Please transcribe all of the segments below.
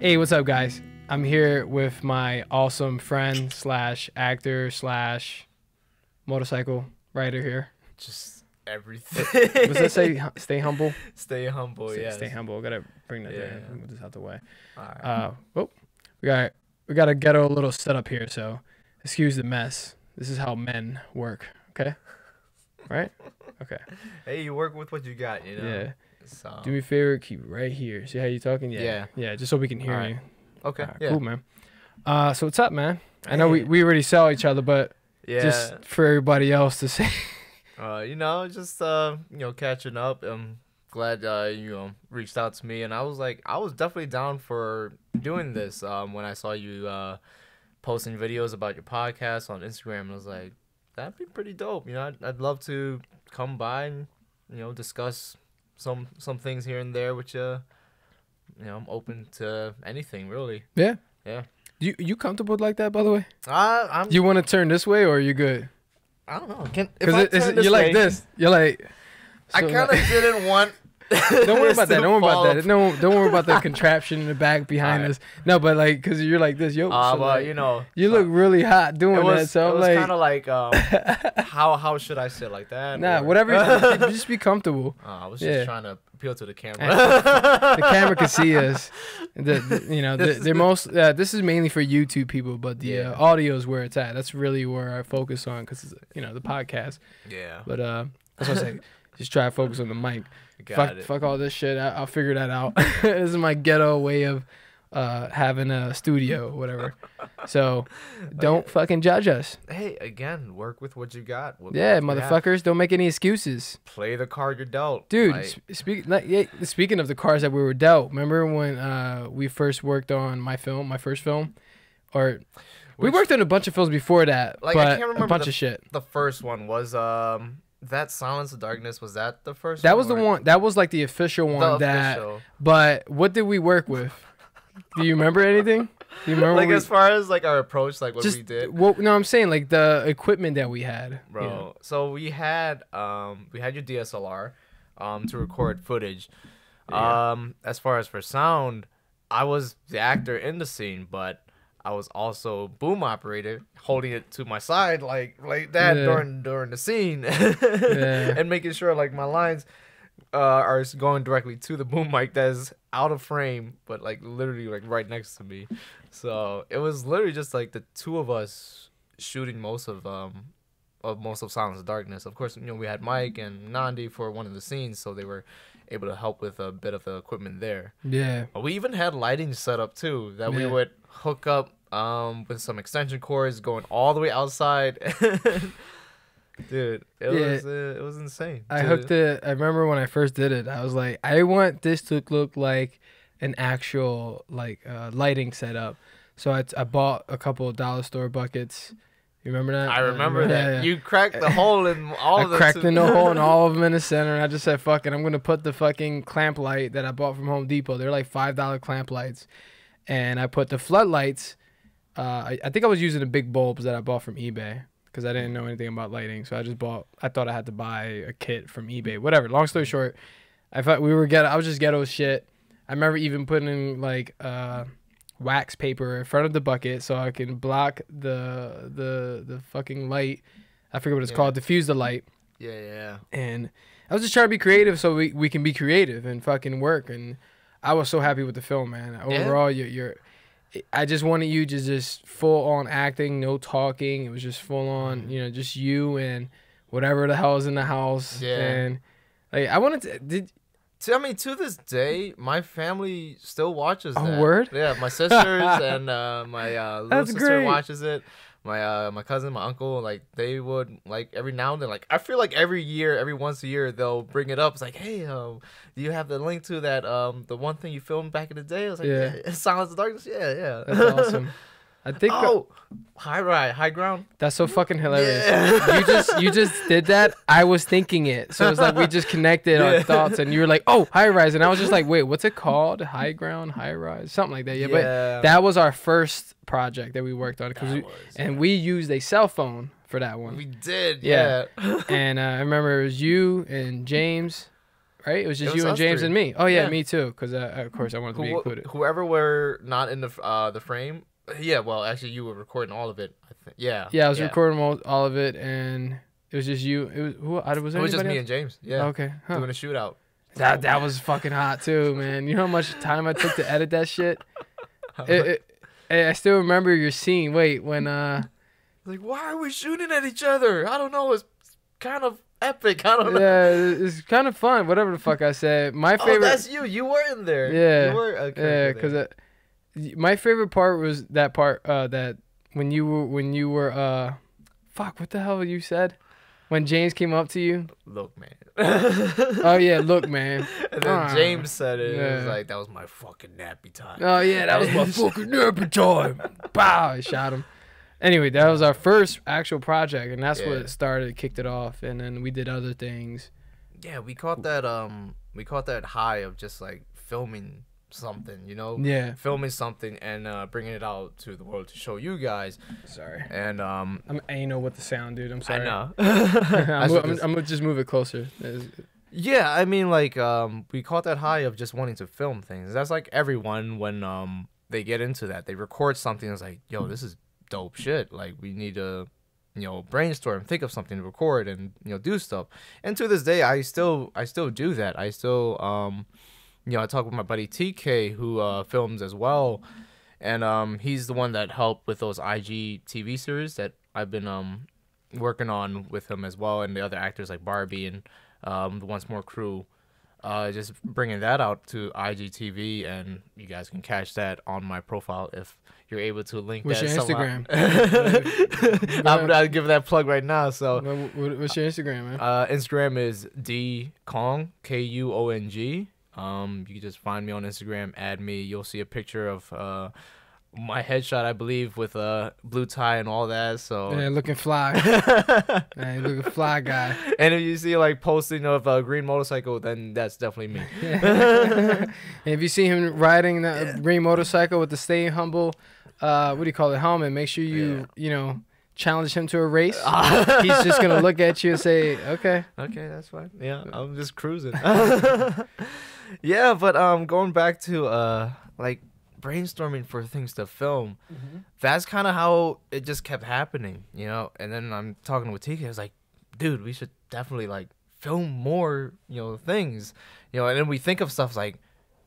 Hey, what's up, guys? I'm here with my awesome friend slash actor slash motorcycle rider here. Just everything. Was that say? Stay humble. Stay humble, yeah. stay humble. Gotta bring that Yeah. down. Move this out the way. Alright. Uh, oh, we got we got a ghetto little setup here, so excuse the mess. This is how men work. Okay, right? Okay. hey, you work with what you got, you know. Yeah. So. Do me a favor, keep right here. See how you talking? Yeah. Yeah. Yeah. Just so we can hear Alright. you. okay. Alright, yeah. Cool, man. Uh, so what's up, man? I know we, we already saw each other, but Yeah. just for everybody else to see. uh, you know, just uh, you know, catching up. I'm glad uh, you know, reached out to me, and I was like, I was definitely down for doing this. Um, when I saw you uh, posting videos about your podcast on Instagram, I was like, that'd be pretty dope. You know, I'd, I'd love to come by and you know discuss some some things here and there which uh, You know, I'm open to anything really. yeah. Yeah. You you comfortable like that, by the way? I I'm You want to turn this way, or are you good? I don't know. Can if Because I it, it's, turn you're like this. You're like. I kind of like- didn't want. Don't worry about that. Don't worry about that. No, don't worry about the contraption in the back behind Alright. us. No, but like, cause you're like this, yo. Uh, so, well, like, you know, you look really hot doing was, that. So it was like, kind of like, um, how how should I sit like that? nah, or- whatever. you- just be comfortable. Uh, I was Yeah. just trying to appeal to the camera. the camera can see us. The, the- you know, the, they're most. Uh, this is mainly for YouTube people, but the Yeah. uh, audio is where it's at. That's really where I focus on, cause you know the podcast. yeah, But uh, that's what I say. Just try to focus on the mic. Got fuck, it. fuck all this shit. I, I'll figure that out. this is my ghetto way of uh, having a studio, whatever. So don't fucking judge us. Hey, again, work with what you got. What- Yeah, motherfuckers, don't make any excuses, Play the card you're dealt, dude. Like, sp- speak, like, yeah, speaking of the cars that we were dealt, remember when uh, we first worked on my film, my first film, or we worked on a bunch of films before that, Like, I can't remember a bunch the- of shit. the first one was um that Silence of Darkness. Was that the first? That was the or- one. That was like the official one. The that. official. But what did we work with? Do you remember anything? Do you remember? Like we- as far as like our approach, like what just we did. Well, no, I'm saying like the equipment that we had, bro. you know. So we had um we had your DSLR um to record footage. Yeah. Um as far as for sound, I was the actor in the scene, but I was also boom operator holding it to my side like like that Yeah. during during the scene and making sure like my lines uh, are going directly to the boom mic that's out of frame but like literally like right next to me so it was literally just like the two of us shooting most of um of most of Silence of Darkness. Of course, you know we had Mike and Nandi for one of the scenes, so they were able to help with a bit of the equipment there. Yeah, we even had lighting set up too that we would hook up um with some extension cords going all the way outside. Dude, it Yeah. was uh, it was insane. I hooked it. I remember when I first did it. I was like, I want this to look like an actual like uh, lighting setup. So I, I bought a couple of dollar store buckets. You remember that? I remember Yeah, that yeah. you cracked the hole in all I of them. cracked in the hole in all of them in the center, and I just said, "Fuck it, I'm gonna put the fucking clamp light that I bought from Home Depot. They're like five dollar clamp lights, and I put the floodlights. Uh, I, I think I was using the big bulbs that I bought from eBay because I didn't know anything about lighting, so I just bought. I thought I had to buy a kit from eBay. Whatever. Long story short, I thought we were ghetto. I was just ghetto as shit. I remember even putting in like uh, wax paper in front of the bucket so I can block the the the fucking light. I forget what it's Yeah. called. Diffuse the light Yeah, yeah. and I was just trying to be creative so we, we can be creative and fucking work and I was so happy with the film man Yeah. overall you're, you're I just wanted you to just full on acting no talking it was just full on Mm-hmm. you know just you and whatever the hell is in the house Yeah. and like I wanted to did To, I mean, to this day, my family still watches that. word? Yeah, my sisters and uh, my uh, little That's sister great. watches it. My uh, my cousin, my uncle, like they would like every now and then. Like I feel like every year, every once a year, they'll bring it up. It's like, hey, um, do you have the link to that um the one thing you filmed back in the day? I was like, Yeah. yeah, Silence of Darkness. Yeah, yeah. that's awesome I think oh, high ride, high ground. that's so fucking hilarious Yeah. you just you just did that I was thinking it so it's like we just connected our thoughts and you were like oh high rise and I was just like wait what's it called high ground high rise something like that yeah, but that was our first project that we worked on because and we used a cell phone for that one we did. Yeah. Yeah. and uh, I remember it was you and James right? It was just It was you and James three. and me. Oh yeah, Yeah. me too. Because uh, of course I wanted to be included. whoever were not in the uh the frame. Yeah, well, actually, you were recording all of it. I think. Yeah. Yeah, I was recording all, all of it, and it was just you. It was who? I- Was It was just me else? and James. Yeah. Okay. Huh. Doing a shootout. That that was fucking hot too, man. You know how much time I took to edit that shit. It, it, I still remember your scene. Wait, when uh, like, why are we shooting at each other? I don't know. It's kind of epic. I don't know. yeah, it's kind of fun. Whatever the fuck I said. My favorite. Oh, favorite. that's you. You were in there. Yeah. You were. a yeah, because there. My favorite part was that part uh that when you were when you were uh, fuck, what the hell you said? When James came up to you. look, man. Oh yeah, look, man. and then Ah, James said it. It was yeah. like that was my fucking nappy time. Oh yeah, that was my fucking nappy time. Pow! I shot him. Anyway, that was our first actual project, and that's Yeah. what started, kicked it off, and then we did other things. Yeah, we caught that. Um, we caught that high of just like filming something. You know. Yeah. Filming something and uh, bringing it out to the world to show you guys, Sorry. and um, I'm, I ain't know what the sound, dude. I'm sorry. I know. I'm, I mo- should I'm, I'm gonna just move it closer. Yeah, I mean, like, um, we caught that high of just wanting to film things. That's like everyone when um they get into that, they record something. It's like, yo, this is dope shit. Like, we need to, you know, brainstorm, think of something to record, and you know, do stuff. And to this day, I still, I still do that. I still, um, you know, I talk with my buddy TK who uh, films as well, and um, he's the one that helped with those IG TV series that I've been um working on with him as well, and the other actors like Barbie and um, the Once More crew. Uh, just bringing that out to IGTV, and you guys can catch that on my profile if you're able to link What's that your somehow. Instagram? I'm gonna give that plug right now. So What- what- what's your Instagram, man? uh, Instagram is D Kuong K U O N G. Um, you can just find me on Instagram, add me. You'll see a picture of uh, my headshot, I believe, with a blue tie and all that. So Yeah, looking fly. yeah, you looking fly guy. and if you see like posting of a green motorcycle, then that's definitely me. and if you see him riding the green motorcycle with the stay humble, uh, what do you call it, helmet? Make sure you you know challenge him to a race. He's just gonna look at you and say, "Okay." Okay, that's fine. Yeah, I'm just cruising. Yeah, but um, going back to uh, like brainstorming for things to film, that's kind of how it just kept happening, you know. And then I'm talking with TK. I was like, dude, we should definitely like film more, you know, things, you know. And then we think of stuff like,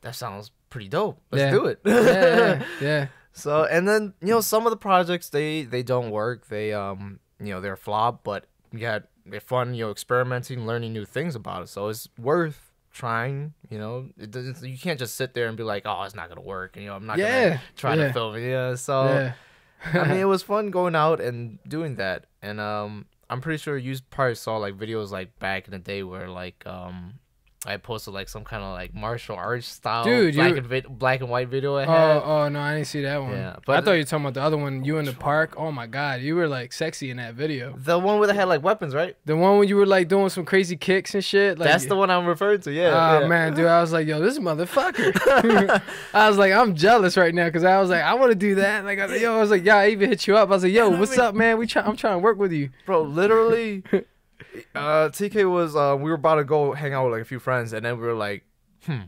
that sounds pretty dope. Let's Yeah. do it. Yeah, yeah, yeah. So and then you know some of the projects they they don't work. They um you know they're a flop, but yeah they're fun. You know experimenting, learning new things about it. So it's worth trying. You know it doesn't. You can't just sit there and be like, oh, it's not gonna work. You know I'm not Yeah, gonna try yeah. to film it. Yeah. So yeah. I mean it was fun going out and doing that. And um I'm pretty sure you probably saw like videos like back in the day where like um. I posted like some kind of like martial arts style Dude, black you- and black and white video I oh, had. Oh, oh no, I didn't see that one. Yeah, but but- I thought you were talking about the other one. You in the park. Oh my god, you were like sexy in that video. The one where they had like weapons, right? The one where you were like doing some crazy kicks and shit. Like, That's the one I'm referring to. Yeah. Oh yeah. man, dude, I was like, yo, this motherfucker. I was like, I'm jealous right now because I was like, I want to do that. Like, I was like, yo, I was like, yeah, I even hit you up. I was like, yo, what's up, man? We try, I'm trying to work with you. bro, literally. uh, TK was. Uh, we were about to go hang out with like a few friends, and then we were like, "Hmm,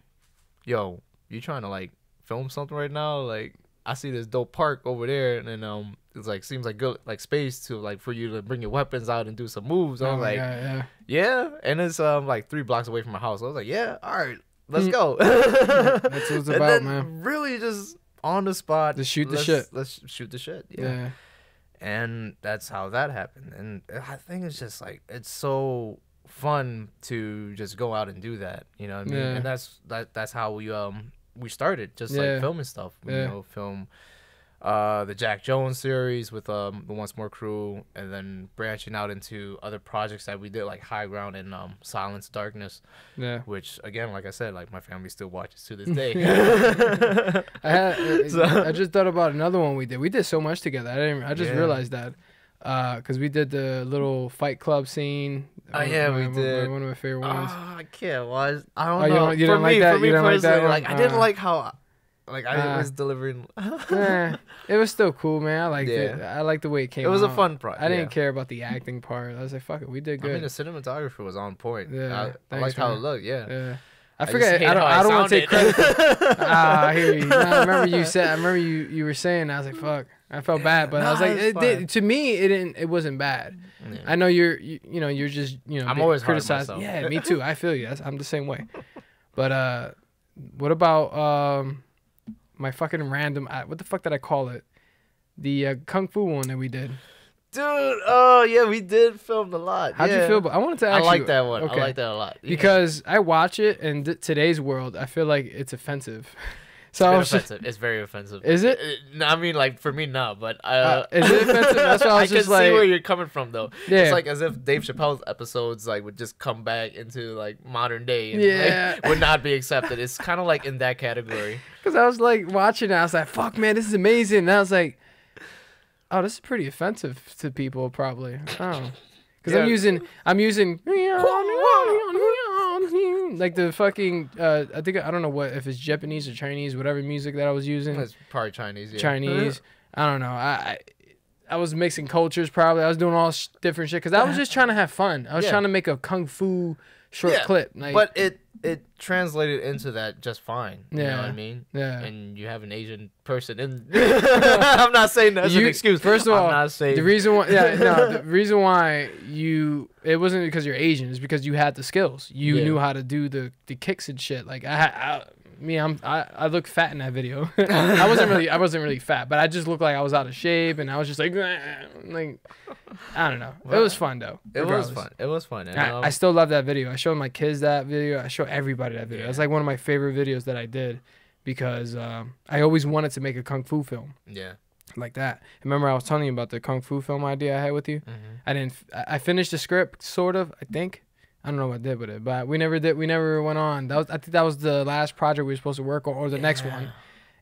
yo, you trying to like film something right now? Like, I see this dope park over there, and then um, it's like seems like good like space to like for you to bring your weapons out and do some moves." I Oh was my like, God, yeah. "Yeah," and it's um like three blocks away from my house. I was like, "Yeah, all right, let's Hmm. go." That's what it's about, man. Really, just on the spot. Just shoot the let's- shit. Let's shoot the shit. Yeah. yeah and that's how that happened and i think it's just like it's so fun to just go out and do that you know what i mean Yeah. and that's that that's how we um we started just Yeah. like filming stuff you Yeah. know film uh the jack jones series with um the once more crew and then branching out into other projects that we did like high ground and um silence darkness Yeah. which again like i said like my family still watches to this day I had, uh, So- I just thought about another one we did. We did so much together. I didn't. I just Yeah. realized that. Uh, cause we did the little Fight Club scene. Oh, One- yeah, we one- did. One of my favorite ones. Ah, I can't watch. I don't Oh, you know. don't- you for me, like that? For me You don't like that personally, like I didn't Uh. like how Like I Uh, was delivering. Eh, it was still cool, man. I liked it. I liked the way it came. it was a fun project. I didn't care about the acting part. I was like, fuck it, we did good." I mean, the cinematographer was on point. Yeah, I, I thanks, liked how it looked. Yeah. yeah. I just forget. I, don't. how I don't want to take credit. For, ah, I hear you. No, I remember you said. I remember you. You were saying. I was like, fuck. I felt bad, but I was like, it did, to me, it didn't. It wasn't bad. Yeah. I know you're. You, you know, you're just. You know, I'm always hard criticized. Yeah, me too. I feel you. That's, I'm the same way. But uh, what about um, my fucking random? uh, What the fuck did I call it? The uh, kung fu one that we did. Dude, oh yeah, we did film a lot. How'd yeah. you feel? About, I wanted to. I like that one. okay. I like that a lot. Yeah. because I watch it and th- today's world. I feel like it's offensive. it's, So I been was just, offensive. it's very offensive. Is it? Uh, I mean, like for me, no, but uh, Uh, is it offensive? That's what I was can just see like- where you're coming from, though. yeah. It's like as if Dave Chappelle's episodes like would just come back into like modern day and Yeah. like, would not be accepted. It's kind of like in that category. Because I was like watching it, I was like, "Fuck, man, this is amazing." And I was like, "Oh, this is pretty offensive to people, probably." Oh, because Yeah. I'm using, I'm using like the fucking. Uh, I think I don't know what if it's Japanese or Chinese, whatever music that I was using. It's probably Chinese. Yeah. Chinese. I don't know. I, I I was mixing cultures. Probably I was doing all sh- different shit because I was just trying to have fun. I was Yeah. trying to make a kung fu short Yeah, clip. Like, but it it translated into that just fine. You know what Yeah. I mean? yeah. And you have an Asian person in. I'm not saying that's You- an excuse. first of all, I'm not saying The reason why, yeah, no, the reason why you, it wasn't because you're Asian. It's because you had the skills. You Yeah. knew how to do the the kicks and shit. Like I, I me, I'm, I, I look fat in that video. I wasn't really, I wasn't really fat, but I just looked like I was out of shape, and I was just like, like, I don't know. it was fun though. it was fun. It was fun. And, I, um, I still love that video. I showed my kids that video. I show everybody that video. It's like one of my favorite videos that I did because um, I always wanted to make a kung fu film yeah. like that. Remember I was telling you about the kung fu film idea I had with you? Mhm. I didn't. f- I I finished the script, sort of. I think. I don't know what I did with it, but we never did. We never went on. That was. I think that was the last project we were supposed to work on, or the next one,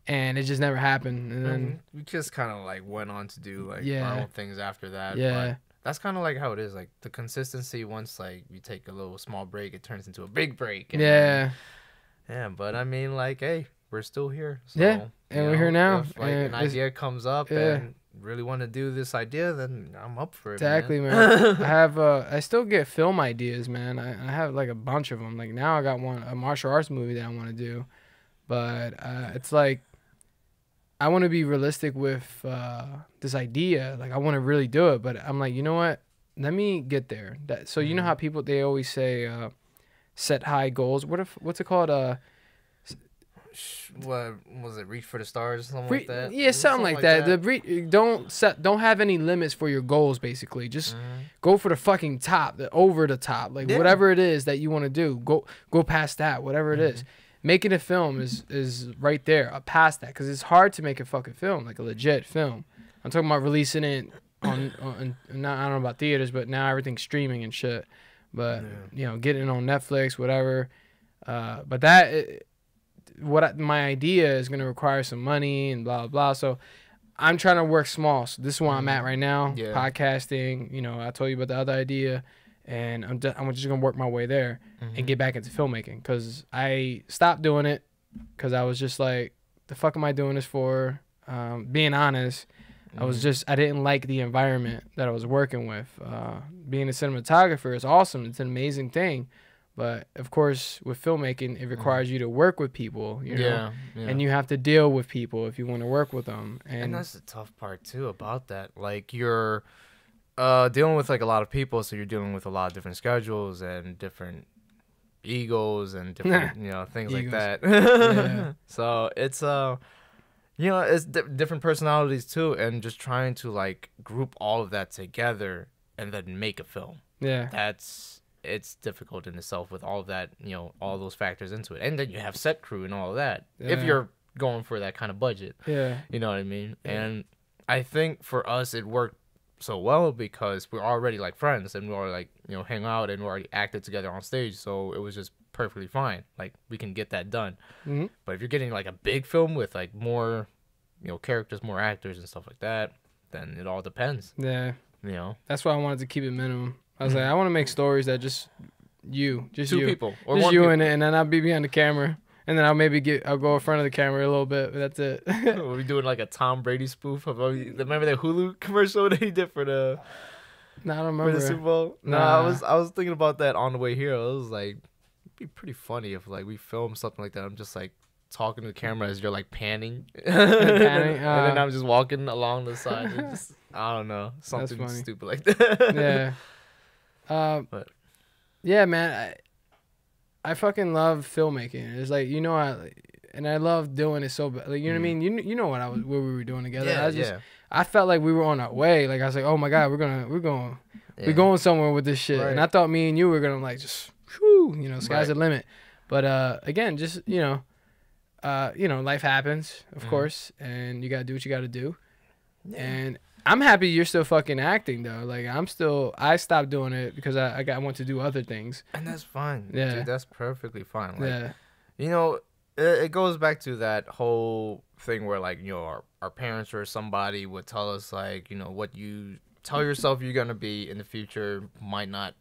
and it just never happened. And then Mhm. we just kind of like went on to do like Yeah. our own things after that. Yeah. But that's kind of like how it is. Like the consistency. Once like you take a little small break, it turns into a big break. and then- yeah, Yeah, but I mean, like, hey, we're still here. So, Yeah, and we're here now, If like and an idea comes up yeah. and really want to do this idea, then I'm up for it. exactly, man. I have. Uh, I still get film ideas, man. I, I have like a bunch of them. Like now, I got one a martial arts movie that I want to do, but uh, it's like. I want to be realistic with uh, this idea. Like I want to really do it, but I'm like, you know what? Let me get there. That so you know Mhm. how people they always say uh, set high goals. What if what's it called? Uh, what was it? Reach for the stars, something re- like that. yeah, something, like, that. The re- don't set don't have any limits for your goals. Basically, just Mhm. go for the fucking top, the over the top, like Yeah. whatever it is that you want to do. Go go past that, whatever it Mm-hmm. is. Making a film is is right there, uh, past that, because it's hard to make a fucking film, like a legit film. I'm talking about releasing it on, on not I don't know about theaters, but now everything's streaming and shit. But Yeah. you know, getting on Netflix, whatever. Uh, but that it, what I, my idea is going to require some money and blah blah blah. So I'm trying to work small. So this is where I'm at right now. Mm-hmm. Yeah. Podcasting. You know, I told you about the other idea, and I'm just, I'm just gonna work my way there Mhm. and get back into filmmaking because I stopped doing it because I was just like, the fuck am I doing this for? Um, being honest, I was Mhm. just I didn't like the environment that I was working with. Uh, being a cinematographer is awesome. It's an amazing thing. But of course, with filmmaking, it requires you to work with people, you know, yeah, yeah. and you have to deal with people if you want to work with them. And, and that's the tough part too about that. Like you're uh dealing with like a lot of people, so you're dealing with a lot of different schedules and different egos and different you know things like that. Yeah. So it's uh you know it's di- different personalities too, and just trying to like group all of that together and then make a film. yeah, That's it's difficult in itself with all of that you know all those factors into it, and then you have set crew and all of that. If you're going for that kind of budget. yeah, You know what I mean? Yeah. And I think for us it worked so well because we're already like friends and we are like, you know, hang out and we already acted together on stage. So it was just perfectly fine. Like we can get that done. hmm But if you're getting like a big film with like more, you know, characters, more actors and stuff like that, then it all depends. yeah. You know? That's why I wanted to keep it minimum. I was like, I want to make stories that just you, just Two you, people. Or just one you peop- in it, and then I'll be behind the camera. and then I'll maybe get I'll go in front of the camera a little bit. But that's it. We'll be doing like a Tom Brady spoof. Of, remember that Hulu commercial that he did for the no, I don't for the remember. Super Bowl? No, I was I was thinking about that on the way here. I was like, it'd be pretty funny if like we film something like that. I'm just like talking to the camera as you're like panning, panning, and then uh. I'm just walking along the side. And just I don't know something stupid like that. yeah. Um, But- yeah, man. I, I fucking love filmmaking. It's like you know I, and I love doing it so bad. Like you know what I mean. You you know what I was what we were doing together. Mm. yeah, I just yeah, I felt like we were on our way. Like I was like, oh my god, we're gonna we're going yeah. we're going somewhere with this shit. And I thought me and you were gonna like just whew, you know, sky's Right. the limit. But uh, again, just you know, uh, you know, life happens, of Mhm. course, and you gotta do what you gotta do. Yeah. And I'm happy you're still fucking acting though. Like I'm still I stopped doing it because I I got I want to do other things. And that's fine. Yeah. Dude, that's perfectly fine. Like, yeah. you know, it, it goes back to that whole thing where, like, you know, our, our parents or somebody would tell us, like, you know, what you tell yourself you're going to be in the future might not,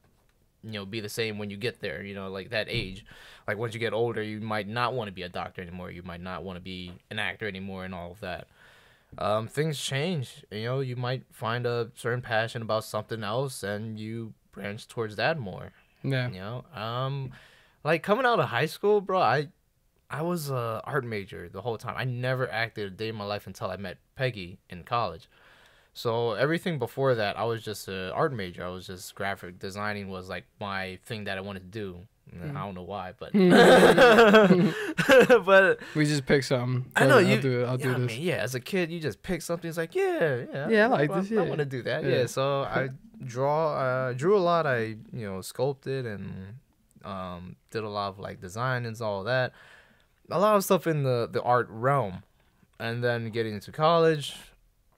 you know, be the same when you get there, you know, like that age. Like, once you get older, you might not want to be a doctor anymore. You might not want to be an actor anymore and all of that. Um, things change. You know, you might find a certain passion about something else and you branch towards that more. Yeah. You know, um, like coming out of high school, bro, I, I was a art major the whole time. I never acted a day in my life until I met Peggy in college. So everything before that, I was just an art major. I was just graphic designing was like my thing that I wanted to do. And I don't know why, but but We just pick something. I know I'll you. do. I'll yeah, do I this. mean, yeah, as a kid, you just pick something. It's like, yeah, yeah, Yeah, I like this, I yeah. want to do that. Yeah. Yeah. So I draw, uh, drew a lot. I you know sculpted and um, did a lot of like design and all that. A lot of stuff in the the art realm, and then getting into college,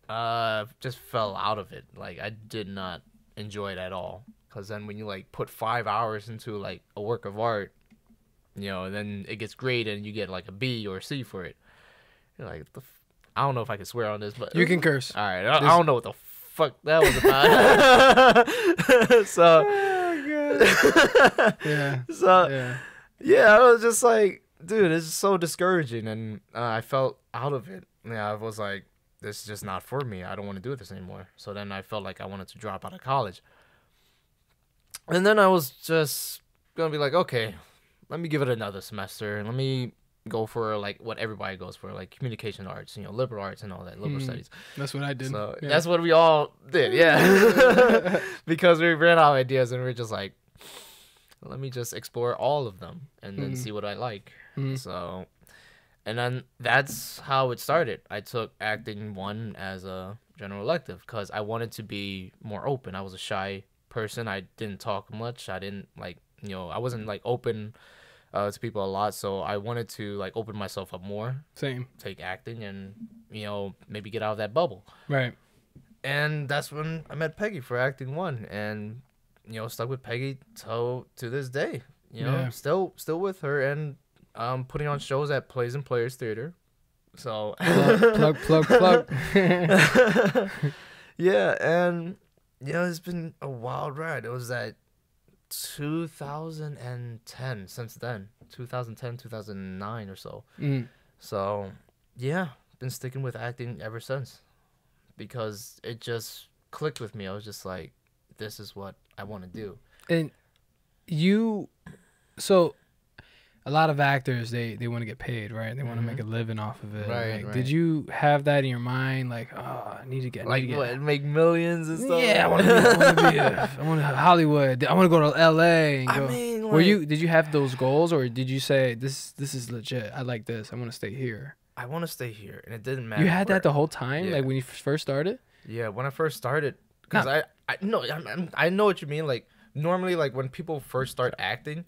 uh, just fell out of it. Like I did not enjoy it at all. Cause then when you like put five hours into like a work of art, you know, and then it gets graded and you get like a B or a C for it. You're like, the f- I don't know if I can swear on this, but You can curse. All right, I, I don't know what the fuck that was about. so, Yeah. so Yeah. yeah, I was just like, dude, it's so discouraging, and uh, I felt out of it. Yeah, I was like, this is just not for me. I don't want to do this anymore. So then I felt like I wanted to drop out of college. And then I was just gonna be like, okay, let me give it another semester. And let me go for like what everybody goes for, like communication arts, you know, liberal arts and all that, liberal Mm. studies. That's what I did. So Yeah. that's what we all did, yeah. because we ran out of ideas and we are just like, let me just explore all of them and then Mhm. see what I like. Mhm. So, and then that's how it started. I took acting one as a general elective because I wanted to be more open. I was a shy person. I didn't talk much. I didn't like, you know, I wasn't like open uh, to people a lot. So I wanted to like open myself up more, Same. take acting, and you know maybe get out of that bubble Right. and that's when I met Peggy for acting one, and you know stuck with Peggy till to this day. You know, Yeah. still still with her, and um putting on shows at Plays and Players Theater. So plug, plug, plug. yeah, and know it's been a wild ride. It was at 2010 since then, 2010, 2009 or so. Mm. So, yeah, been sticking with acting ever since because it just clicked with me. I was just like, this is what I want to do. And you, so a lot of actors they they want to get paid, right? They want to make mm-hmm. a living off of it. Right, Like, right. Did you have that in your mind? Like, oh, I need to get, I Like, to what, get. make millions and stuff? Yeah, I want to be. I want to be. A, I want to Hollywood. I want to go to L.A. and I go. mean, Were you? Did you have those goals, or did you say this? This is legit. I like this. I want to stay here. I want to stay here, and it didn't matter. You had where- that the whole time, Yeah. like when you first started. Yeah, when I first started, because I, I no, I'm, I'm, I know what you mean. Like normally, like when people first start acting,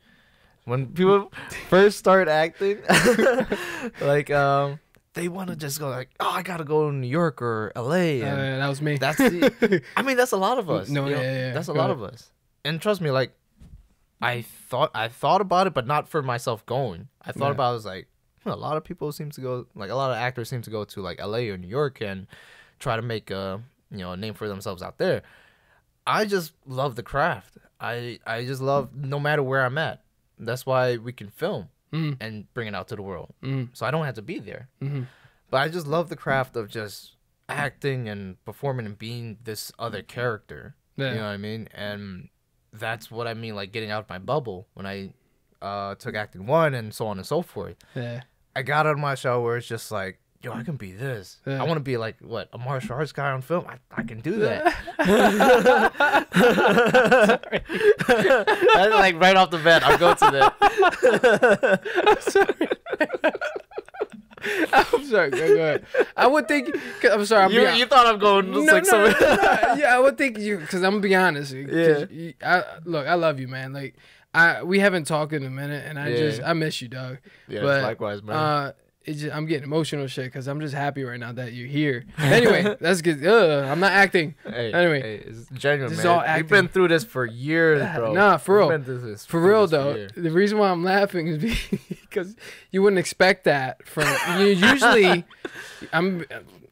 when people first start acting, like um, they want to just go like, oh, I gotta go to New York or L.A. Uh, and that was me. that's the- I mean, that's a lot of us. No, know? yeah, yeah, yeah. that's a lot ahead. of us. And trust me, like, I thought I thought about it, but not for myself going. I thought Yeah. about it, I was like, hmm, a lot of people seem to go, like, a lot of actors seem to go to like L.A. or New York and try to make a you know a name for themselves out there. I just love the craft. I I just love no matter where I'm at. That's why we can film. Mm. and bring it out to the world. Mm. So I don't have to be there. hmm But I just love the craft of just acting and performing and being this other character. Yeah. You know what I mean? And that's what I mean, like getting out of my bubble when I uh, took acting one and so on and so forth. Yeah. I got out of my shell where it's just like, yo, I can be this. Yeah. I want to be like what a martial arts guy on film. I, I can do that. That's like right off the bat, I'll go to that. I'm sorry. I'm Go, go ahead. I would think. I'm sorry. I'm You, being- you thought I'm going just no, like no, some. no, no, yeah, I would think you because I'm gonna be honest. Yeah. you- I, look, I love you, man. Like, I we haven't talked in a minute, and I Yeah. just I miss you, dog. yeah, But, likewise, man. Uh, just, I'm getting emotional shit because I'm just happy right now that you're here. Anyway, that's good. Ugh, I'm not acting. hey, anyway, hey, it's genuine, this is man. all We've been through this for years, bro. Nah, for We've real. this For real though, years. the reason why I'm laughing is because you wouldn't expect that from you. Usually, I'm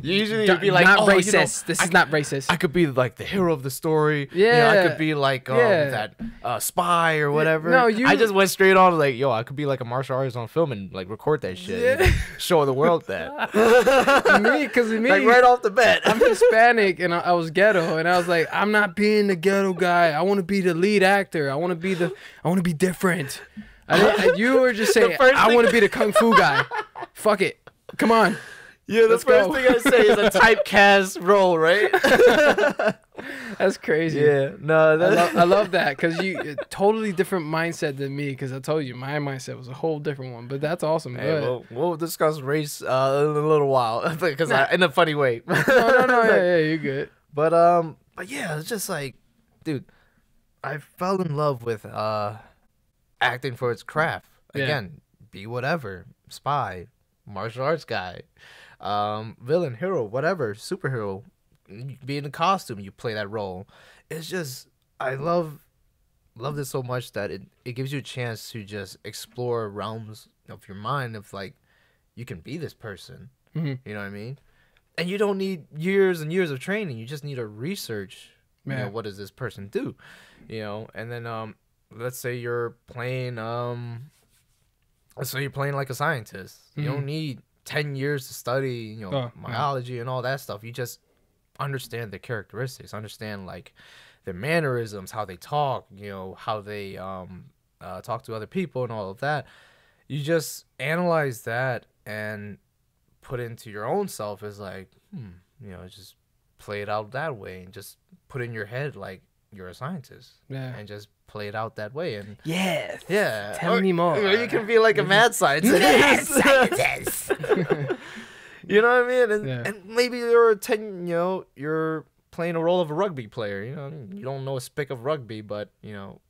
Usually, you'd be like, not oh, you know, racist. this I is not racist. I could be like the hero of the story. you know, I could be like um, Yeah. that uh, spy or whatever. no, you- I just went straight on like, yo, I could be like a martial artist on film and like record that shit, and Yeah. show the world that. me, because me, like right off the bat. I'm Hispanic and I, I was ghetto, and I was like, I'm not being the ghetto guy. I want to be the lead actor. I want to be the. I want to be different. I didn't, you were just saying, I want to be the kung fu guy. Fuck it. Come on. Yeah, the Let's first go. thing I say is a typecast role, right? That's crazy. yeah, no, I, that, lo- I love that because you totally different mindset than me. Because I told you my mindset was a whole different one. But that's awesome. Hey, we'll, we'll discuss race uh, in a little while because Nah. in a funny way. no, no, no. Yeah, yeah, you're good. But um, but yeah, it's just like, dude, I fell in love with uh, acting for its craft. Yeah. Again, be whatever, spy, martial arts guy, um, villain, hero, whatever, superhero. You Be in a costume, you play that role. It's just I love love this so much that it, it gives you a chance to just explore realms of your mind of like you can be this person. Mhm. You know what I mean? And you don't need years and years of training. You just need to research. You Yeah. know, what does this person do? You know, and then um, let's say you're playing um, let's you're playing like a scientist. You don't need ten years to study, you know, Oh, yeah. biology and all that stuff. You just understand their characteristics, understand like their mannerisms, how they talk, you know, how they um uh, talk to other people and all of that. You just analyze that and put into your own self as like, hmm, you know, just play it out that way and just put in your head like you're a scientist Yeah. and just play it out that way and Yes. yeah. Tell Or- me more. or you can be like a mad scientist. you know what I mean? And, Yeah. and maybe you're a ten. You know, you're playing a role of a rugby player. You know, you don't know a spick of rugby, but you know,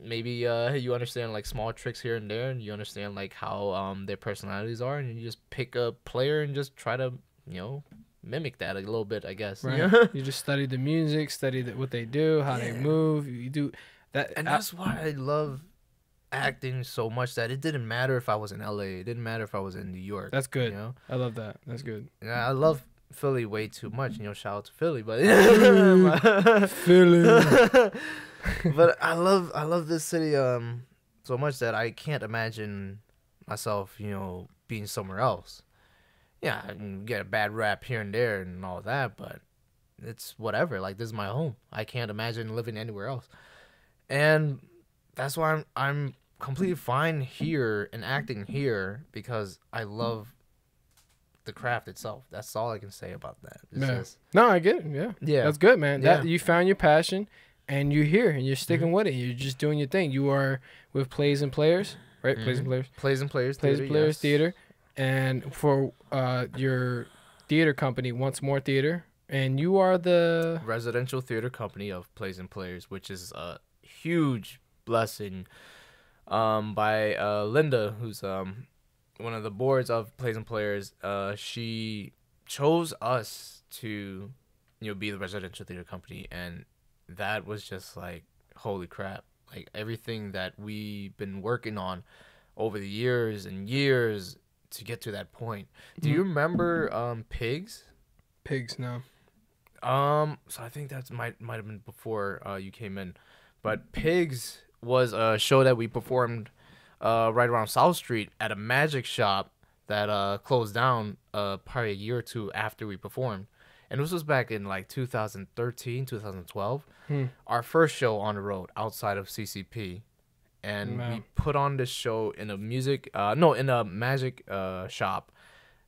maybe uh, you understand like small tricks here and there, and you understand like how um their personalities are, and you just pick a player and just try to you know mimic that a little bit, I guess. Right. Yeah. you just study the music, study the, what they do, how they move. You do that. and I- that's why I love acting so much that it didn't matter if I was in LA, it didn't matter if I was in New York. that's good. You know, I love that. That's good. yeah, I love Philly way too much. You know, shout out to Philly, but Philly. but I love I love this city um so much that I can't imagine myself, you know, being somewhere else. Yeah, I can get a bad rap here and there and all that, but it's whatever. Like this is my home. I can't imagine living anywhere else. And that's why I'm I'm completely fine here and acting here because I love the craft itself. That's all I can say about that. Just- No, I get it. Yeah. yeah. That's good, man. That Yeah. you found your passion and you're here and you're sticking Mm-hmm. with it. You're just doing your thing. You are with plays and players, right? Plays and Mhm. players. Plays and players. Plays theater, and players yes. theater. And for uh your theater company, Once More Theater. And you are the residential theater company of Plays and Players, which is a huge blessing um, by uh, Linda, who's um, one of the boards of Plays and Players. Uh, she chose us to, you know, be the residential theater company, and that was just like holy crap! Like everything that we've been working on over the years and years to get to that point. Do you remember um, Pigs? pigs no. Um, so I think that's might might have been before uh, you came in, but Pigs was a show that we performed uh, right around South Street at a magic shop that uh, closed down uh, probably a year or two after we performed. And this was back in like 2013, 2012. Hmm. Our first show on the road outside of CCP. And Wow. we put on this show in a music, uh, no, in a magic uh, shop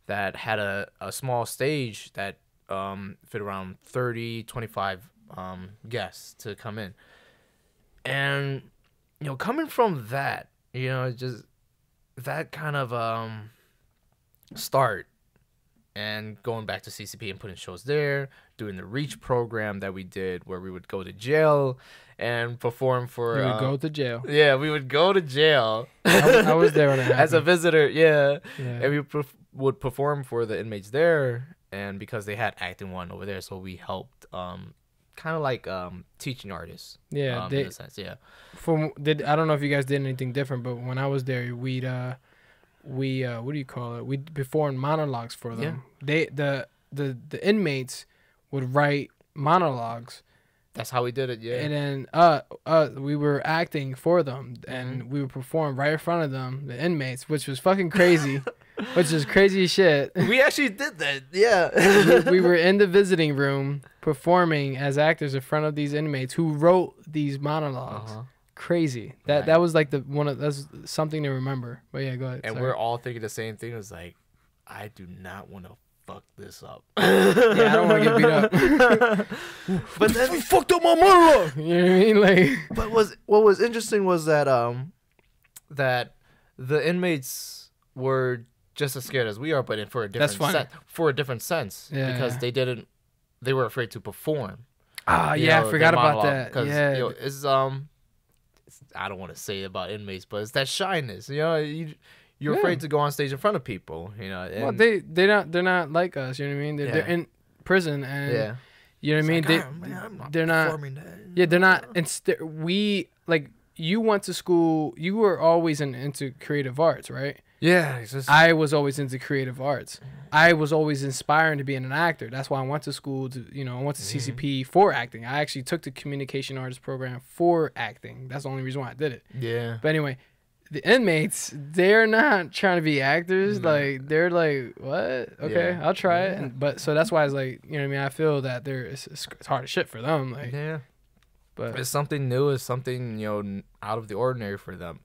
that had a, a small stage that um, fit around 30, 25 um, guests to come in. And, you know, coming from that, you know, just that kind of um, start and going back to CCP and putting shows there, doing the Reach program that we did where we would go to jail and perform for. You would go to jail. yeah, we would go to jail I, was- I was there as a visitor. Yeah, Yeah. and we perf- would perform for the inmates there, and because they had acting one over there, so we helped, um, kind of like um teaching artists. Yeah, um, they, in a sense, yeah. from did I don't know if you guys did anything different, but when I was there, we'd uh, we uh, what do you call it? We performed monologues for them. They the the the inmates would write monologues, That's how we did it. Yeah, and then uh uh we were acting for them, and we would perform right in front of them, the inmates, which was fucking crazy, which is crazy shit. we actually did that. Yeah, we were in the visiting room performing as actors in front of these inmates who wrote these monologs Uh-huh. Crazy. That Right. that was like the one of that's something to remember. But yeah, go ahead. and sorry. we're all thinking the same thing. It was like, I do not want to fuck this up. yeah, I don't want to get beat up. but then fucked up my monologue. You know what I mean? Like but was what was interesting was that um that the inmates were just as scared as we are, but in for a different sen- for a different sense Yeah, because yeah. they didn't they were afraid to perform. ah you yeah, know, I forgot about that. Yeah, you know, it's um it's, I don't want to say about inmates, but it's that shyness. You know, you you're Yeah. afraid to go on stage in front of people. You know, and, well, they they not they're not like us. You know what I mean? They're, they're in prison and yeah. you know what I mean. It's They like, "Ah, man, I'm not they're not- that." yeah they're not. Inst- we like you went to school. You were always in, into creative arts, right? Yeah, just I was always into creative arts. I was always inspiring to being an actor. That's why I went to school to, you know, I went to Mm-hmm. CCP for acting. I actually took the communication artist program for acting. That's the only reason why I did it. yeah. But anyway, the inmates, they're not trying to be actors. Like they're like, what? Okay, Yeah. I'll try it. And, but so that's why it's like, you know what I mean? I feel that there it's, it's hard as shit for them. Like, Yeah. but it's something new it's something you know out of the ordinary for them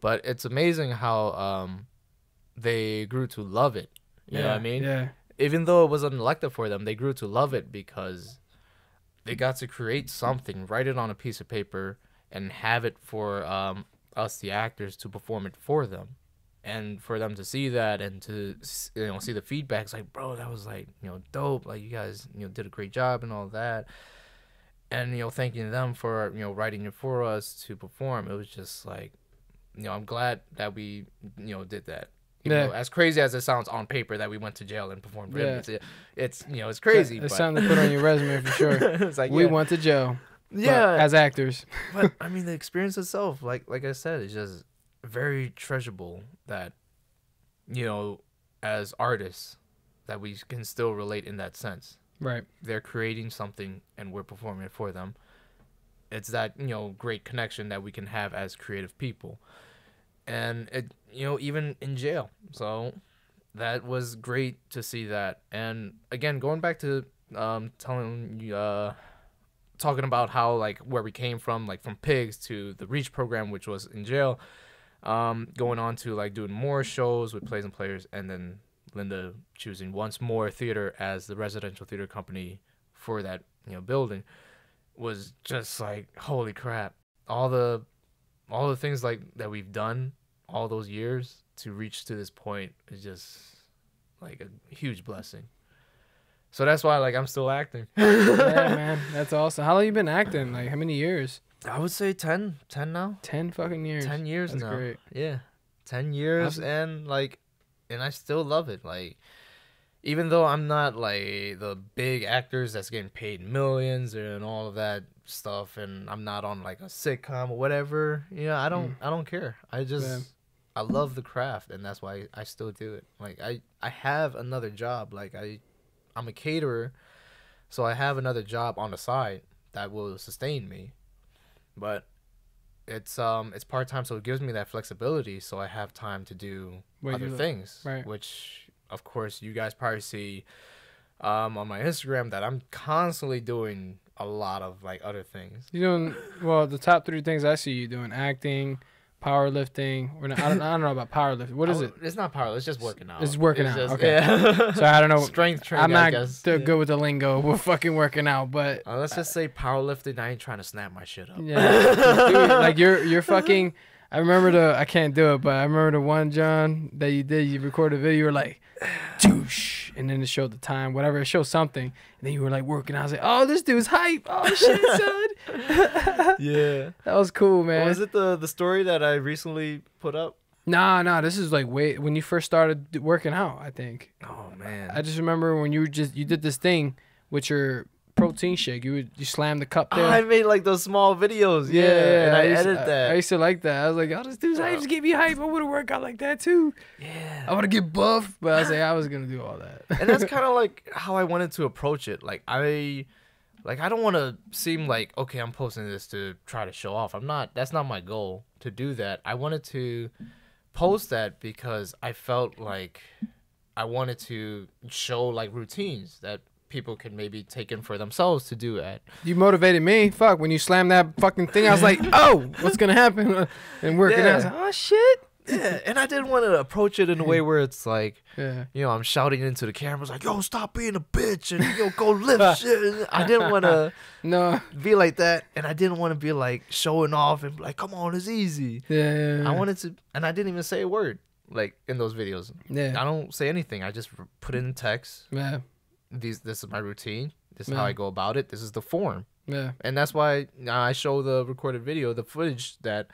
but it's amazing how um they grew to love it you know what i mean Yeah. even though it was an elective for them they grew to love it because they got to create something write it on a piece of paper and have it for um us the actors to perform it for them and for them to see that and to you know see the feedback it's like bro that was like you know dope like you guys you know did a great job and all that and you know thanking them for you know writing it for us to perform it was just like you know i'm glad that we you know did that Even Yeah. though as crazy as it sounds on paper that we went to jail and performed for Yeah. inmates, it, it's you know it's crazy It's but something to put on your resume for sure. it's like we yeah. went to jail. But yeah as actors. but I mean, the experience itself, like like I said, is just very treasurable. That you know, as artists, that we can still relate in that sense. Right. They're creating something, and we're performing it for them. It's that you know great connection that we can have as creative people, and it you know even in jail. So that was great to see that. And again, going back to um telling you uh talking about how like where we came from, like from pigs to the Reach program, which was in jail, um, going on to like doing more shows with plays and players, and then Linda choosing once more theater as the residential theater company for that you know building was just like holy crap. All the all the things like that we've done all those years to reach to this point is just like a huge blessing so that's why like i'm still acting yeah, man. That's awesome. How long you been acting? Like how many years? I would say 10, 10 now. Ten fucking years. 10 years That's now. great. Yeah. 10 years I've- and like and I still love it. Like even though I'm not like the big actors that's getting paid millions and all of that stuff and I'm not on like a sitcom or whatever, you know, I don't mm. I don't care. I just Yeah. I love the craft and that's why I still do it. Like I I have another job. Like I I'm a caterer, so I have another job on the side that will sustain me. But it's um it's part time, so it gives me that flexibility, so I have time to do other things, right. which of course you guys probably see um on my Instagram that I'm constantly doing a lot of like other things. You doing well? The top three things I see you doing: acting, powerlifting. Or not, I, don't, I don't know about powerlifting. What is it? It's not power. It's just working out. It's working out, just- okay. Yeah. So I don't know. Strength training. I'm not Yeah. good with the lingo. We're fucking working out, but Uh, let's just say powerlifting. I ain't trying to snap my shit up. yeah, dude, like you're you're fucking. I remember the I can't do it, but I remember the one John that you did. You recorded a video. You were like, douche, and then it showed the time, whatever. It showed something, and then you were like working. out. I was like, oh, this dude's hype. Oh shit, son. yeah. that was cool, man. Was it the the story that I recently put up? Nah, nah. This is like way when you first started working out. I think. Oh man. I just remember when you were just you did this thing with your protein shake. You would you slam the cup there. Oh, I made like those small videos. Yeah, and I, used, edited I- that. I, used to like that. I was like, oh, this dude's hype. Just get me hype. I want to work out like that too. yeah. I want to get buff, but I was like, I was gonna do all that. and that's kind of like how I wanted to approach it. Like I, like I don't want to seem like okay, I'm posting this to try to show off. I'm not. That's not my goal to do that. I wanted to post that because I felt like I wanted to show like routines that people can maybe take in for themselves to do that. you motivated me. Fuck, when you slammed that fucking thing, I was like, oh, what's gonna happen? And working out, I was Yeah. like, oh shit. Yeah, and I didn't want to approach it in a way where it's like. Yeah. you know, I'm shouting into the cameras like, "Yo, stop being a bitch and yo, go lift shit." I didn't want to No. be like that, and I didn't want to be like showing off and like, "Come on, it's easy." Yeah. yeah, yeah. I wanted to, and I didn't even say a word like in those videos. Yeah. I don't say anything. I just r- put in text. Yeah. These, this is my routine. This is how I go about it. This is the form, Yeah. and that's why I show the recorded video, the footage that.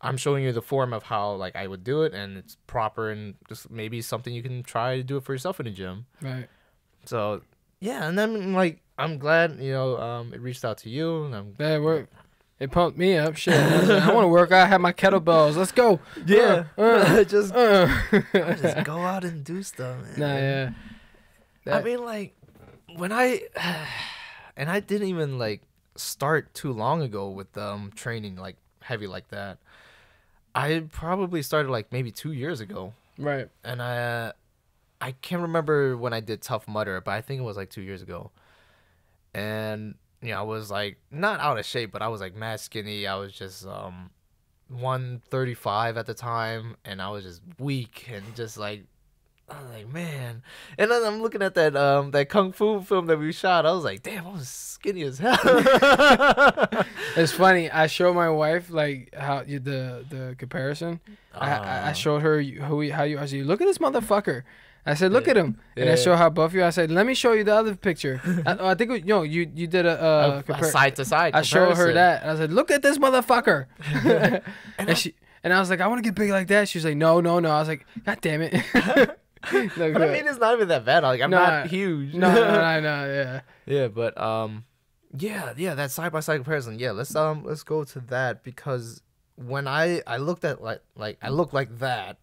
I'm showing you the form of how like I would do it, and it's proper, and just maybe something you can try to do it for yourself in the gym. Right. So yeah, and then like I'm glad you know um it reached out to you, and I'm That worked. It pumped me up. Shit. I, want to work out. I have my kettlebells. Let's go. yeah, Uh, uh, just uh. just go out and do stuff. Man. Nah, yeah. I mean like when I and I didn't even like start too long ago with um training like heavy like that. I probably started like maybe two years ago, Right. and I uh, I can't remember when I did Tough Mudder, but I think it was like two years ago. And you know, I was like not out of shape, but I was like mad skinny. I was just um 135 at the time, and I was just weak and just like I was like, man. And then I'm looking at that um that kung fu film that we shot. I was like, damn, I was skinny as hell. It's funny. I show my wife like how you the the comparison. I, I, I showed her who he- how you. I said, look at this motherfucker. I said, look Yeah. at him, and I Yeah. show how buff you. are. I said, let me show you the other picture. I, oh, I think you know you you did a, uh, A- a side to side. I showed her that. And I said, look at this motherfucker. and, she and I was like, I want to get big like that. She was like, no, no, no. I was like, God damn it. No, But I mean, it's not even that bad. Like I'm Nah. not huge. no, no, no, no, yeah. Yeah, but um, yeah, yeah, that side by side comparison. Yeah, let's um, let's go to that because when I I looked at like like I looked like that,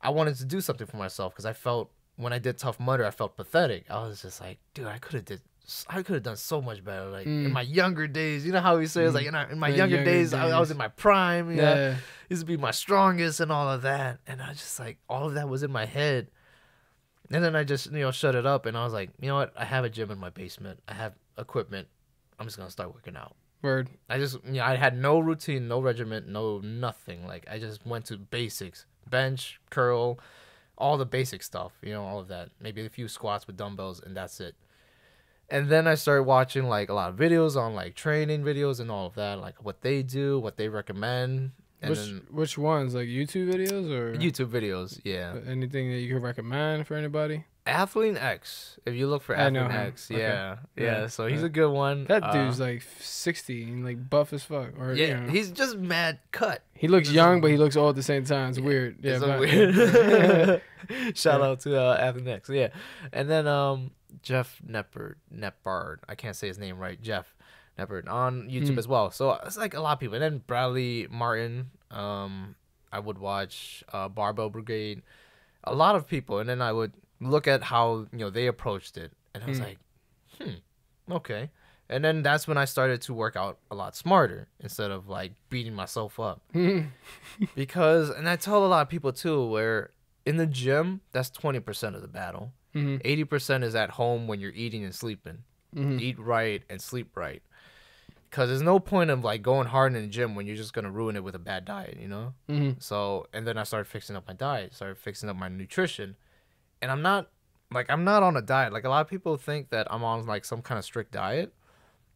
I wanted to do something for myself because I felt when I did Tough Mudder, I felt pathetic. I was just like, dude, I could have did. I could have done so much better, like in Mm. my younger days. You know how he says, like in, our, in my younger, younger days, I, I was in my prime. Know, Yeah. used to be my strongest and all of that. And I just like all of that was in my head. And then I just, you know, shut it up and I was like, you know what? I have a gym in my basement. I have equipment. I'm just gonna start working out. Word. I just you know, I had no routine, no regiment, no nothing. Like I just went to basics. Bench, curl, all the basic stuff, you know, all of that. Maybe a few squats with dumbbells and that's it. And then I started watching like a lot of videos on like training videos and all of that, like what they do, what they recommend. And Which then which ones? Like YouTube videos or YouTube videos, yeah. anything that you could recommend for anybody? Athlete X. If you look for Athlete. X, Okay. yeah, yeah, Yeah. So he's Yeah. a good one. That Uh, dude's like 60 and like buff as fuck. Or yeah, you know, he's just mad cut. he looks young, but he looks old at the same time. It's weird. Yeah, It's weird. Shout Yeah. out to uh, Athlete X, yeah. And then um Jeff Nippard, Nippard. I can't say his name right. Jeff Nippard on YouTube Hmm. as well. So it's like a lot of people. And then Bradley Martin. Um, I would watch uh, Barbell Brigade. A lot of people, and then I would look at how you know they approached it, and I was Hmm. like, hmm, okay. And then that's when I started to work out a lot smarter instead of like beating myself up. because, and I tell a lot of people too, where in the gym, that's 20% of the battle. Mhm. 80% is at home when you're eating and sleeping. Mhm. Eat right and sleep right. Because there's no point of like going hard in the gym when you're just going to ruin it with a bad diet, you know? Mhm. So, and then I started fixing up my diet, started fixing up my nutrition. And I'm not, like, I'm not on a diet. Like, a lot of people think that I'm on like some kind of strict diet.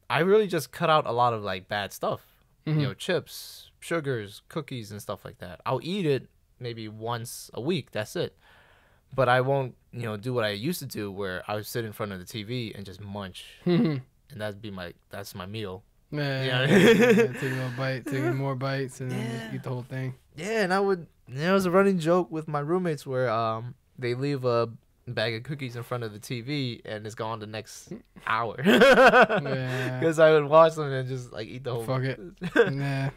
I really just cut out a lot of like bad stuff, Mhm. you know, chips, sugars, cookies, and stuff like that. I'll eat it maybe once a week. That's it. But I won't, you know, do what I used to do where I would sit in front of the TV and just munch. Mhm. And that'd be my, that's my meal. Yeah, Yeah. yeah, yeah, Take a little bite, taking more bites, and Yeah. eat the whole thing. Yeah, and I would. There was a running joke with my roommates where um they leave a bag of cookies in front of the TV and it's gone the next hour. Yeah. Because I would watch them and just like eat the whole. Fuck it. Nah.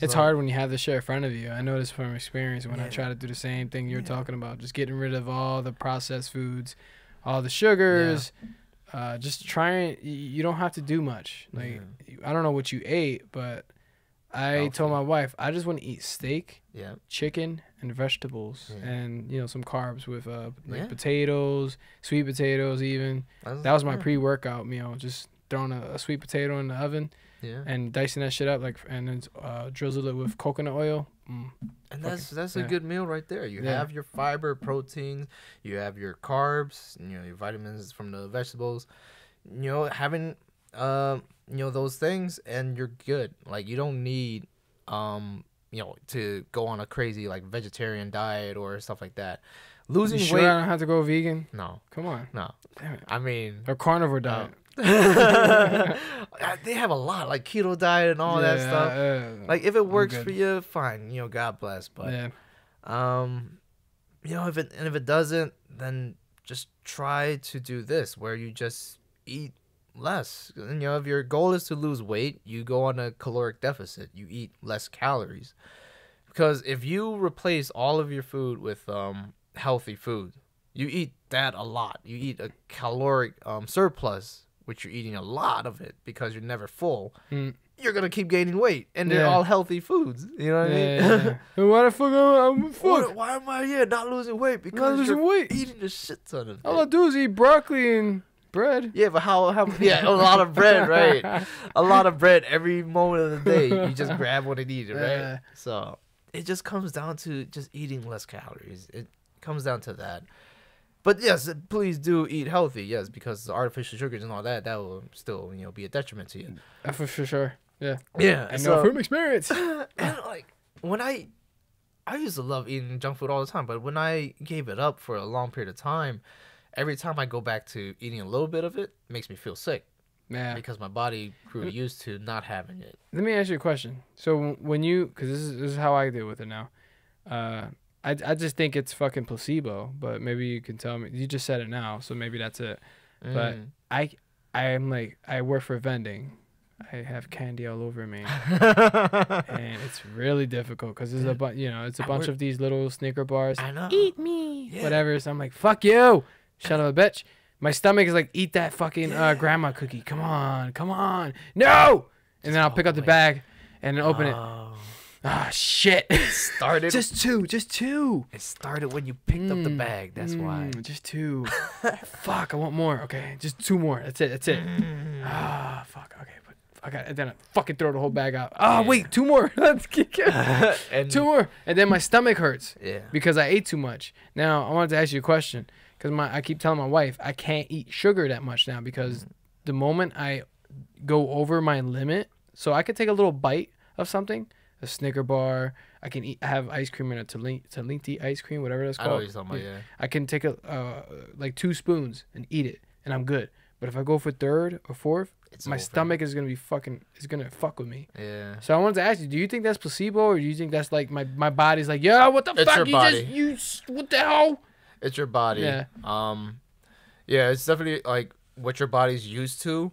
It's So- hard when you have the shit in front of you. I noticed from experience when I try to do the same thing you're Yeah. talking about, just getting rid of all the processed foods, all the sugars. Uh, just trying. y- You don't have to do much. Like I don't know what you ate, but I told my wife I just want to eat steak, Yeah. chicken, and vegetables, Yeah. and you know some carbs with uh like potatoes, sweet potatoes, even. That was my pre-workout meal. Just throwing a, a sweet potato in the oven Yeah. and dicing that shit up, like, and then uh, drizzle it with coconut oil. Mm. And that's that's a yeah. good meal right there. You Yeah. have your fiber, protein, you have your carbs, you know, your vitamins from the vegetables. You know, having um, you know, those things and you're good. Like you don't need um, you know, to go on a crazy like vegetarian diet or stuff like that. Losing You sure weight I don't have to go vegan? No. Come on, No. damn it. I mean Or carnivore uh, diet. they have a lot like keto diet and all that stuff. uh, Like if it works for you, fine. You know, God bless. But yeah, um, you know, if it and if it doesn't, then just try to do this where you just eat less. And you know, if your goal is to lose weight, you go on a caloric deficit. You eat less calories. Because if you replace all of your food with um healthy food, you eat that a lot. You eat a caloric um surplus, which you're eating a lot of it because you're never full. Mm. You're gonna keep gaining weight, and they're Yeah. all healthy foods. You know what yeah, I mean? yeah. Why the fuck am I Why, fuck? why am I here not losing weight? Because losing you're weight. eating a shit ton of All I do is eat broccoli and bread. Yeah, but how, how yeah, a lot of bread, right? A lot of bread every moment of the day. You just grab what and eat it, right? So it just comes down to just eating less calories. It comes down to that. But yes, please do eat healthy, yes, because the artificial sugars and all that, that will still, you know, be a detriment to you. For, for sure. Yeah, Yeah. I know from experience. and like when I I used to love eating junk food all the time, but when I gave it up for a long period of time, every time I go back to eating a little bit of it, it makes me feel sick Yeah. because my body grew used to not having it. Let me ask you a question. So when you, because this is this is how I deal with it now. Uh, I I just think it's fucking placebo, but maybe you can tell me. You just said it now, so maybe that's it. But Mm. I I am like I work for vending. I have candy all over me, and it's really difficult because there's a bunch. You know, it's a I bunch work- of these little Snicker bars. I know. Eat me, Yeah. whatever. So I'm like, fuck you, shut up, bitch. My stomach is like, eat that fucking uh, grandma cookie. Come on, come on, no. And then I'll pick up the bag and then open it. Ah, shit. started. just two, just two. it started when you picked up the Mm, bag. That's why. Mm, Just two. fuck, I want more. Okay, just two more. That's it. That's it. Mm. Ah, fuck. Okay, but I got. And then I fucking throw the whole bag out. Ah, Yeah. wait, two more. Let's get and two more. And then my stomach hurts Yeah. because I ate too much. Now I wanted to ask you a question because my I keep telling my wife I can't eat sugar that much now because the moment I go over my limit, so I could take a little bite of something, a Snicker bar. I can eat I have ice cream in a Talenti ice cream, whatever that's I know called. you're talking about. Yeah. I can take a uh, like two spoons and eat it, and I'm good. But if I go for third or fourth, It's my stomach is gonna be fucking is gonna fuck with me. Yeah. So I wanted to ask you, do you think that's placebo, or do you think that's like my my body's like, yeah, what the It's fuck, your you body. just you what the hell? It's your body. Yeah. Um, yeah, it's definitely like what your body's used to.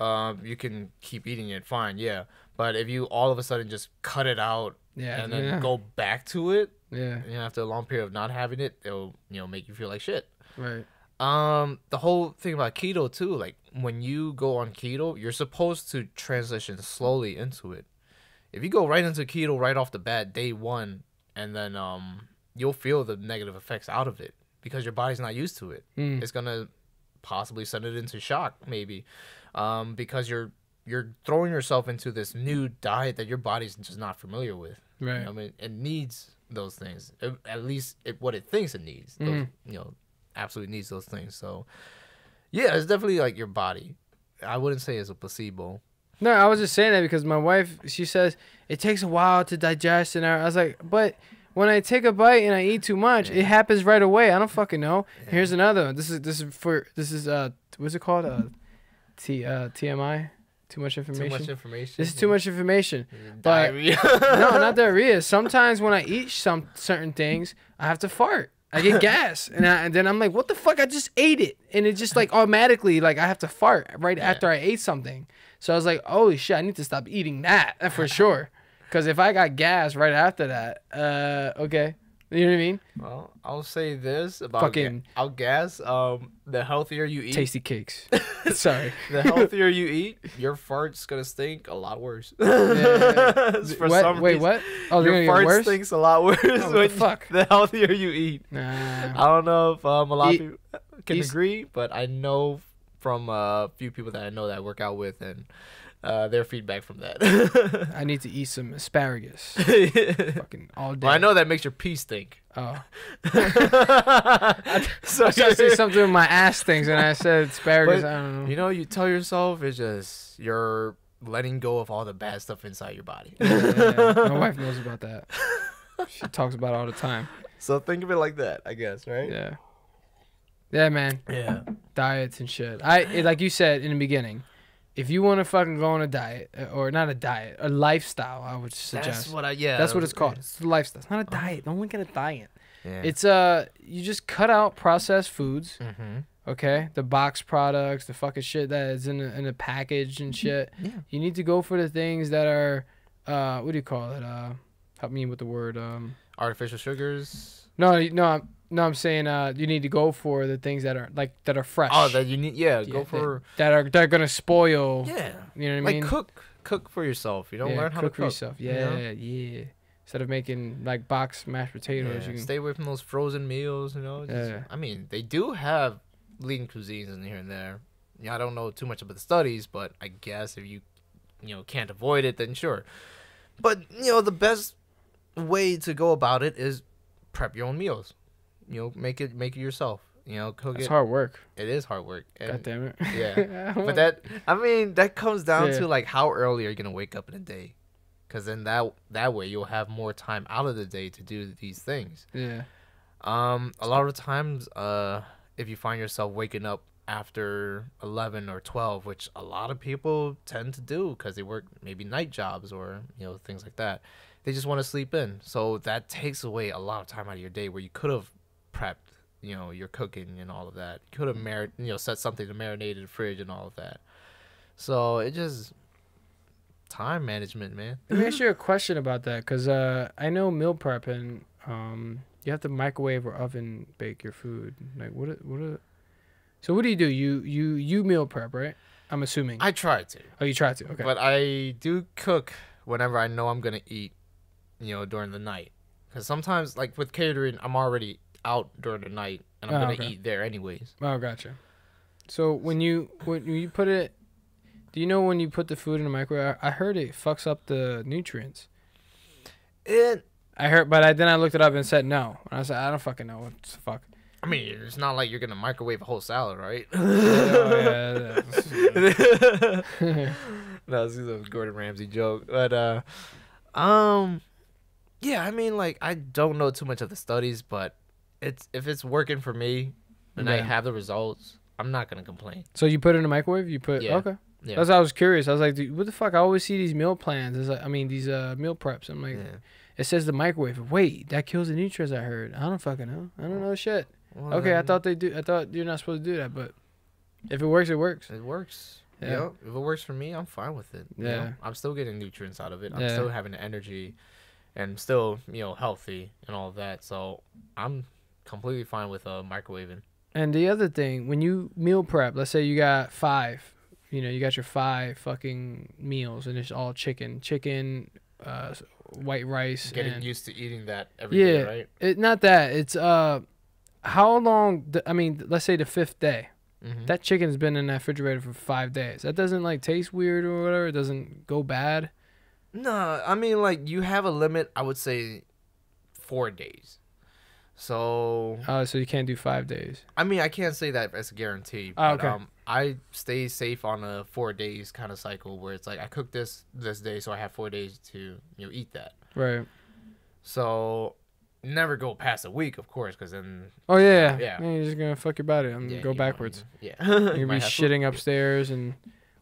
Um, you can keep eating it, fine, yeah. But if you all of a sudden just cut it out Yeah, and then yeah. go back to it, Yeah, you know, after a long period of not having it, it'll you know make you feel like shit. right. Um, the whole thing about keto too, like when you go on keto, you're supposed to transition slowly into it. If you go right into keto right off the bat, day one, and then um, you'll feel the negative effects out of it because your body's not used to it. Mm. It's gonna possibly send it into shock, maybe, um, because you're you're throwing yourself into this new diet that your body's just not familiar with. Right. I mean, it needs those things. It- at least it, what it thinks it needs. Those, Mhm. You know, absolutely needs those things. So, yeah, it's definitely like your body. I wouldn't say it's a placebo. No, I was just saying that because my wife, she says it takes a while to digest, and I was like, but when I take a bite and I eat too much, it happens right away. I don't fucking know. Here's another one. This is this is for this is uh what's it called uh T uh TMI too much information. Too much information. this is too much information. but- Diarrhea. no, not diarrhea. Sometimes when I eat some certain things, I have to fart. I get gas, and, I, and then I'm like, "What the fuck? I just ate it," and it just like automatically like I have to fart right after I ate something. So I was like, "Holy shit! I need to stop eating that for sure." Because if I got gas right after that, uh, okay, you know what I mean? Well, I'll say this about Fucking- ga- I'll guess um the healthier you eat, Tasty cakes. Sorry. the healthier you eat, your farts gonna stink a lot worse. Yeah. For what? some Wait, reason, what? Oh, your gonna fart worse. stinks a lot worse what the fuck? the healthier you eat. Nah. I don't know if um, a lot Eat- of people can eat- agree, but I know from a few people that I know that I work out with and uh, their feedback from that. I need to eat some asparagus. Fucking all day. well, I know that makes your pee stink. Oh. so I trying to say something with my ass things, and I said asparagus. But, I don't know. You know, you tell yourself it's just you're letting go of all the bad stuff inside your body. Yeah, my wife knows about that. She talks about it all the time. so think of it like that, I guess, right? Yeah. Yeah, man. Yeah. Diets and shit. I it, like you said in the beginning. If you want to fucking go on a diet, uh, or not a diet, a lifestyle, I would suggest. That's what I yeah. That's what it's called. It's a lifestyle. It's not a diet. Don't look at a diet. Yeah. It's uh, you just cut out processed foods. mm-hmm. Okay, the box products, the fucking shit that is in a, in a package and shit. Yeah. You need to go for the things that are, uh, what do you call it? Uh, help me with the word. Um, Artificial sugars. no, no, no, I'm saying uh, you need to go for the things that are like that are fresh. Oh, that you need. Yeah, Yeah, go that- for. that are that are gonna spoil. Yeah. You know what I Like mean? cook, cook for yourself. You know, yeah, learn how cook to for cook. yourself. you Yeah, know? yeah. Instead of making like box mashed potatoes, Yeah, you can. Stay away from those frozen meals. You know. just- Yeah. I mean, they do have lean cuisines in here and there. Yeah, I don't know too much about the studies, but I guess if you, you know, can't avoid it, then sure. But you know, the best way to go about it is prep your own meals. You know, make it make it yourself. You know, cook It's it. hard work. It is hard work. God damn it. yeah. But that I mean that comes down Yeah. to like how early are you gonna wake up in a day, because then that that way you'll have more time out of the day to do these things. Yeah. Um, a lot of times, uh, if you find yourself waking up after eleven or twelve, which a lot of people tend to do because they work maybe night jobs or you know things like that, they just want to sleep in. So that takes away a lot of time out of your day where you could have prepped, you know, your cooking and all of that. You could have mar- you know, set something to marinate in the fridge and all of that. So it just time management, man. Let me ask you a question about that, cause uh, I know meal prepping um, you have to microwave or oven bake your food. Like what? a- What? A, so what do you do? You you you meal prep, right? I'm assuming. I try to. oh, you try to. Okay. But I do cook whenever I know I'm gonna eat, you know, during the night. Because sometimes, like with catering, I'm already out during the night, and I'm Oh, gonna okay. eat there anyways. oh, gotcha. So when you when you put it, do you know when you put the food in the microwave? I heard it fucks up the nutrients. It, I heard, but I then I looked it up and said no. And I said I don't fucking know what the fuck. I mean, it's not like you're gonna microwave a whole salad, right? Oh, yeah, yeah. no, this is a Gordon Ramsay joke, but uh, um, yeah, I mean, like I don't know too much of the studies, but it's if it's working for me, and I have the results, I'm not gonna complain. So you put it in the microwave? You put Yeah. okay. Yeah. That's I was curious. I was like, dude, what the fuck? I always see these meal plans. It's like, I mean, these uh meal preps. I'm like, yeah. it says the microwave. Wait, that kills the nutrients. I heard. I don't fucking know. I don't know shit. Well, Okay, I thought they do. I thought you're not supposed to do that, but if it works, it works. it works. Yeah. Yeah. If it works for me, I'm fine with it. you know? Yeah. I'm still getting nutrients out of it. I'm Yeah. still having the energy, and still you know healthy and all that. So I'm completely fine with uh microwaving. And the other thing, when you meal prep, let's say you got five, you know, you got your five fucking meals, and it's all chicken, chicken, uh, white rice. Getting and, used to eating that every day, Yeah. right? it, not that. It's uh, how long? th- I mean, let's say the fifth day. Mm-hmm. That chicken's been in that refrigerator for five days. That doesn't like taste weird or whatever. It doesn't go bad. No, I mean like you have a limit. I would say four days. So Uh, so you can't do five days. I mean I can't say that as a guarantee. Oh, okay. Um, I stay safe on a four days kind of cycle where it's like I cook this this day, so I have four days to you know eat that. Right. So never go past a week, of course, because then Oh yeah. Yeah. Man, you're just gonna fuck your body and yeah, go you might- backwards. yeah, You're gonna be to- shitting upstairs and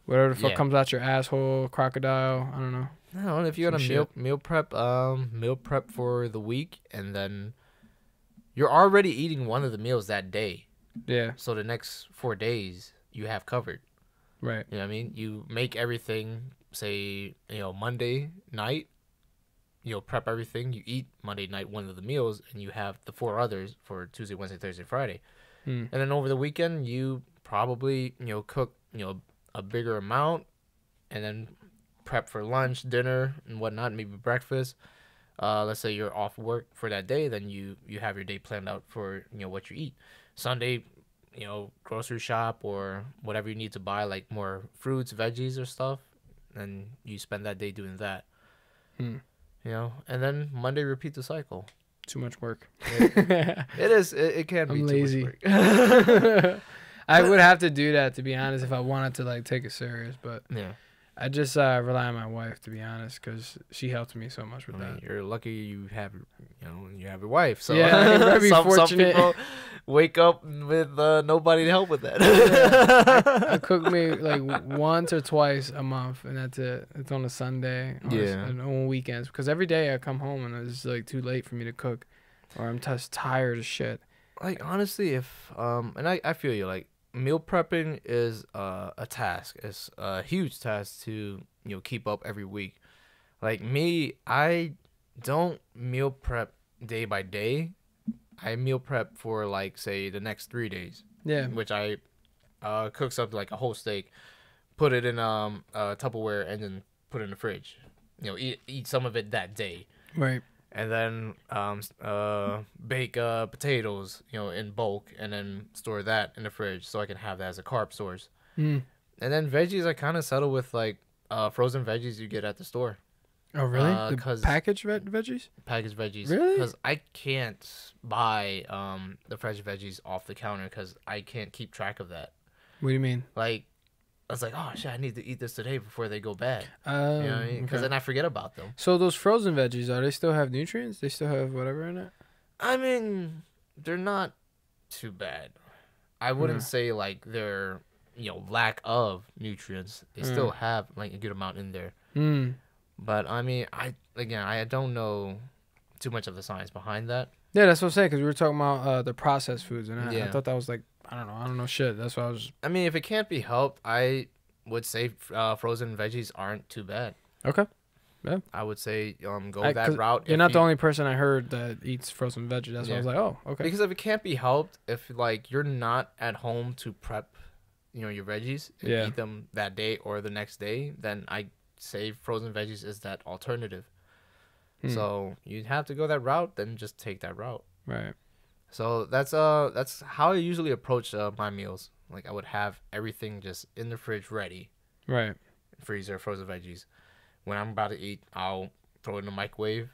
whatever the fuck Yeah. comes out your asshole, crocodile. I don't know. No, if you're Some gonna meal meal prep, um, meal prep for the week, and then you're already eating one of the meals that day. Yeah. So the next four days you have covered. Right. You know what I mean? You make everything, say, you know, Monday night. You'll prep everything. You eat Monday night one of the meals, and you have the four others for Tuesday, Wednesday, Thursday, Friday. Hmm. And then over the weekend, you probably you know cook you know a bigger amount, and then prep for lunch, dinner, and whatnot. Maybe breakfast. Uh, let's say you're off work for that day, then you you have your day planned out for you know what you eat. Sunday, you know, grocery shop or whatever you need to buy, like more fruits, veggies, or stuff, and you spend that day doing that. Hmm. You know, and then Monday repeat the cycle. Too much work. It is. It, it can be I'm too lazy. much work. I would have to do that to be honest if I wanted to like take it serious, but yeah. I just uh, rely on my wife to be honest because she helped me so much with I mean, that. you're lucky you have, you know, you have your wife. So Yeah, I'm very some, some fortunate. people wake up with uh, nobody to help with that. I cook me like once or twice a month, and that's it. It's on a Sunday, s- Yeah. and on weekends. Because every day I come home and it's like too late for me to cook, or I'm just tired as shit. like honestly, if um, and I I feel you like meal prepping is uh, a task. It's a huge task to you know keep up every week. Like me, I don't meal prep day by day. I meal prep for like say the next three days. Yeah, which I uh, cooks up like a whole steak, put it in um uh, Tupperware, and then put it in the fridge. You know, eat eat some of it that day, right. And then um uh bake uh potatoes you know in bulk, and then store that in the fridge so I can have that as a carb source. Mm. And then veggies, I kind of settle with like uh frozen veggies you get at the store, Oh really? Uh, packaged ve- veggies? packaged veggies. Really? Because I can't buy um the fresh veggies off the counter because I can't keep track of that. What do you mean? Like, I was like, oh shit, I need to eat this today before they go bad. Um, You know I mean? Because okay. then I forget about them. So those frozen veggies, are they still have nutrients? They still have whatever in it? I mean, they're not too bad. I wouldn't Mm. say like they're you know lack of nutrients. They Mm. still have like a good amount in there. Mm. But I mean, I again, I don't know too much of the science behind that. Yeah, that's what I'm saying. Because we were talking about uh, the processed foods, and I, I thought that was like I don't know, I don't know shit. That's why I was I mean, if it can't be helped, I would say uh, frozen veggies aren't too bad. okay. Yeah. I would say um go I- that route. You're not the only person I heard that eats frozen veggies. That's why I was like, oh, okay. Because if it can't be helped, if like you're not at home to prep, you know, your veggies and Yeah. eat them that day or the next day, then I say frozen veggies is that alternative. Hmm. So you'd have to go that route, then just take that route. Right. So that's uh that's how I usually approach uh, my meals. Like I would have everything just in the fridge ready, Right. freezer, frozen veggies. When I'm about to eat, I'll throw it in the microwave.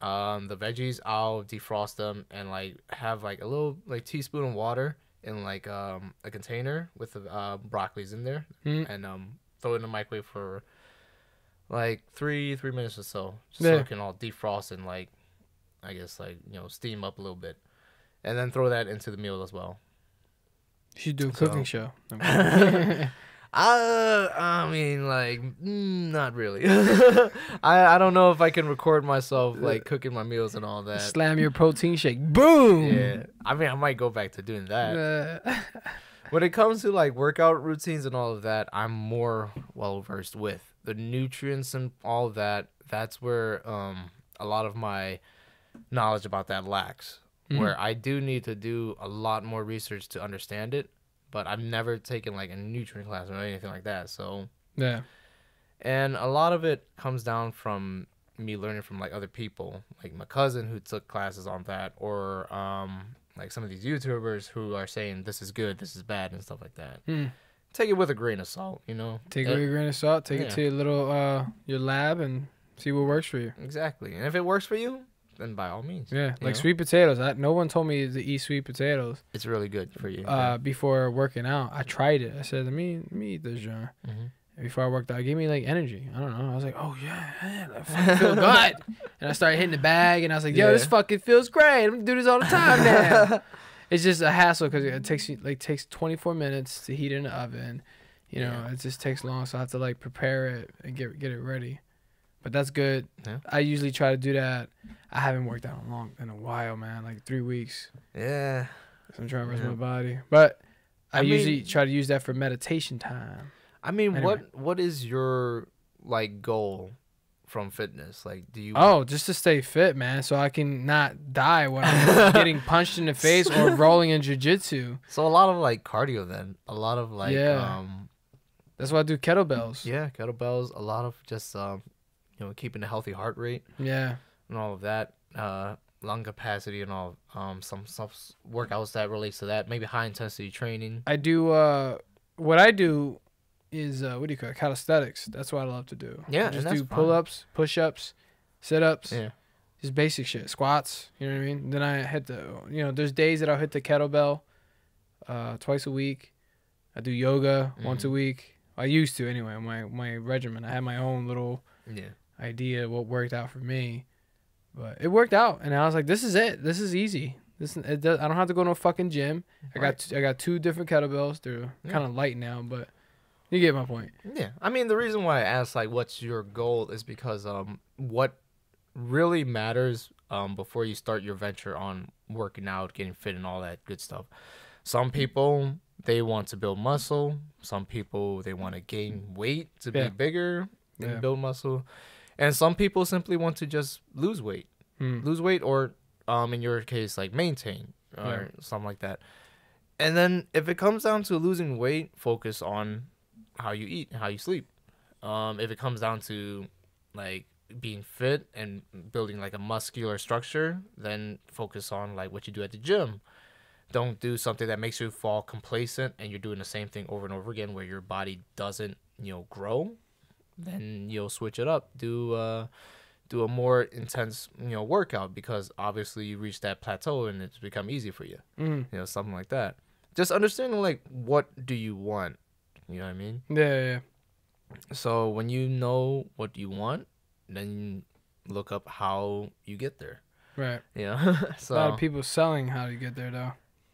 Um, the veggies, I'll defrost them and like have like a little like teaspoon of water in like um a container with the uh, broccolis in there, Mm. and um throw it in the microwave for like three three minutes or so, just so Yeah. it can all defrost and like I guess like you know steam up a little bit, and then throw that into the meal as well. You should do a So- cooking show. I'm. Uh, I mean, like, mm, not really. I I don't know if I can record myself like cooking my meals and all that. Slam your protein shake. Boom. Yeah, I mean, I might go back to doing that. Uh, When it comes to like workout routines and all of that, I'm more well versed with the nutrients and all that. That's where um a lot of my knowledge about that lacks. Mhm. where I do need to do a lot more research to understand it, but I've never taken like a nutrient class or anything like that. So, Yeah. and a lot of it comes down from me learning from like other people, like my cousin who took classes on that, or um like some of these YouTubers who are saying this is good, this is bad, and stuff like that. Mm. Take it with a grain of salt, you know. Take it with a grain of salt. Take it to your little uh your lab and see what works for you. Exactly, and if it works for you, then by all means, Yeah, like know? sweet potatoes. I, no one told me to eat sweet potatoes it's really good for you. uh, before working out. I tried it. I said, let me let me eat this, John. Mhm. Before I worked out, it gave me like energy. I don't know. I was like, oh yeah, man, I feel good. And I started hitting the bag, and I was like, yo, this fucking feels great. I'm gonna do this all the time now. it's just a hassle because it takes you like takes 24 minutes to heat in the oven. You know, Yeah. it just takes long, so I have to like prepare it and get get it ready. But that's good. Yeah. I usually try to do that. I haven't worked out in a long in a while, man. Like three weeks. yeah. So I'm trying to rest Yeah. my body. But I, I mean- usually try to use that for meditation time. I mean, Anyway. what what is your like goal from fitness? Like, do you? Oh, just to stay fit, man, so I can not die when I'm getting punched in the face or rolling in jujitsu. So a lot of like cardio then. A lot of like Yeah. um That's why I do kettlebells. yeah, kettlebells, a lot of just um you know, keeping a healthy heart rate Yeah. and all of that. Uh lung capacity and all um some some workouts that relates to that. Maybe high intensity training. I do. uh What I do is uh what do you call it? Calisthenics. That's what I love to do. Yeah, I just do pull ups, push ups, sit ups. Yeah. Just basic shit, squats. You know what I mean? Then I hit the. You know, there's days that I'll hit the kettlebell, uh, twice a week. I do yoga once a Mhm. week. I used to anyway. My my regimen. I had my own little Yeah. Idea what worked out for me, but it worked out, and I was like, "This is it. This is easy. This it does, I don't have to go to a fucking gym. I got t- I got two different kettlebells. They're Yeah. kind of light now, but you get my point. Yeah, I mean the reason why I asked like what's your goal is because um what really matters um before you start your venture on working out, getting fit, and all that good stuff. Some people they want to build muscle. Some people they want to gain weight to Yeah. be bigger and Yeah. build muscle, and some people simply want to just lose weight, Hmm. lose weight, or um in your case like maintain or Yeah. something like that. And then if it comes down to losing weight, focus on how you eat, and how you sleep. Um, if it comes down to like being fit and building like a muscular structure, then focus on like what you do at the gym. Don't do something that makes you fall complacent and you're doing the same thing over and over again where your body doesn't, you know, grow. Then you'll switch it up. Do uh do a more intense, you know, workout because obviously you reach that plateau and it's become easy for you. Mm. You know, something like that. Just understanding like what do you want? You know what I mean? Yeah, yeah, yeah. So when you know what you want, then look up how you get there. right. You know, A lot of people selling how to get there though.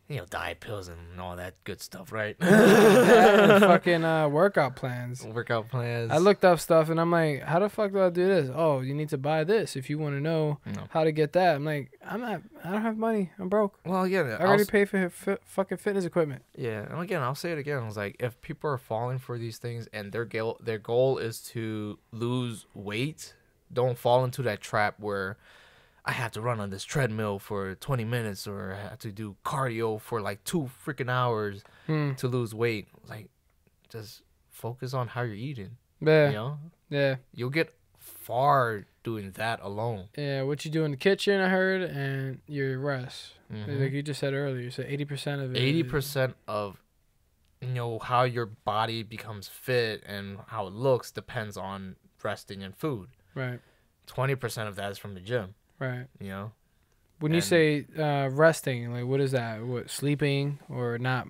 You know, diet pills and all that good stuff, right? Fucking uh, workout plans. Workout plans. I looked up stuff and I'm like, how the fuck do I do this? Oh, you need to buy this if you want to know No. how to get that. I'm like, I'm not. I don't have money. I'm broke. Well, yeah, I I'll already s- paid for fi- fucking fitness equipment. yeah, and again, I'll say it again. I was like, if people are falling for these things and their goal, their goal is to lose weight, don't fall into that trap where I have to run on this treadmill for 20 minutes or I have to do cardio for like two freaking hours Hmm. to lose weight. Like, just focus on how you're eating. Yeah. You know, Yeah. you'll get far doing that alone. Yeah. What you do in the kitchen, I heard, and your rest. Mhm. Like you just said earlier, you said 80% of it. Eighty is- percent of you know how your body becomes fit and how it looks depends on resting and food. Right. Twenty percent of that is from the gym. Right. You know, When you say uh, resting, like what is that? What sleeping or not?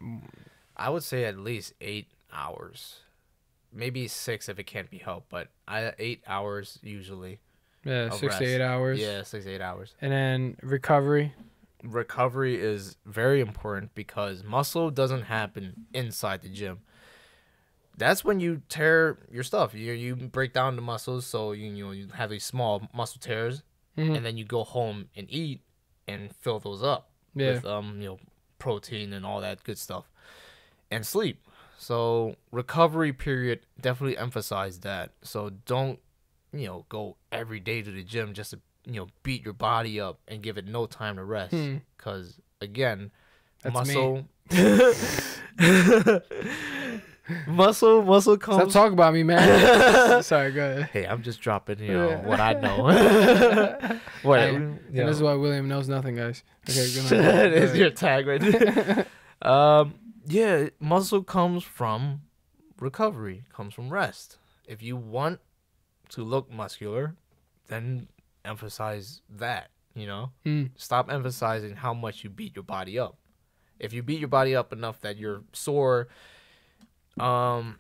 I would say at least eight hours, maybe six if it can't be helped, but I eight hours usually. Yeah, six to eight hours. Yeah, six to eight hours. And then recovery. Recovery is very important because muscle doesn't happen inside the gym. That's when you tear your stuff. You you break down the muscles, so you you, know, you have these small muscle tears, Mhm. and then you go home and eat and fill those up Yeah. with um you know protein and all that good stuff, and sleep. So recovery period definitely emphasize that. So don't you know go every day to the gym just to you know beat your body up and give it no time to rest Hmm. because again That's muscle muscle muscle comes. Stop talking about me, man. Sorry, go ahead. hey i'm just dropping you know what i know what Hey, you know. this is why William knows nothing, guys. Okay, good night. that Go is ahead. your tag right there um yeah muscle comes from recovery comes from rest if you want to look muscular then emphasize that you know Hmm. stop emphasizing how much you beat your body up if you beat your body up enough that you're sore um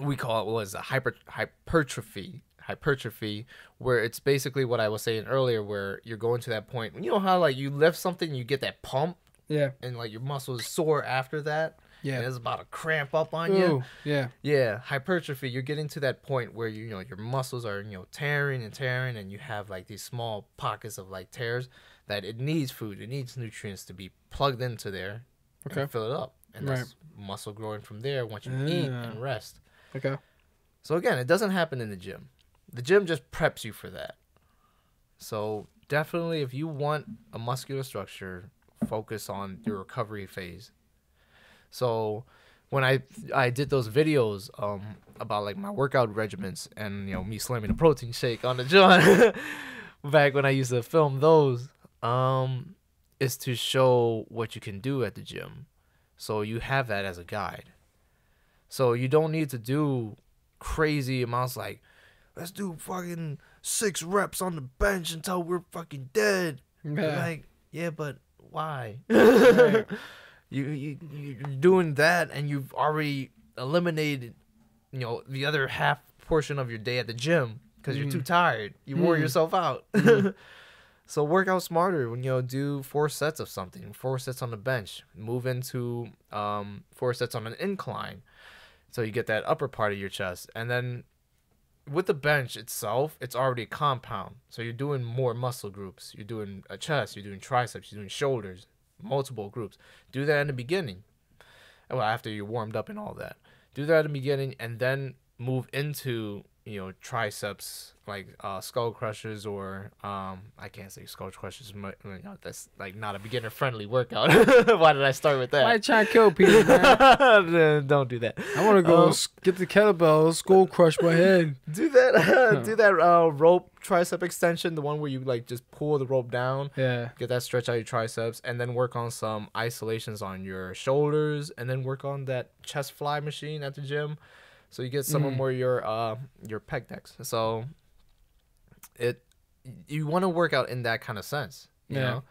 we call it is it hyper hypertrophy hypertrophy where it's basically what i was saying earlier where you're going to that point you know how like you lift something you get that pump Yeah, and like your muscles sore after that yeah. and it's about to cramp up on you yeah. yeah, hypertrophy. You're getting to that point where you, you know your muscles are you know tearing and tearing, and you have like these small pockets of like tears that it needs food, it needs nutrients to be plugged into there Okay. fill it up, and Right. that's muscle growing from there once you eat Ah. and rest. Okay. So again, it doesn't happen in the gym. The gym just preps you for that. So definitely, if you want a muscular structure, focus on your recovery phase. So when I I did those videos um about like my workout regimens and you know me slamming a protein shake on the joint back when I used to film those um is to show what you can do at the gym. So you have that as a guide. So you don't need to do crazy amounts like let's do fucking six reps on the bench until we're fucking dead. Yeah. Like, yeah, but why? You, you you're doing that and you've already eliminated you know the other half portion of your day at the gym because you're too tired. You wore Mm. yourself out. so work out smarter when you know do four sets of something, four sets on the bench, move into um four sets on an incline. So you get that upper part of your chest and then with the bench itself, it's already a compound. So you're doing more muscle groups. You're doing a chest, you're doing triceps, you're doing shoulders, multiple groups. Do that in the beginning. Well, after you're warmed up and all that. Do that in the beginning and then move into, you know, triceps like uh, skull crushers or um I can't say skull crushers. but, you know, That's like not a beginner friendly workout. Why did I start with that? Why try to kill people? Don't do that. I want to go Um, get the kettlebell, skull crush my head. Do that. do that uh, rope tricep extension, the one where you like just pull the rope down, Yeah. get that stretch out your triceps, and then work on some isolations on your shoulders, and then work on that chest fly machine at the gym, so you get some of Mhm. more your uh your pec decks. So it you want to work out in that kind of sense, you Yeah. know.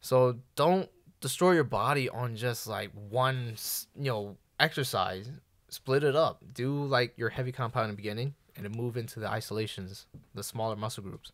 So don't destroy your body on just like one, you know, exercise. Split it up. Do like your heavy compound in the beginning, and then move into the isolations, the smaller muscle groups,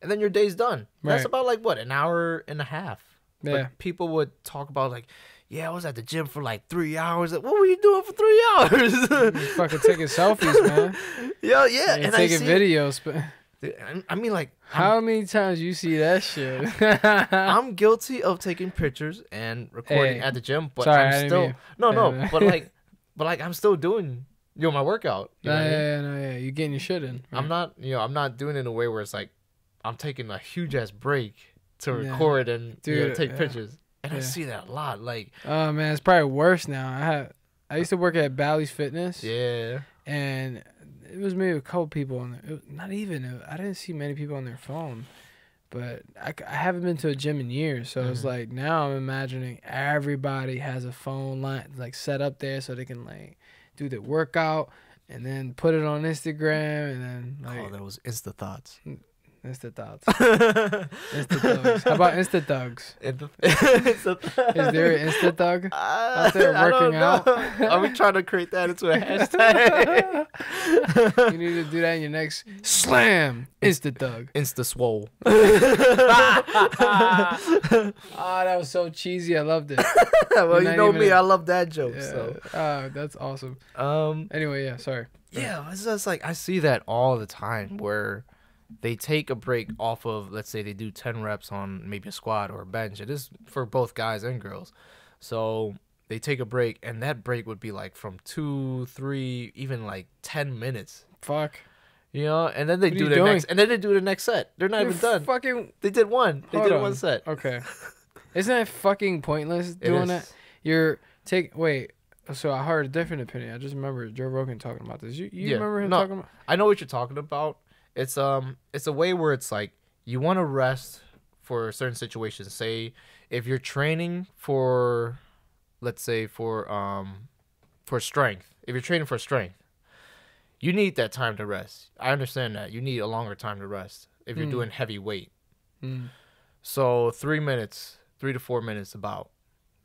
and then your day's done. That's about like what an hour and a half. Yeah. But people would talk about like, yeah, I was at the gym for like three hours. Like, what were you doing for three hours? Fucking taking selfies, man. yeah, yeah, And, and I taking see, videos. But Dude, I- mean, like, how many times you see that shit? I'm guilty of taking pictures and recording Hey, at the gym, but sorry, I'm still no, no, but like, but like, I'm still doing you know my workout. You Nah, yeah, yeah, no, yeah. you're getting your shit in. I'm not, you know, I'm not doing it in a way where it's like I'm taking a huge ass break to Yeah. record and you know, take yeah. pictures, and I Yeah. see that a lot. Like, Oh man, it's probably worse now. I had I used to work at Bally's Fitness, yeah, and it was maybe a couple people on there. Not even. I didn't see many people on their phone, but I, I haven't been to a gym in years. So it's Mhm. like now I'm imagining everybody has a phone line like set up there so they can like do the workout and then put it on Instagram and then like oh, that was Insta thoughts. Insta thoughts, Insta thugs. How about Insta thugs? Insta- Insta- Is there an Insta thug? Uh, there I don't working out? Are we trying to create that into a hashtag? you need to do that in your next slam. Insta thug. Insta swole. Ah, that was so cheesy. I loved it. well, you know me. a- I love that joke. Yeah. So, Ah, that's awesome. um, Anyway, yeah. Sorry. yeah, it's just like I see that all the time where they take a break off of, let's say they do ten reps on maybe a squat or a bench. It is for both guys and girls. So they take a break, and that break would be like from two, three, even like ten minutes. Fuck. You know, and then they What do you the doing? next, and then they do the next set. They're not You're even done. Fucking. They did one. They did on. one set. Okay. Isn't that fucking pointless doing that? You're take wait. So I heard a different opinion. I just remember Joe Rogan talking about this. You you Yeah, remember him no. talking about? I know what you're talking about. It's um, it's a way where it's like you want to rest for certain situations. Say if you're training for, let's say for um, for strength. If you're training for strength, you need that time to rest. I understand that you need a longer time to rest if you're Mm. doing heavy weight. Mm. So three minutes, three to four minutes, about.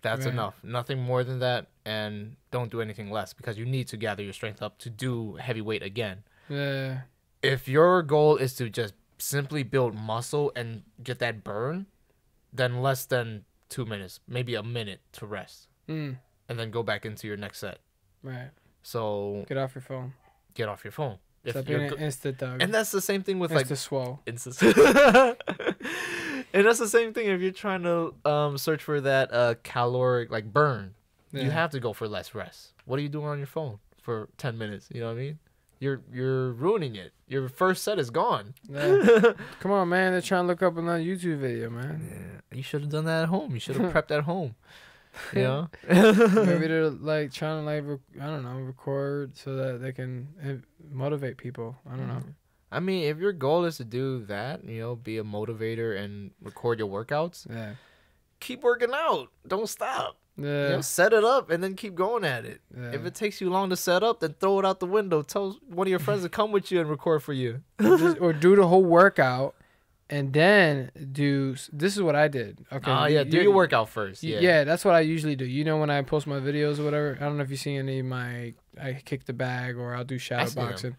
That's Right. enough. Nothing more than that, and don't do anything less because you need to gather your strength up to do heavy weight again Yeah. If your goal is to just simply build muscle and get that burn, then less than two minutes, maybe a minute to rest, Mm. and then go back into your next set. Right. So Get off your phone. get off your phone. If Stop being an instant dog. and that's the same thing with like Insta swole. Insta- and that's the same thing if you're trying to um, search for that uh, caloric like burn. You have to go for less rest. What are you doing on your phone for ten minutes? You know what I mean? You're you're ruining it. Your first set is gone. Yeah. Come on, man. They're trying to look up another YouTube video, man. Yeah, you should have done that at home. You should have prepped at home. You know? Maybe they're like trying to like rec- I don't know record so that they can uh, motivate people. I don't know. I mean, if your goal is to do that, you know, be a motivator and record your workouts, Yeah. keep working out. Don't stop. You Yeah. know, set it up and then keep going at it. yeah. If it takes you long to set up, then throw it out the window. Tell one of your friends to come with you and record for you. or, just- or do the whole workout and then do this is what I did. Okay. Oh you- yeah, do your workout first. Yeah. Yeah. that's what I usually do. You know when I post my videos or whatever, I don't know if you see any of my I kick the bag or I'll do shadow boxing.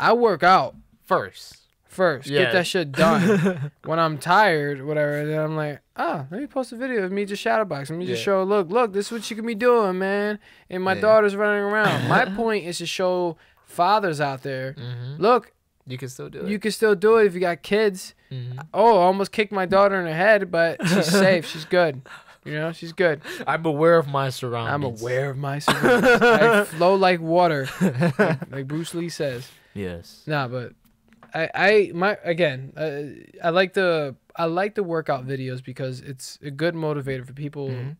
I work out First. First. Yeah. Get that shit done. when I'm tired, whatever, then I'm like, ah, let me post a video of me just shadow boxing. Let me just show, look, look, this is what you can be doing, man. And my Yeah. daughter's running around. my point is to show fathers out there, hmm look, You can still do it. you can still do it if you got kids. Mhm. Oh, I almost kicked my daughter in the head, but she's safe. She's good. You know, she's good. I'm aware of my surroundings. I'm aware of my surroundings. I flow like water, like, like Bruce Lee says. Yes. Nah, but I, I, my again, uh, I like the, I like the workout videos because it's a good motivator for people. Mhm.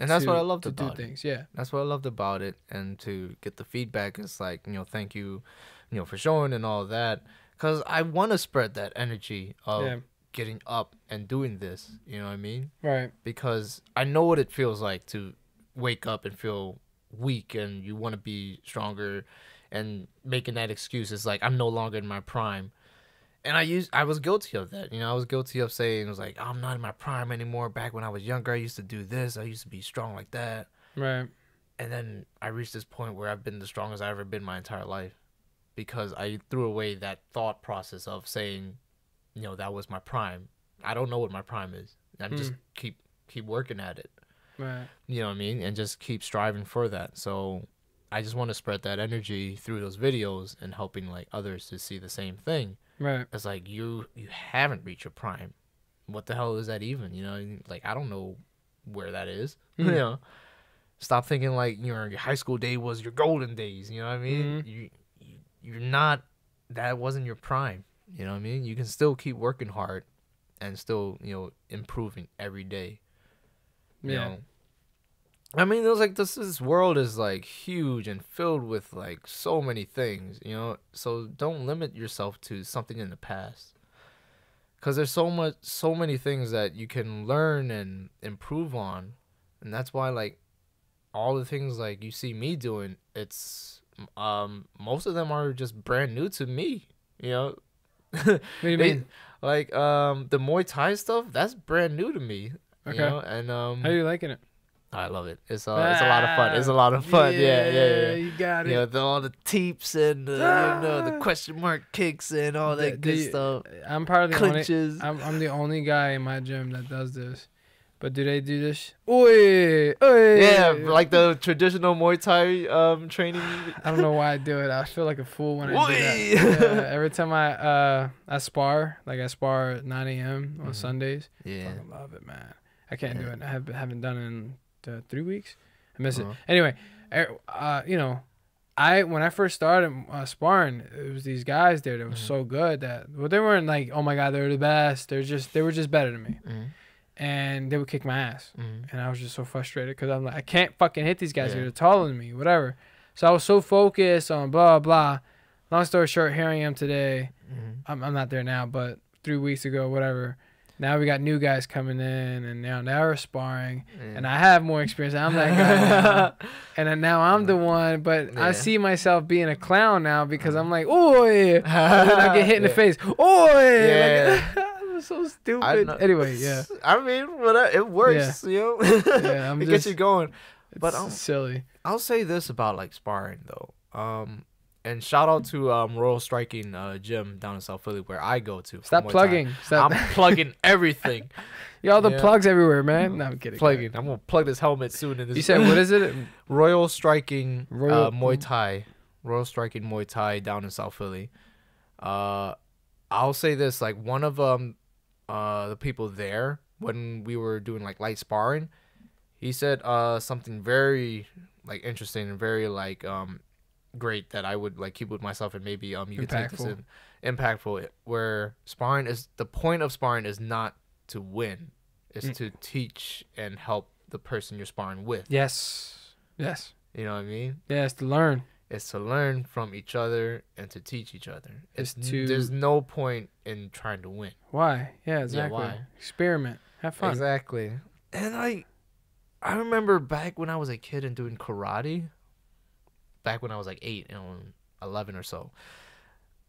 And that's to, what I loved to do about it. things. Yeah, That's what I loved about it, and to get the feedback is like, you know, thank you, you know, for showing and all that, because I want to spread that energy of yeah, getting up and doing this. You know what I mean? right. Because I know what it feels like to wake up and feel weak, and you want to be stronger, and making that excuse is like I'm no longer in my prime. And I used I was guilty of that. You know, I was guilty of saying it was like I'm not in my prime anymore. Back when I was younger, I used to do this. I used to be strong like that Right. and then I reached this point where I've been the strongest I've ever been my entire life because I threw away that thought process of saying, you know, that was my prime. I don't know what my prime is. I'm hmm. just keep keep working at it. Right. You know what I mean? And just keep striving for that. So I just want to spread that energy through those videos and helping like others to see the same thing. Right. It's like you you haven't reached your prime. What the hell is that even? You know, like I don't know where that is. Mhm. You know, stop thinking like your your high school day was your golden days. You know what I mean? Mhm. You, you you're not. That wasn't your prime. You know what I mean? You can still keep working hard, and still you know improving every day. You Yeah. know? I mean, it was like this. This world is like huge and filled with like so many things, you know. So don't limit yourself to something in the past, because there's so much, so many things that you can learn and improve on, and that's why like all the things like you see me doing, it's um most of them are just brand new to me, you know. What do you They- mean? Like um the Muay Thai stuff, that's brand new to me. Okay. You know, and um How are you liking it? I love it. It's uh, it's a lot of fun. It's a lot of fun. Yeah, yeah, yeah. You got it. You know, the, all the teeps and the, you know the Ah. question mark kicks and all The- that good the- stuff. I'm probably the only. I'm, I'm the only guy in my gym that does this. But do they do this? Oi, oi. Yeah, like the traditional Muay Thai um training. I don't know why I do it. I feel like a fool when I do that. Yeah, every time I uh I spar, like I spar at 9 a.m. on Mhm. Sundays. Yeah. Fucking love it, man. I can't do it. I have, haven't done it in uh, three weeks. I miss Uh-huh. it. Anyway, er- uh, you know, I when I first started uh, sparring, it was these guys there that were Mhm. so good that well they weren't like oh my god they're the best. They're just they were just better than me, Mhm. and they would kick my ass, Mhm. and I was just so frustrated because I'm like I can't fucking hit these guys. Yeah. They're taller than me, whatever. So I was so focused on blah blah. Long story short, here I am today. Mhm. I'm I'm not there now, but three weeks ago, whatever. Now we got new guys coming in, and now now we're sparring, and I have more experience. I'm that guy, now. and then now I'm the one. But Yeah. I see myself being a clown now because I'm like, oh yeah, and I get hit in the face. Oh Yeah. yeah, I'm so stupid. Anyway, yeah, I mean, whatever, it works, you know. Yeah, I'm it gets you going. it's But I'm- silly. I'll say this about like sparring though. Um, and shout out to um Royal Striking uh, Gym down in South Philly where I go to. Stop plugging. Stop. I'm plugging everything. Y'all the Yeah. plugs everywhere, man. No, I'm kidding. plugging. I'm gonna plug this helmet soon. In this You said what is it? Royal Striking Royal- uh, Muay Thai. Royal Striking Muay Thai down in South Philly. Uh, I'll say this: like one of um, uh, the people there when we were doing like light sparring, he said uh something very like interesting and very like um great that I would like keep with myself and maybe um you could take this Impactful. in impactful where sparring is the point of sparring is not to win, it's Mm. to teach and help the person you're sparring with. Yes. Yes. You know what I mean? Yes. To learn. It's to learn from each other and to teach each other. It's It's to- there's no point in trying to win. Why? Yeah. Exactly. why? Experiment. Have fun. Exactly. And I I remember back when I was a kid and doing karate, back when I was like 8 and 11 or so.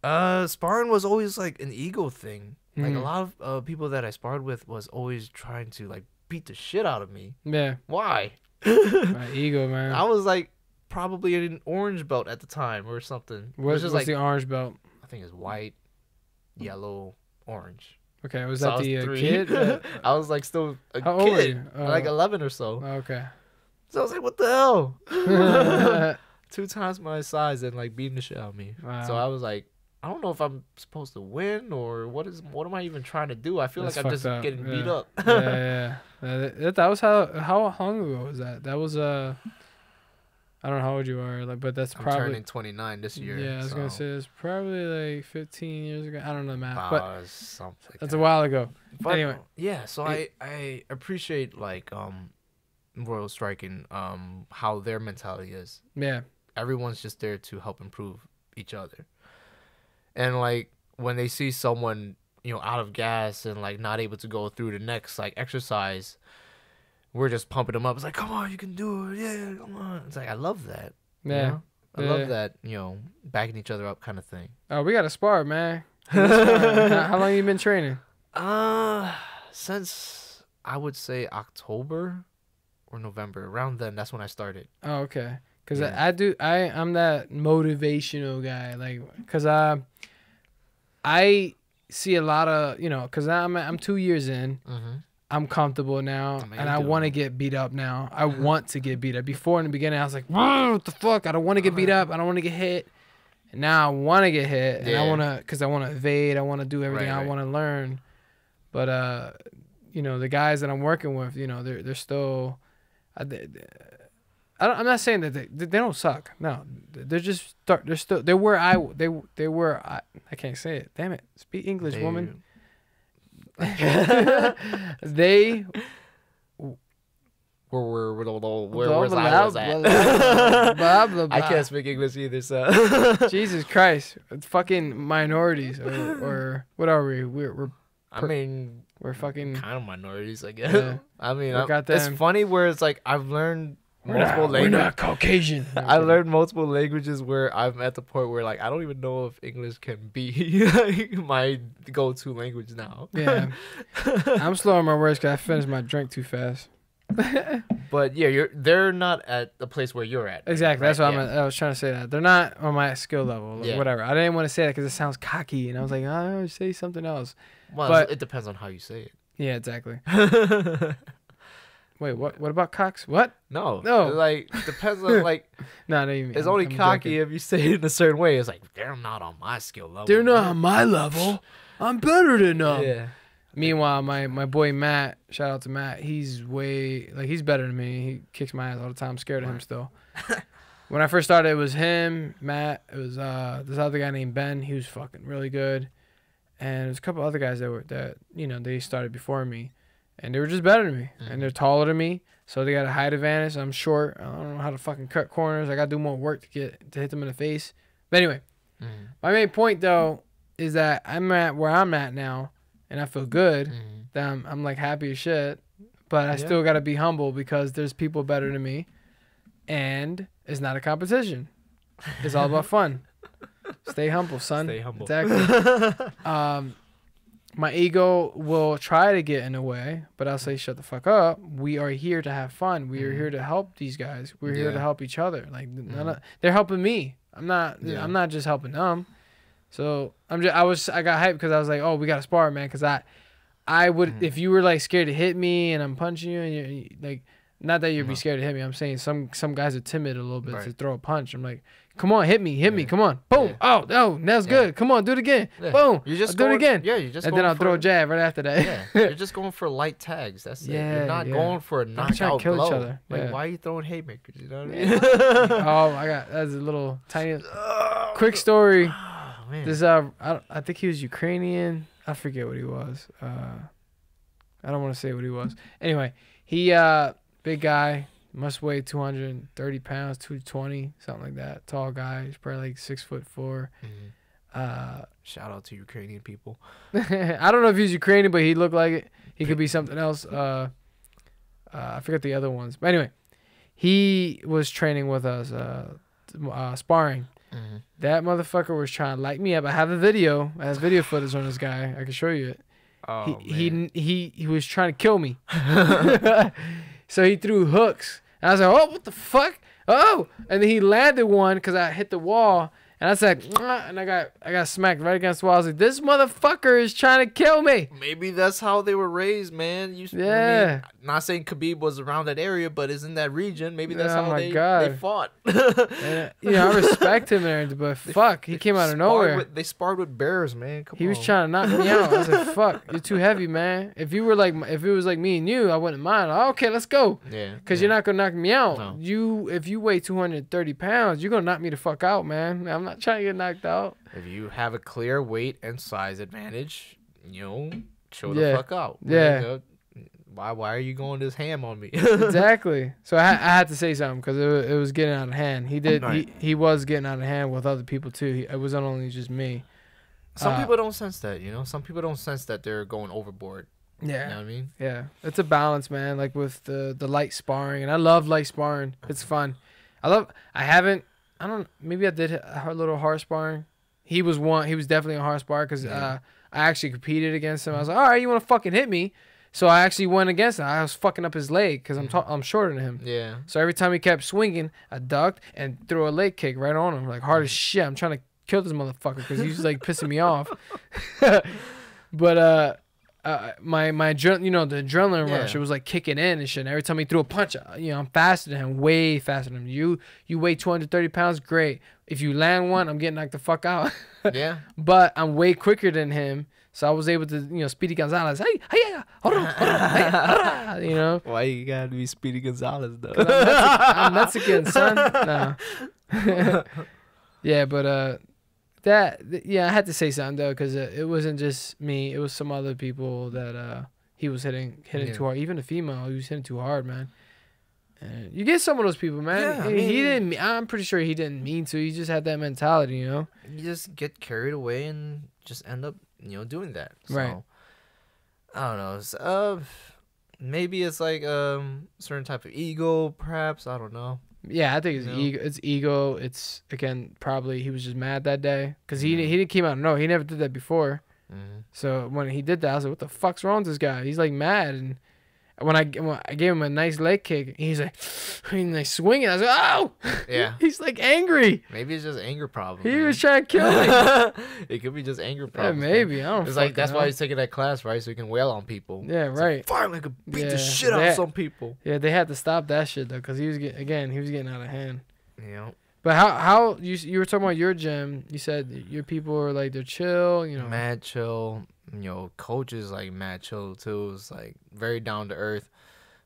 Uh sparring was always like an ego thing. Like a Mhm. lot of uh, people that I sparred with was always trying to like beat the shit out of me. Yeah. Why? My ego, man. I was like probably in an orange belt at the time or something. What, what's like the orange belt? I think it's white, yellow, orange. Okay, was So that the uh, kid? Uh, I was like still a How kid, like Oh. 11 or so. okay. So I was like, what the hell? Wow. Two times my size and like beating the shit out of me. So I was like, I don't know if I'm supposed to win or what is what am I even trying to do? I feel That's like I'm just up, getting beat up. yeah, yeah. Uh, that, that was how how long ago was that? That was uh, I don't know how old you are, like, but that's I'm probably turning 29 this year. yeah. I was gonna say it's probably like 15 years ago. I don't know the math, Wow, but something that's that. a while ago. But, Anyway. yeah. So It- I I appreciate like um, Royal Striking um how their mentality is. Yeah, Everyone's just there to help improve each other, and like when they see someone you know out of gas and like not able to go through the next like exercise, we're just pumping them up. It's like, come on, you can do it. Yeah, come on. It's like I love that. you yeah. know? I Yeah. love that. You know, backing each other up kind of thing. Oh, we got to spar, man. how, how long you been training? Uh, since I would say October or November, around then, that's when I started. Oh, okay. Cause Yeah. I, I do I I'm that motivational guy, like, cause I I see a lot of you know, cause I'm I'm two years in, Mm-hmm. I'm comfortable now, I mean, and I want to get beat up now. I want to get beat up. Before in the beginning, I was like, "Whoa, what the fuck? I don't want to get beat up. I don't want to get hit. And now I want to get hit, and I want to, cause I want to evade. I want to do everything. Right, I want to learn. But uh, you know, the guys that I'm working with, you know, they're they're still. I, I don't, I'm not saying that they, they don't suck. No, they're just start. They're still they're where I they they were. I, I can't say it. Damn it. Speak English, woman. they Where where where, where, Blah, I was at? blah, blah, blah, I can't speak English either, so. Jesus Christ, it's fucking minorities or, or what are we? We're we're I mean, we're fucking. kind of minorities, I guess. Yeah. I mean, got it's funny where it's like I've learned We're multiple not, we're not Caucasian. I learned multiple languages where I'm at the point where like I don't even know if English can be like, my go-to language now. Yeah, I'm slow on my words because I finished my drink too fast. But yeah, you're they're not at the place where you're at. Exactly. right? That's what Yeah. I'm. I was trying to say that they're not on my skill level. or Yeah. Whatever. I didn't want to say that because it sounds cocky, and I was like, I oh, say something else. Well, but- it depends on how you say it. Yeah, exactly. It. Wait, what? What about cocks? What? no, No. like depends on like No, no, you mean it's only I'm cocky joking. if you say it in a certain way. It's like they're not on my skill level. They're not on my level. I'm better than them. Yeah. Meanwhile, my my boy Matt, shout out to Matt, he's way like he's better than me. He kicks my ass all the time. I'm scared of him still. when I first started, it was him, Matt. It was uh this other guy named Ben. He was fucking really good, and there's a couple other guys that were that you know they started before me, and they were just better than me, Mhm. and they're taller than me, so they got a height advantage. I'm short. I don't know how to fucking cut corners. I got to do more work to get to hit them in the face. But anyway, Mm-hmm. my main point though is that I'm at where I'm at now, and I feel good. Mm-hmm. That I'm, I'm like happy as shit, but I Yeah. still got to be humble because there's people better than me, and it's not a competition. It's all about fun. Stay humble, son. Stay humble. Exactly. um, my ego will try to get in the way, but I'll say, shut the fuck up. We are here to have fun. We are Mhm. here to help these guys. We're here to help each other. Like none Mhm. of, they're helping me. I'm not. Yeah. I'm not just helping them. So I'm just. I was. I got hyped because I was like, oh, we got to spar, man. Because I, I would. Mhm. If you were like scared to hit me and I'm punching you and you're like. Not that you'd be scared to hit me. I'm saying some some guys are timid a little bit to throw a punch. I'm like, come on, hit me, hit me, come on, boom. Yeah. Oh, no, that's Yeah. good. Come on, do it again. Yeah. Boom. You just I'll do it again. Yeah, you just. And then I'll throw a jab right after that. yeah, you're just going for light tags. That's it. Yeah, You're not yeah. going for a Don't try to knockout kill each blow. other. Like, Yeah. why are you throwing haymakers? You know what I mean? oh, I got that's a little tiny quick story. Oh. This uh, I, I think he was Ukrainian. I forget what he was. Uh, I don't want to say what he was. Anyway, he uh, big guy, must weigh 230 pounds, 220, something like that. Tall guy. He's probably like six foot four. Mhm. Uh, Shout out to Ukrainian people. I don't know if he's Ukrainian, but he looked like it. He could be something else. Uh, uh, I forget the other ones. But anyway, he was training with us, uh, uh, sparring. Mm-hmm. That motherfucker was trying to light me up. I have a video. I have video footage on this guy. I can show you it. Oh, he, man. he he he was trying to kill me. so he threw hooks. And I was like, "Oh, what the fuck? Oh!" And then he landed one because I hit the wall, and I said, and I got I got smacked right against the wall. I was like, "This motherfucker is trying to kill me." Maybe that's how they were raised, man. You, I mean, Yeah. not saying Khabib was around that area, but is in that region. Maybe that's Oh how they, they fought. Uh, you know, I respect him there, but fuck, he came out of nowhere. with- they sparred with bears, man. Come He was trying to knock me out. I was like, "Fuck, you're too heavy, man. If you were like, if it was like me and you, I wouldn't mind. Like, okay, let's go." Yeah. Cause yeah. you're not gonna knock me out. No. You, if you weigh 230 pounds, you're gonna knock me the fuck out, man. I'm not trying to get knocked out. If you have a clear weight and size advantage, you know, show Yeah. the fuck out. Yeah. Know, why why are you going this ham on me? exactly. So I, I had to say something because it, it was getting out of hand. He did. He, he was getting out of hand with other people too. He, it wasn't only just me. Some Uh, people don't sense that, you know. Some people don't sense that they're going overboard. Yeah. You know I mean? Yeah. It's a balance, man. Like with the the light sparring, and I love light sparring. It's fun. I love. I haven't. I don't. Maybe I did a little hard sparring. He was one. He was definitely a hard spar because Yeah. uh, I actually competed against him. I was like, all right, you want to fucking hit me? So I actually went against him. I was fucking up his leg because I'm ta- I'm shorter than him. Yeah. So every time he kept swinging, I ducked and threw a leg kick right on him, like hard as shit. I'm trying to kill this motherfucker because he's like pissing me off. but uh, uh, my my you know the adrenaline rush, it was like kicking in and shit. And every time he threw a punch, uh, you know, I'm faster than him, way faster than him. You you weigh 230 pounds, great. If you land one, I'm getting knocked the fuck out. Yeah. but I'm way quicker than him. So I was able to, you know, Speedy Gonzales, hey, hey, hold on, hold on, hey, ah, you know. Why you gotta be Speedy Gonzales though? I'm Mexican, son. No. yeah, but uh, that yeah, I had to say something though, cause uh, it wasn't just me. It was some other people that uh he was hitting hitting Yeah. too hard. Even a female, he was hitting too hard, man. And you get some of those people, man. Yeah, I mean, he didn't i'm pretty sure he didn't mean to. He just had that mentality, you know. you just get carried away and just end up, you know, doing that. So, Right. I don't know. It's, uh, maybe it's like um certain type of ego, perhaps. I don't know. Yeah, I think it's ego. It's ego. It's again probably he was just mad that day because he Yeah. he didn't came out. No, he never did that before. Mhm. So when he did that, I was like, "What the fuck's wrong with this guy?" He's like mad, and when I when I gave him a nice leg kick, he's like, he's like swinging. I was like, "Oh!" Yeah. he's like angry. Maybe it's just anger problem. He man. was trying to kill me. it could be just anger yeah, problems. man. maybe I don't. It's like that's know. why he's taking that class, right? So he can wail on people. Yeah, It's like, right. Finally, I could beat Yeah, the shit out of some people. Yeah, they had to stop that shit though, because he was getting again. He was getting out of hand. Know, But how how you you were talking about your gym? You said your people are like they're chill. You know. mad chill. You know, Coaches like mad chill too. It's like very down to earth.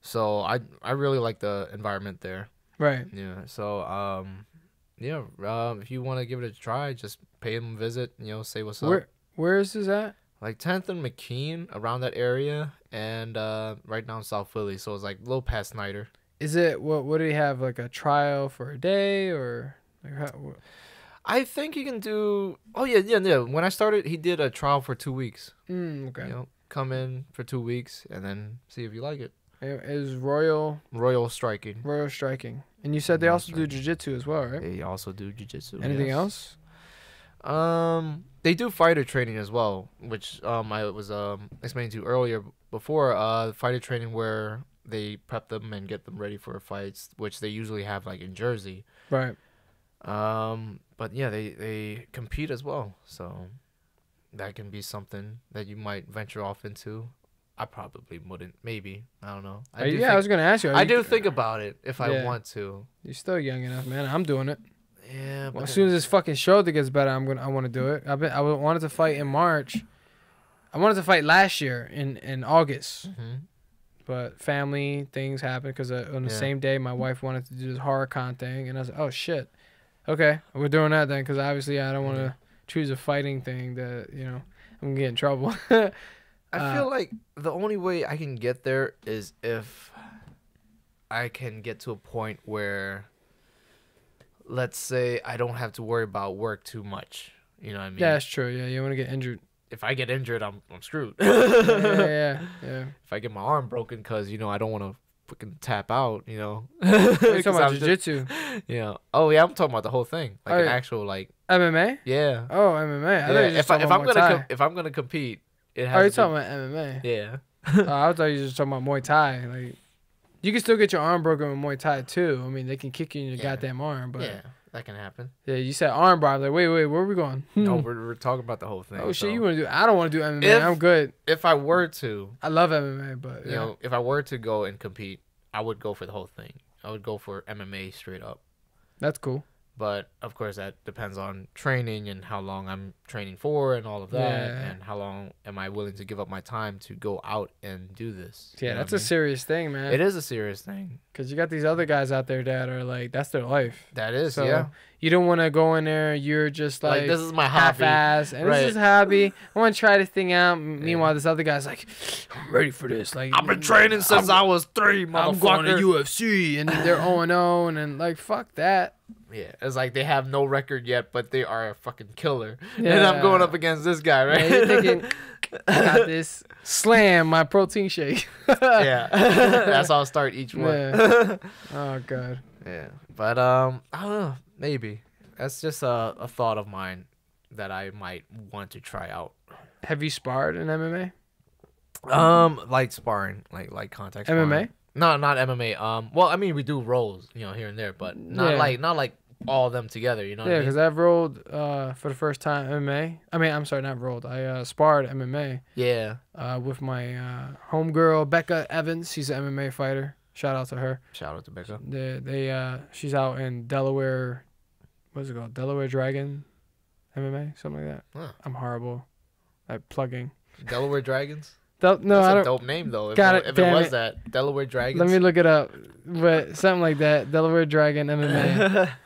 So I I really like the environment there. Right. Yeah. So um, yeah, um, if you want to give it a try, just pay them a visit. You know, say what's up. Where where is this at? like 10th and McKean, around that area, and uh, right now in South Philly. So it's like a little past Snyder. Is it what? What do you have? Like a trial for a day or? Like how, wh- I think he can do. Oh yeah, yeah, yeah. When I started, he did a trial for two weeks. mm, okay. You know, come in for two weeks and then see if you like it. It, it Royal Royal striking. Royal Striking, and you said they Royal also do jujitsu as well, right? They also do jujitsu. Anything yes. else? Um, they do fighter training as well, which um I was um explaining to you earlier before. Uh, fighter training where they prep them and get them ready for fights, which they usually have like in Jersey. Right. Um, but yeah, they they compete as well, so that can be something that you might venture off into. I probably wouldn't. Maybe I don't know. I do yeah, I was gonna ask you. I you- do think about it if I want to. You're still young enough, man. I'm doing it. Yeah, Well, as soon as this fucking shoulder gets better, I'm gonna. I want to do it. I've been. I wanted to fight in March. I wanted to fight last year in in August, Mhm. But family things happen because uh, on the Yeah. same day my wife wanted to do this horror con thing, and I was like, oh shit, okay, we're doing that then because obviously I don't want to Yeah. choose a fighting thing that you know I'm gonna get in trouble. I Uh, feel like the only way I can get there is if I can get to a point where, let's say, I don't have to worry about work too much. You know what I mean? yeah, that's true. Yeah, you want to get injured. If I get injured, I'm I'm screwed. yeah, yeah, if I get my arm broken because you know I don't want to fucking tap out, you know. You talking about jiu-jitsu, you know. Oh yeah, I'm talking about the whole thing, like Oh, an yeah. actual like MMA? yeah. Oh, MMA. I yeah. If I, if I'm Muay gonna com- if I'm gonna compete, it Oh, has you're to talking about MMA. yeah. oh, I thought you were just talking about Muay Thai. Like, you can still get your arm broken with Muay Thai too. I mean, they can kick you in your Yeah. goddamn arm. But yeah, that can happen. yeah, you said arm bar. I'm like, wait, wait, where are we going? No, Hmm. we're, we're talking about the whole thing. oh shit, so. you want to do? I don't want to do MMA. If- I'm good. If I were to, I love MMA, but you know, if I were to go and compete, I would go for the whole thing. I would go for MMA straight up. that's cool. But of course, that depends on training and how long I'm training for, and all of that, Yeah. and how long am I willing to give up my time to go out and do this. you Yeah, know that's a I serious thing, man. It is a serious thing. Because you got these other guys out there that are like, that's their life. That is, So, yeah. You don't want to go in there. You're just Like, like, this is my hobby. half-ass, and Right. this is hobby. I want to try this thing out. Meanwhile, this other guy's like, I'm ready for this. Like, I've been training since I'm- I was three, I'm going to. UFC, and they're 0 0, and then like, fuck that. Yeah, it's like they have no record yet, but they are a fucking killer. Yeah. And I'm going up against this guy, right? Yeah, thinking, I got this. Slam my protein shake. yeah, that's how I'll start each one. Yeah. Oh god. Yeah, but um, I don't know. Maybe that's just a, a thought of mine that I might want to try out. Have you sparred in MMA? Um, like sparring, like like contact. MMA? Sparring. No, not MMA. Um, well, I mean we do rolls, you know, here and there, but not Yeah. like not like all of them together. You know? Yeah, I because mean? I've rolled uh, for the first time MMA. I mean, I'm sorry, not rolled. I uh, sparred MMA yeah. uh, with my uh, homegirl Becca Evans. She's an MMA fighter. Shout out to her. Shout out to Becca. They, they uh, she's out in Delaware. What's it called? Delaware Dragon, MMA, something like that. Huh. I'm horrible at plugging. Delaware Dragons. Del- no, That's I a don't. dope name though. Got it, it, if it was it. that Delaware Dragons. Let me look it up. But something like that. Delaware Dragon MMA.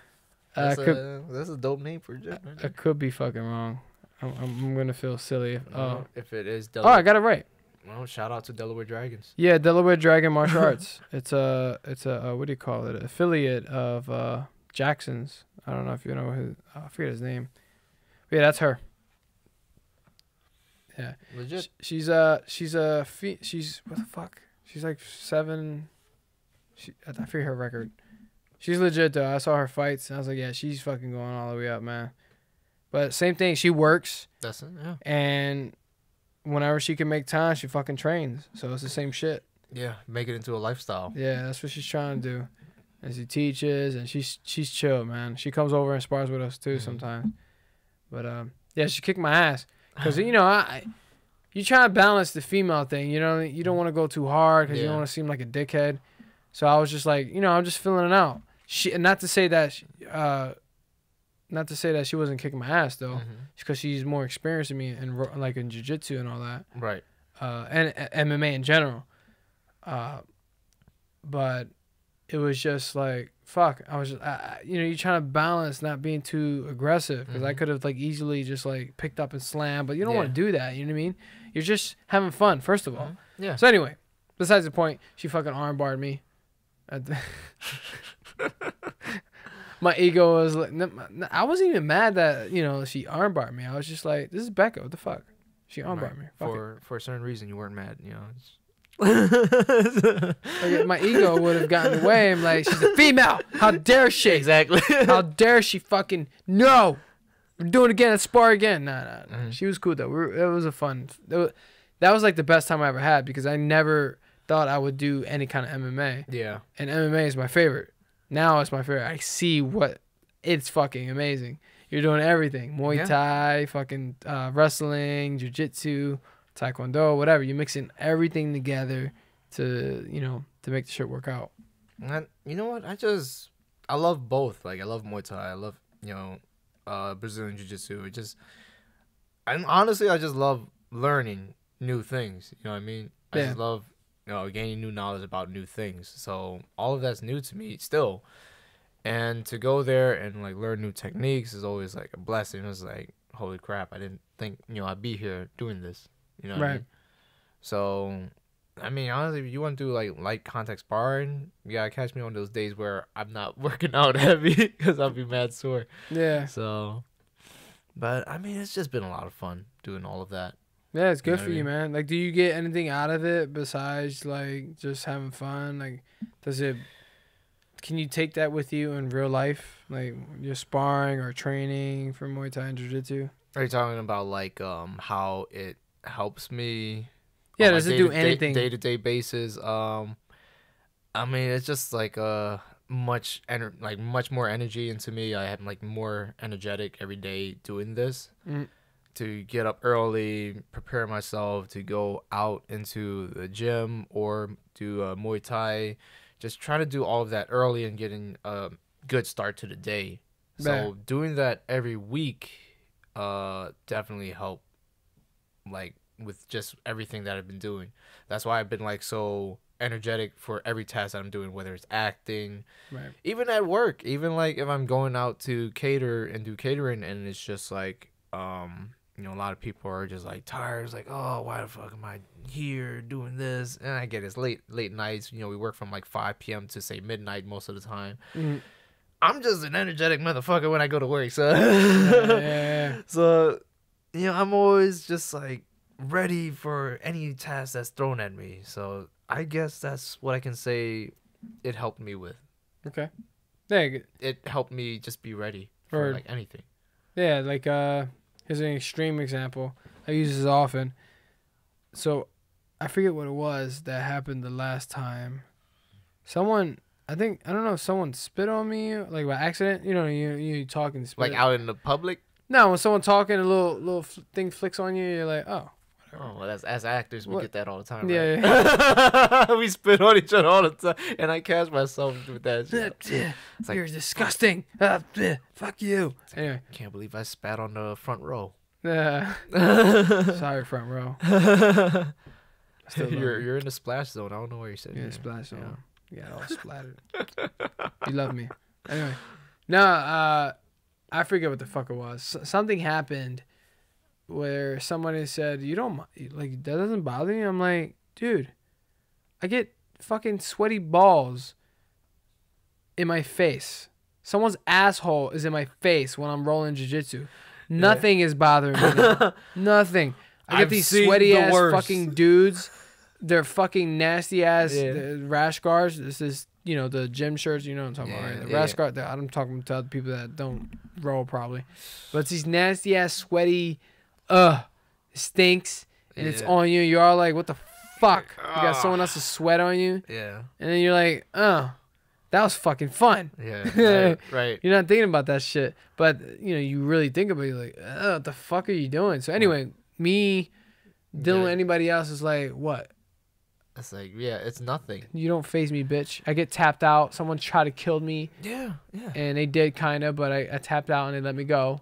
Uh, that's, could, a, that's a dope name for a gym. right I could be fucking wrong. I'm, I'm, gonna feel silly. If, oh, if it is oh, I got it right. well, shout out to Delaware Dragons. Yeah, Delaware Dragon Martial Arts. It's a it's a uh, what do you call it? Affiliate of uh, Jackson's. I don't know if you know his. I forget his name. But yeah, that's her. Yeah, Legit. Sh- she's a she's a fe- she's what the fuck? She's like seven. She I I forget her record. She's legit though. I saw her fights I was like, yeah, she's fucking going all the way up, man. But same thing. She works That's it. Yeah. and whenever she can make time, she fucking trains. So it's the same shit. Yeah. Make it into a lifestyle. Yeah, that's what she's trying to do. And she teaches, and she's she's chill, man. She comes over and spars with us too Mhm. sometimes. But um, yeah, she kicked my ass because you know I, I, you try to balance the female thing. You know, you don't want to go too hard because you don't want to seem like a dickhead. So I was just like, you know, I'm just filling it out. She, and not to say that, she, uh, not to say that she wasn't kicking my ass though, because she's more experienced than me in like in jujitsu and all that Right. uh, and MMA in general. Uh, but it was just like fuck. I was just, I, you know, you're trying to balance not being too aggressive because I Mhm. could have like easily just like picked up and slammed, but you don't Yeah. want to do that. You know what I mean? You're just having fun, first of all. Mhm. Yeah. So anyway, besides the point, she fucking armbarred me. My ego was like, I wasn't even mad that you know she armbarred me. I was just like, this is Becca. What the fuck? She armbarred Right. me. Fuck it. For for a certain reason, you weren't mad. You know. Like, my ego would have gotten away. I'm like, she's a female. How dare she? exactly. How dare she fucking no? We're doing it again. Let's spar again. Nah, nah, nah. Mhm. She was cool though. We were, it was a fun. Was, that was like the best time I ever had because I never thought I would do any kind of MMA, yeah. and MMA is my favorite. Now it's my favorite. I see what it's fucking amazing. You're doing everything: Muay Yeah. Thai, fucking uh, wrestling, Jiu-Jitsu, Taekwondo, whatever. You're mixing everything together to you know to make the shit work out. And you know what? I just I love both. Like I love Muay Thai. I love you know uh, Brazilian Jiu Jitsu. It just and honestly, I just love learning new things. You know what I mean? I Yeah. just love you know gaining new knowledge about new things. So all of that's new to me still. And to go there and like learn new techniques is always like a blessing. It's like holy crap! I didn't think you know I'd be here doing this. You know what I Right. mean? So I mean, honestly, if you want to do like light contact sparring, you gotta catch me on those days where I'm not working out heavy because I'll be mad sore. Yeah, So, but I mean, it's just been a lot of fun doing all of that. Yeah, it's You good know for you, man. Like, do you get anything out of it besides like just having fun? Like, does it? Can you take that with you in real life, like you're sparring or training for Muay Thai and Jiu Jitsu? Are you talking about like um how it helps me? Yeah, does it do anything? day-to-day basis? Um, I mean, it's just like uh much ener- like much more energy into me. I am like more energetic every day doing this. Mm. To get up early, prepare myself to go out into the gym or do uh, Muay Thai. Just try to do all of that early and getting a good start to the day. So doing that every week, uh, definitely help. Like with just everything that I've been doing. That's why I've been like so energetic for every task that I'm doing, whether it's acting, Right. even at work, even like if I'm going out to cater and do catering and it's just like um you know, a lot of people are just like tired. It's like, oh, why the fuck am I here doing this? And I get it's late, late nights. You know, we work from like 5 p.m. to say midnight most of the time. Mm. I'm just an energetic motherfucker when I go to work. So, Yeah, so you know, I'm always just like ready for any task that's thrown at me. So I guess that's what I can say. It helped me with. Okay. Yeah. It helped me just be ready for Or- like anything. Yeah, like uh here's an extreme example. I use this often. So I forget what it was that happened the last time. Someone I think I don't know if someone spit on me like by accident. You know, you you talking spit. Like out in the public. No, when someone talking, a little little thing flicks on you. You're like, oh, Oh, well, as as actors, we What? get that all the time. Yeah, right? we spit on each other all the time, and I catch myself with that. Shit. It's like, you're disgusting. Bleh, fuck you. Anyway, can't believe I spat on the front row. uh, sorry, front row. Still you're you. you're in the splash zone. I don't know where you're sitting. Yeah, here. splash zone. Yeah. got all splattered. you love me. Anyway, no, uh, I forget what the fuck it was. S- something happened where somebody said, "You don't like that doesn't bother you." I'm like, dude, I get fucking sweaty balls in my face. Someone's asshole is in my face when I'm rolling jujitsu. Nothing is bothering me. Nothing. I get I've these sweaty the ass worst. fucking dudes. They're fucking nasty ass Yeah. uh, rash guards. This is you know the gym shirts. You know what I'm talking about, right? The yeah, rash guard. I'm talking to other people that don't roll probably, but it's these nasty ass sweaty. Ugh, it stinks, and it's on you. You're all like, what the fuck? You got Ah. someone else's sweat on you, Yeah, and then you're like, oh, that was fucking fun. yeah, right, right. You're not thinking about that shit, but you know you really think about it. You're like, oh, what the fuck are you doing? So anyway, me dealing with anybody else is like, what? It's like, yeah, it's nothing. You don't phase me, bitch. I get tapped out. Someone tried to kill me, Yeah, yeah. and they did kind of, but I, I tapped out and they let me go.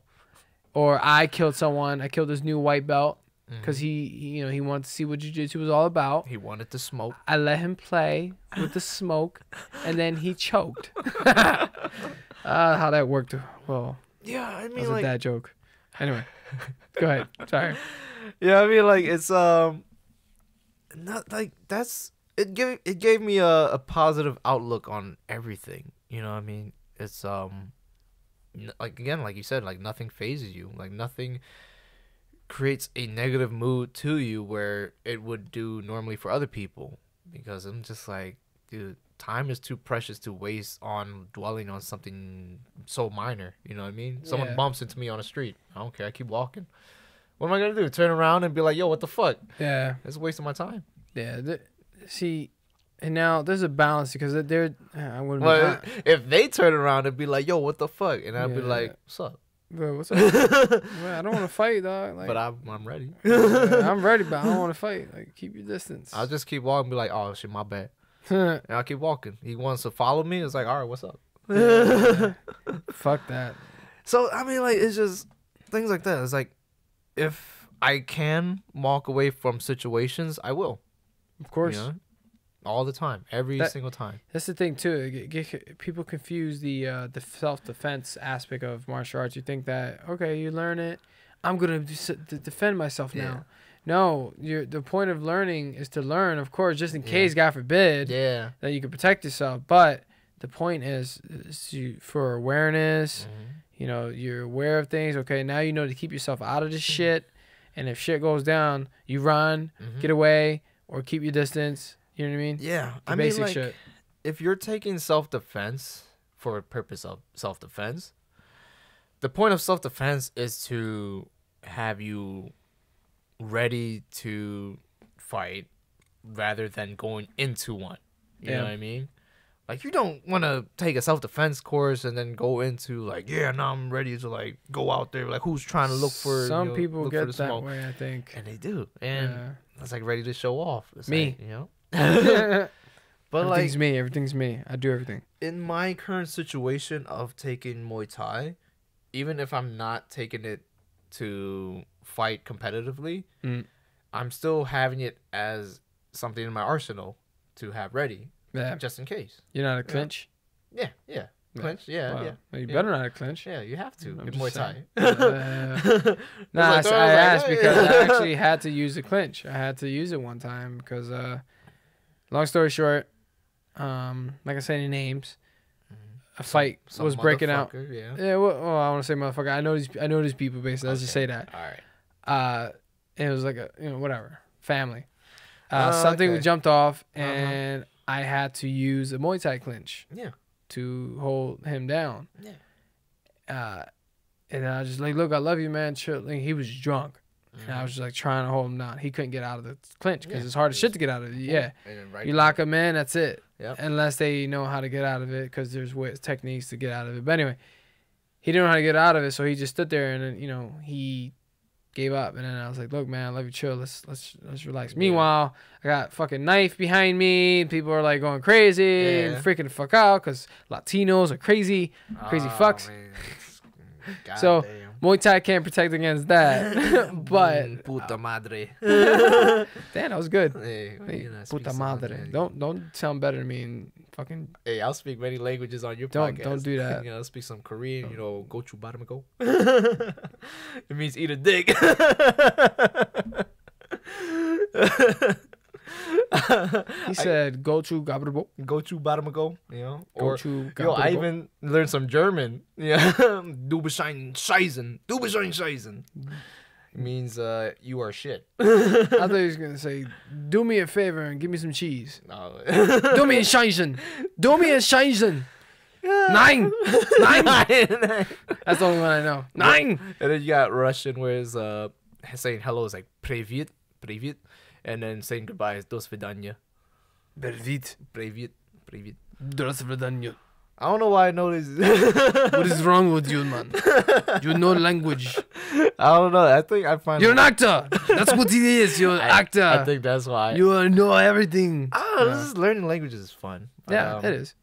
Or I killed someone. I killed this new white belt, because he, he, you know, he wanted to see what jujitsu was all about. He wanted to smoke. I let him play with the smoke, and then he choked. uh, how that worked? Well, Yeah, I that mean was a like dad joke. Anyway, go ahead. Sorry. Yeah, I mean like it's um not like that's it gave it gave me a, a positive outlook on everything. You know what I mean? It's um like again, like you said, like nothing phases you. Like nothing creates a negative mood to you where it would do normally for other people. Because I'm just like, dude, time is too precious to waste on dwelling on something so minor. You know what I mean? Someone Yeah. bumps into me on the street. I don't care. I keep walking. What am I gonna do? Turn around and be like, "Yo, what the fuck? Yeah. It's a waste of my time." Yeah. th- see, and now there's a balance because there. I wouldn't. Well, if they turn around and be like, "Yo, what the fuck?" and I'd be like, "What's up?" Bro, what's up? Well, I don't want to fight, dog. Like, but I'm I'm ready. yeah, I'm ready, but I don't want to fight. Like, keep your distance. I'll just keep walking. Be like, "Oh shit, my bad," and I'll keep walking. He wants to follow me. It's like, "All right, what's up?" Fuck that. So I mean, like, it's just things like that. It's like, if I can walk away from situations, I will. Of course. You know? All the time, every That- single time. That's the thing too. Get, get, people confuse the uh, the self defense aspect of martial arts. You think that okay, you learn it, I'm gonna defend myself Yeah. now. No, you're, the point of learning is to learn, of course, just in Yeah. case, God forbid, Yeah. that you can protect yourself. But the point is, is you, for awareness. You know, you're aware of things. Okay, now you know to keep yourself out of this shit. And if shit goes down, you run, Mhm. get away, or keep your distance. You know what I mean? Yeah, The I mean, like, shit. if you're taking self defense for a purpose of self defense, the point of self defense is to have you ready to fight rather than going into one. You Yeah. know what I mean? Like you don't want to take a self defense course and then go into like, yeah, now I'm ready to like go out there. Like who's trying to look for? you some know, people get the that smoke. way. I think. and they do, and Yeah. it's like ready to show off. It's Me. like, you know. but like everything's me. Everything's me. I do everything. in my current situation of taking Muay Thai, even if I'm not taking it to fight competitively, Mm. I'm still having it as something in my arsenal to have ready Yeah. just in case. You're not a clinch. Yeah, yeah. Yeah. Clinch, yeah, Wow. yeah. Well, you yeah. better not a clinch. Yeah, you have to I'm in Muay. Thai. Uh, Nah, I, It's s- like, I I asked because I actually had to use a clinch. I had to use it one time because, uh, long story short, um, like I said, any names, a fight Some was breaking out. Yeah. Yeah, well, oh, I want to say motherfucker. I know these. I know these people. Basically, let's just say that. All right. Uh, it was like a you know whatever family. Uh, Oh, something okay. jumped off, Uh-huh. and I had to use a Muay Thai clinch Yeah. to hold him down. Yeah. Uh, and I was just like, look, I love you, man. Chill. Like, he was drunk, and I was just like trying to hold him down. He couldn't get out of the clinch because Mm-hmm. Yeah, it's hard as shit to get out of it. Yeah. Right You lock them in, that's it. Yep. Unless they know how to get out of it, because there's ways, techniques to get out of it. But anyway, he didn't know how to get out of it, so he just stood there and then you know he gave up. And then I was like, "Look, man, I love you. Chill. Let's let's let's relax." Yeah. Meanwhile, I got fucking knife behind me. People are like going crazy and freaking the fuck out because Latinos are crazy. Crazy Oh, fucks. So, Goddamn. Muay Thai can't protect against that. but Mm, puta madre. damn, that was good. Hey, Hey, you know, speak puta madre. man. Don't don't sound better than me and fucking Hey, I'll speak many languages on your Don't- podcast. don't do that. You know, I'll speak some Korean. You know, go to bottom go. it means eat a dick He said, "Go to Gabrabo. go to bottom go. You know, Go or to yo, I Gabrabo." even learned some German. Yeah, du bist ein Scheißen. Du bist ein Scheißen. It means uh, you are shit. I thought he was gonna say, "Do me a favor and give me some cheese." No. Do me a Scheisen. Do me a Scheisen. Nine. Nine. That's the only one I know. Nine. And then you got Russian, where it's uh, saying hello is like привет, привет, and then saying goodbye is dos vidanya. Bervit. Previt. Previt. Dos. I don't know why I know this. what is wrong with you, man? You know language. I don't know. I think I find. You're an actor. That's what it is. You're an actor. I think that's why. You know everything. Oh, yeah. is learning languages is fun. Yeah, um, it is.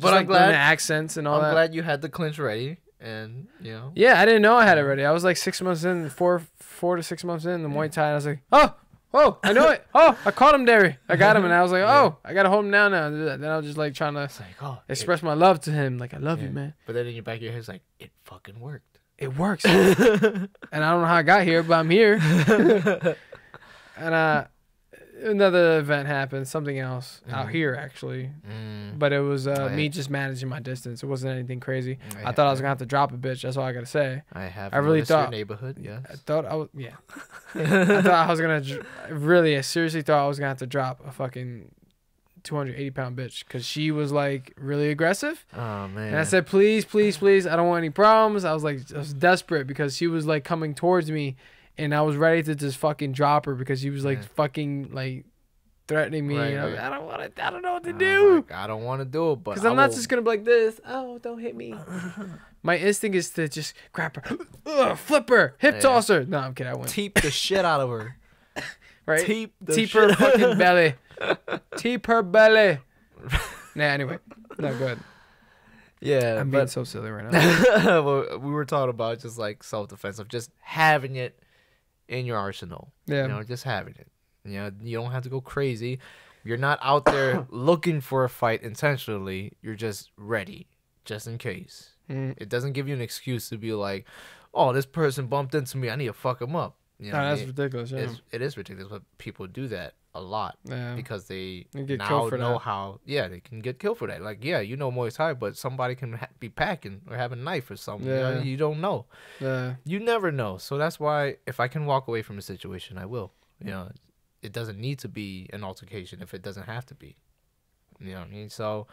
But I'm glad accents and all I'm that. glad you had the clinch ready, and you know. Yeah, I didn't know I had it ready. I was like six months in, four, four to six months in the Muay Thai. And I was like, oh, oh, I know it. Oh, I caught him there. I got him, and I was like, oh, I gotta hold him down now. Then I was just like trying to like oh, it- express my love to him. Like I love you, man. but then in your back of your head, it's like it fucking worked. It works, and I don't know how I got here, but I'm here. and uh, another event happened, something else out Mhm. here actually, Mm. but it was uh, Oh, yeah. me just managing my distance. It wasn't anything crazy. I I thought I was gonna have to drop a bitch. That's all I gotta say. I have. I really thought- neighborhood. Yes. I thought I was yeah. I thought I was gonna really. I seriously thought I was gonna have to drop a fucking 280 pound bitch because she was like really aggressive. Oh man. And I said, please, please, please, I don't want any problems. I was like, I was desperate because she was like coming towards me, and I was ready to just fucking drop her because she was like Yeah. fucking like threatening me. Right, and I, was right. I don't want to. I don't know what to do. I don't want to do it, but Because I'm not just gonna be like this. Oh, don't hit me. My instinct is to just grab her, Ugh, flip her, hip Yeah. toss her. No, I'm kidding. I went teep the shit out of her. right. Teep the Teep shit. her fucking belly. Teep her belly. Nah, anyway. No, good. Yeah, I'm being so silly right now. well, we were talking about just like self defense of just having it in your arsenal. Yeah. You know, just having it. You know, you don't have to go crazy. You're not out there looking for a fight intentionally. You're just ready, just in case. Mm. It doesn't give you an excuse to be like, "Oh, this person bumped into me. I need to fuck him up." You know, No, I that's mean? ridiculous. Yeah. it's, it is ridiculous, but people do that a lot yeah. because they They get now know that. how. Yeah, they can get killed for that. Like, yeah, you know Muay Thai, but somebody can ha- be packing or have a knife or something. You, know, Yeah. you don't know. Yeah. You never know. So that's why if I can walk away from a situation, I will. You know, it doesn't need to be an altercation if it doesn't have to be. You know what I mean? So,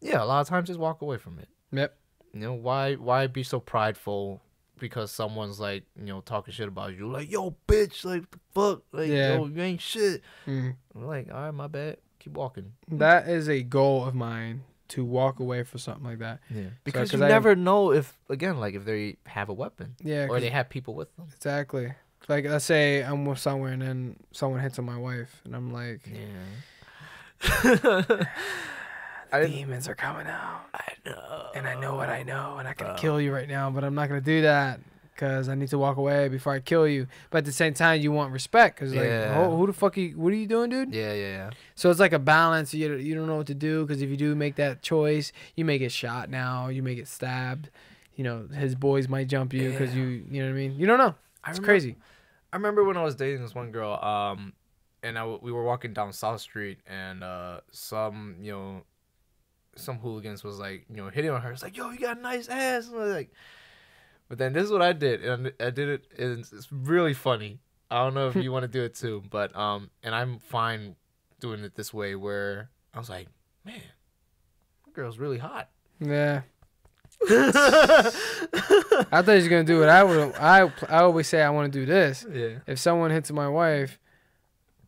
yeah, a lot of times just walk away from it. Yep. You know why? Why be so prideful? Because someone's like, you know, talking shit about you, like, yo, bitch, like, the fuck, like, Yeah. yo, you ain't shit. Mm. I'm like, all right, my bad. Keep walking. That is a goal of mine to walk away for something like that. Yeah. Because 'cause you I- never know if, again, like, if they have a weapon Yeah. or they have people with them. exactly. Like let's say I'm with somewhere and then someone hits on my wife and I'm like, Yeah. I, demons are coming out I know. and I know what I know and I can bro. kill you right now, but I'm not gonna do that because I need to walk away before I kill you. But at the same time, you want respect because like, Yeah. oh, who the fuck are you? What are you doing, dude? Yeah, yeah, yeah. So it's like a balance. You you don't know what to do because if you do make that choice, you may get shot now. You may get stabbed. You know, his boys might jump you because Yeah. you you know what I mean. You don't know. I It's crazy. I remember when I was dating this one girl, um, and I we were walking down South Street, and uh, some you know, some hooligans was like you know hitting on her. It's like, yo, you got a nice ass. And I was like, but then this is what I did, and I did it. And it's, it's really funny. I don't know if you want to do it too, but um, and I'm fine doing it this way where I was like, man, that girl's really hot. Yeah. I thought he was gonna do it. I would. I I always say I want to do this. yeah. If someone hits my wife,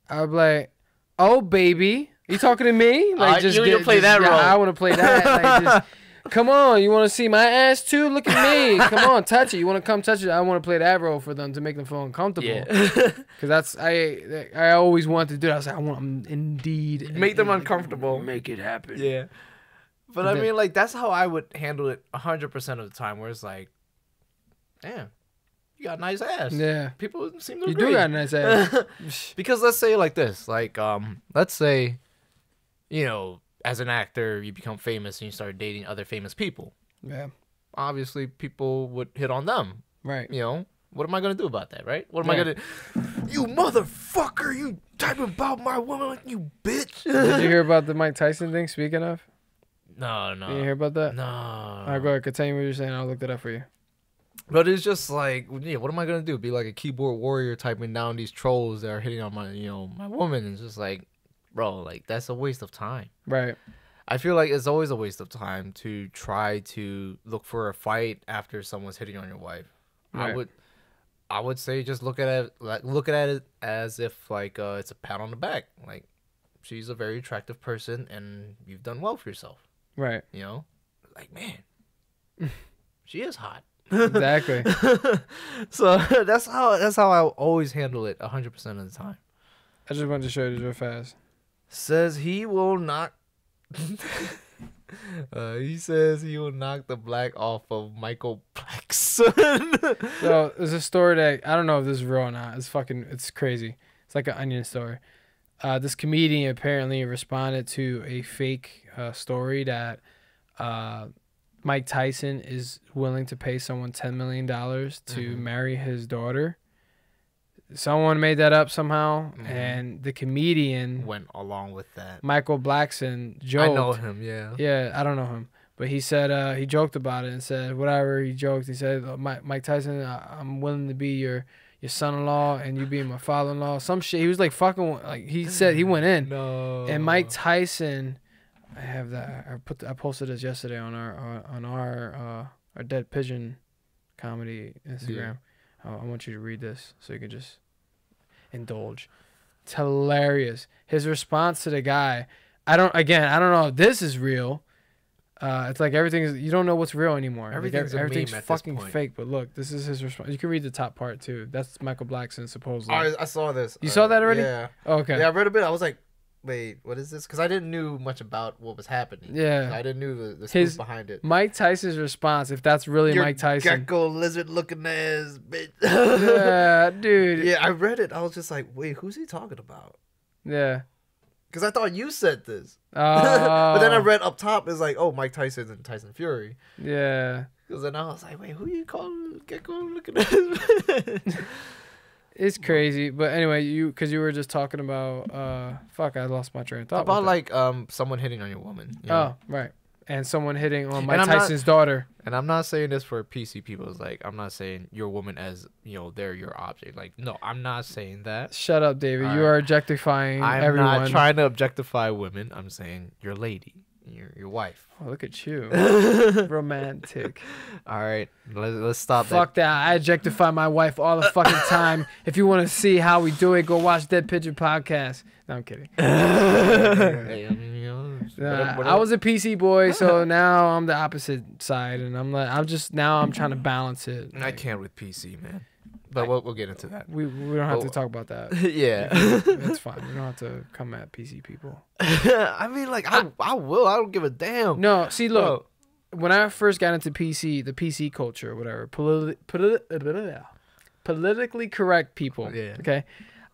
I'd be like, "Oh, baby, you talking to me?" Like Uh, you need to play that yeah, role. I want to play that. Like, just, come on, you want to see my ass too? Look at me. Come on, touch it. You want to come touch it? I want to play that role for them to make them feel uncomfortable. Yeah. Cause that's I I always wanted to do that. I was like, I want them indeed Make them uncomfortable. Make it happen. Yeah. But I mean, like, that's how I would handle it 100% of the time, where it's like, damn, you got a nice ass. Yeah. People seem to You agree. do got a nice ass. because let's say it like this. Like, um, let's say, you know, as an actor, you become famous and you start dating other famous people. yeah. Obviously, people would hit on them. Right. You know, what am I going to do about that, right? What am I going to... You motherfucker! You typing about my woman, like you bitch! Did you hear about the Mike Tyson thing? Speaking of, no, no. did you hear about that? No. All right, go ahead. Continue what you're saying. I'll look that up for you. But it's just like, yeah, what am I gonna do? Be like a keyboard warrior typing down these trolls that are hitting on my, you know, my woman? It's just like, bro, like that's a waste of time. Right. I feel like it's always a waste of time to try to look for a fight after someone's hitting on your wife. I would, I would say just look at it like look at it as if like uh, it's a pat on the back. Like she's a very attractive person and you've done well for yourself. Right. You know, like man, she is hot. Exactly. so that's how that's how I always handle it 100% of the time. I just wanted to show you real fast. Says he will not Uh, he says he will knock the black off of Michael Blackson. So there's a story that I don't know if this is real or not. It's fucking it's crazy. It's like an onion story. Uh, this comedian apparently responded to a fake uh, story that uh, Mike Tyson is willing to pay someone ten million dollars to Mhm. marry his daughter. Someone made that up somehow, Mhm. and the comedian Went along with that. Michael Blackson joked. I know him. Yeah. Yeah, I don't know him, but he said uh, he joked about it and said whatever he joked. He said "Uh, Mike, Mike Tyson, I, I'm willing to be your your son-in-law and you being my father-in-law. Some shit. He was like fucking like he said he went in. No. And Mike Tyson, I have that. I put I posted this yesterday on our on- on our uh, our Dead Pigeon comedy Instagram. Uh, I want you to read this so you can just indulge. It's hilarious. His response to the guy. I don't. Again, I don't know if this is real. Uh, it's like everything is. You don't know what's real anymore. Like, Everything's meme everything's fucking fake. But look, this is his response. You can read the top part too. That's Michael Blackson supposedly. I, I saw this. You saw that already? Yeah. okay. Yeah, I read a bit. I was like, wait, what is this? Because I didn't knew much about what was happening. Yeah. I didn't knew the, the His- behind it. Mike Tyson's response, if that's really Your Mike Tyson. Gecko lizard looking ass bitch. yeah, dude. yeah, I read it. I was just like, wait, who's he talking about? Yeah. Because I thought you said this. Oh. but then I oh. read up top, it's like, oh, Mike Tyson and Tyson Fury. Yeah. Because then I was like, wait, who you calling Gecko looking ass? It's crazy, but anyway, you because you were just talking about uh, fuck, I lost my train of thought. about like um someone hitting on your woman. you know? oh right, and someone hitting on Mike I'm not- Tyson's daughter. And I'm not saying this for PC people. It's like I'm not saying your woman as you know they're your object. Like no, I'm not saying that. Shut up, David. You are objectifying everyone. I'm everyone. not trying to objectify women. I'm saying your lady, your your wife. Oh, look at you, romantic. All right, let's let's stop Fuck that. I objectify my wife all the fucking time. if you want to see how we do it, go watch Dead Pigeon podcast. No, I'm kidding. I mean, you know, Nah, I was a PC boy, so now I'm the opposite side, and I'm like, I'm just now I'm trying to balance it. I can't with PC, man. But we'll we'll get into that. We we don't have to Oh. talk about that. yeah. It's fine. We don't have to come at PC people. I mean, like I I will. I don't give a damn. No, see, look, Bro, when I first got into PC, the PC culture, whatever, politi- politi- politically correct people. Yeah. Okay.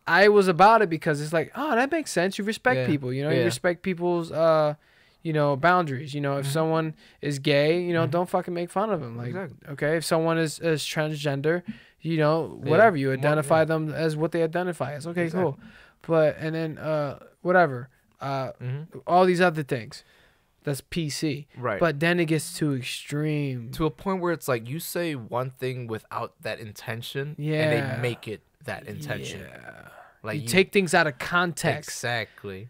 I was about it because it's like, oh, that makes sense. You respect Yeah. people. You know, you respect people's, uh, you know, boundaries. You know, if Mhm. someone is gay, you know, Mhm. don't fucking make fun of them. Like, Exactly. okay, if someone is is transgender, you know, Yeah. whatever you More- identify yeah. them as what they identify as. Okay, Exactly. cool. But and then uh, whatever, uh, Mhm. all these other things, that's PC. Right. But then it gets too extreme. to a point where it's like you say one thing without that intention, Yeah. and they make it that intention. Yeah. Like you, take things out of context. exactly.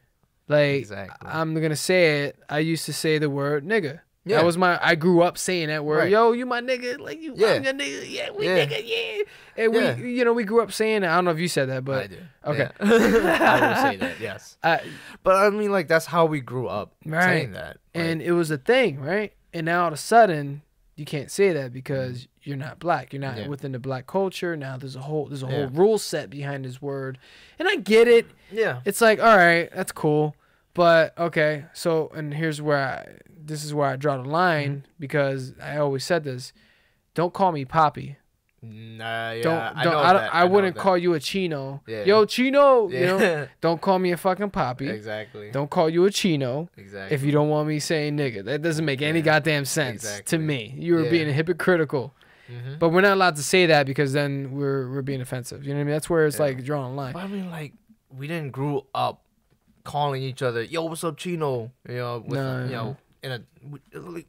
Like Exactly. I'm gonna say it. I used to say the word nigga. Yeah. That was my. I grew up saying that word. Right. Yo, you my nigga. Like you, Yeah. Nigga. Yeah, we Yeah. nigga. Yeah. And Yeah. we, you know, we grew up saying it. I don't know if you said that, I but do. okay. Yeah. I will say that. Yes. I, But I mean, like that's how we grew up Right. saying that. Like, and it was a thing, right? And now all of a sudden, you can't say that because you're not black. You're not. Yeah. within the black culture. Now there's a whole there's a whole rule set behind this word, and I get it. yeah. It's like, all right, that's cool, but okay. So, and here's where I this is where I draw the line Mm-hmm. because I always said this: don't call me Poppy. Nah, yeah. don't I don't know I, don't- that. I, know wouldn't that. call you a Chino. Yeah. Yo, Chino. Yeah. You know, don't call me a fucking Poppy. exactly. Don't call you a Chino. Exactly. if you don't want me saying nigga. That doesn't make any Yeah, goddamn sense exactly. to me. You were being hypocritical. Mhm. But we're not allowed to say that because then we're we're being offensive. You know what I mean? That's where it's like drawing a line. But I mean, like, we didn't grow up calling each other, "Yo, what's up, Chino?" You know, with, No, you no. know, in a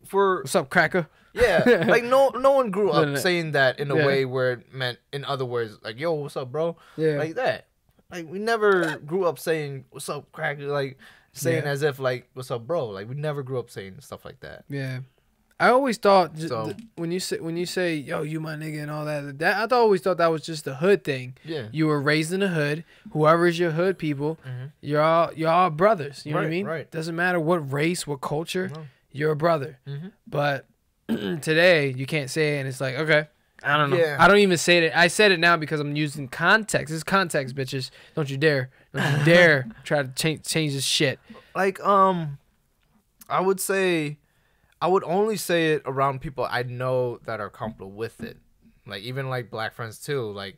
for What's up, cracker? yeah, like no, no one grew up no, no. saying that in a Yeah. way where it meant, in other words, like, "Yo, what's up, bro?" Yeah. Like that. Like we never grew up saying, "What's up, cracker?" Like saying Yeah. as if like, "What's up, bro?" Like we never grew up saying stuff like that. yeah. I always thought So- th- when you say when you say yo you my nigga and all that that I always thought that was just a hood thing. Yeah. You were raised in the hood. Whoever's your hood people, Mhm. you're all you're all brothers. You know what I mean? right. Doesn't matter what race, what culture, No. you're a brother. Mhm. But today you can't say it, and it's like okay. I don't know. Yeah. I don't even say it. I said it now because I'm using context. Is context, bitches. Don't you dare. Don't you dare try to change change this shit. Like um, I would say I would only say it around people I know that are comfortable with it. Like even like black friends too. Like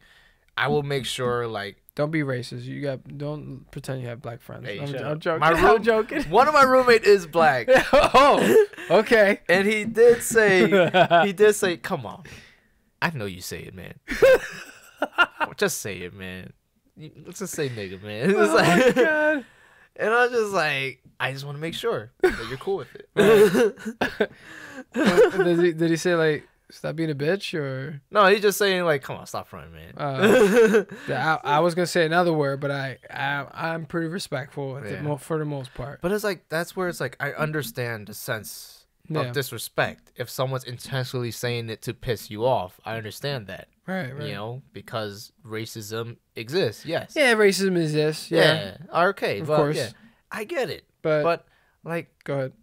I will make sure like Don't be racist. You got don't pretend you have black friends. Hey, I'm, I'm joking. My I'm room- joking. one of my roommate is black. oh, okay. And he did say he did say, "Come on, I know you say it, man. just say it, man. Let's just say nigga, man." Oh it's oh like- my god. And I was just like, I just want to make sure that you're cool with it. did, he, did he say like stop being a bitch or? no, he's just saying like, "Come on, stop fronting, man." Uh, I, I was gonna say another word, but I, I I'm pretty respectful at the for the most part. but it's like that's where it's like I understand the sense Yeah. of disrespect. If someone's intentionally saying it to piss you off, I understand that. Right, right. You know, because racism exists. Yes. Yeah, racism exists. Yeah, Yeah. Okay. Of but course. yeah, I get it. but, But like, go ahead.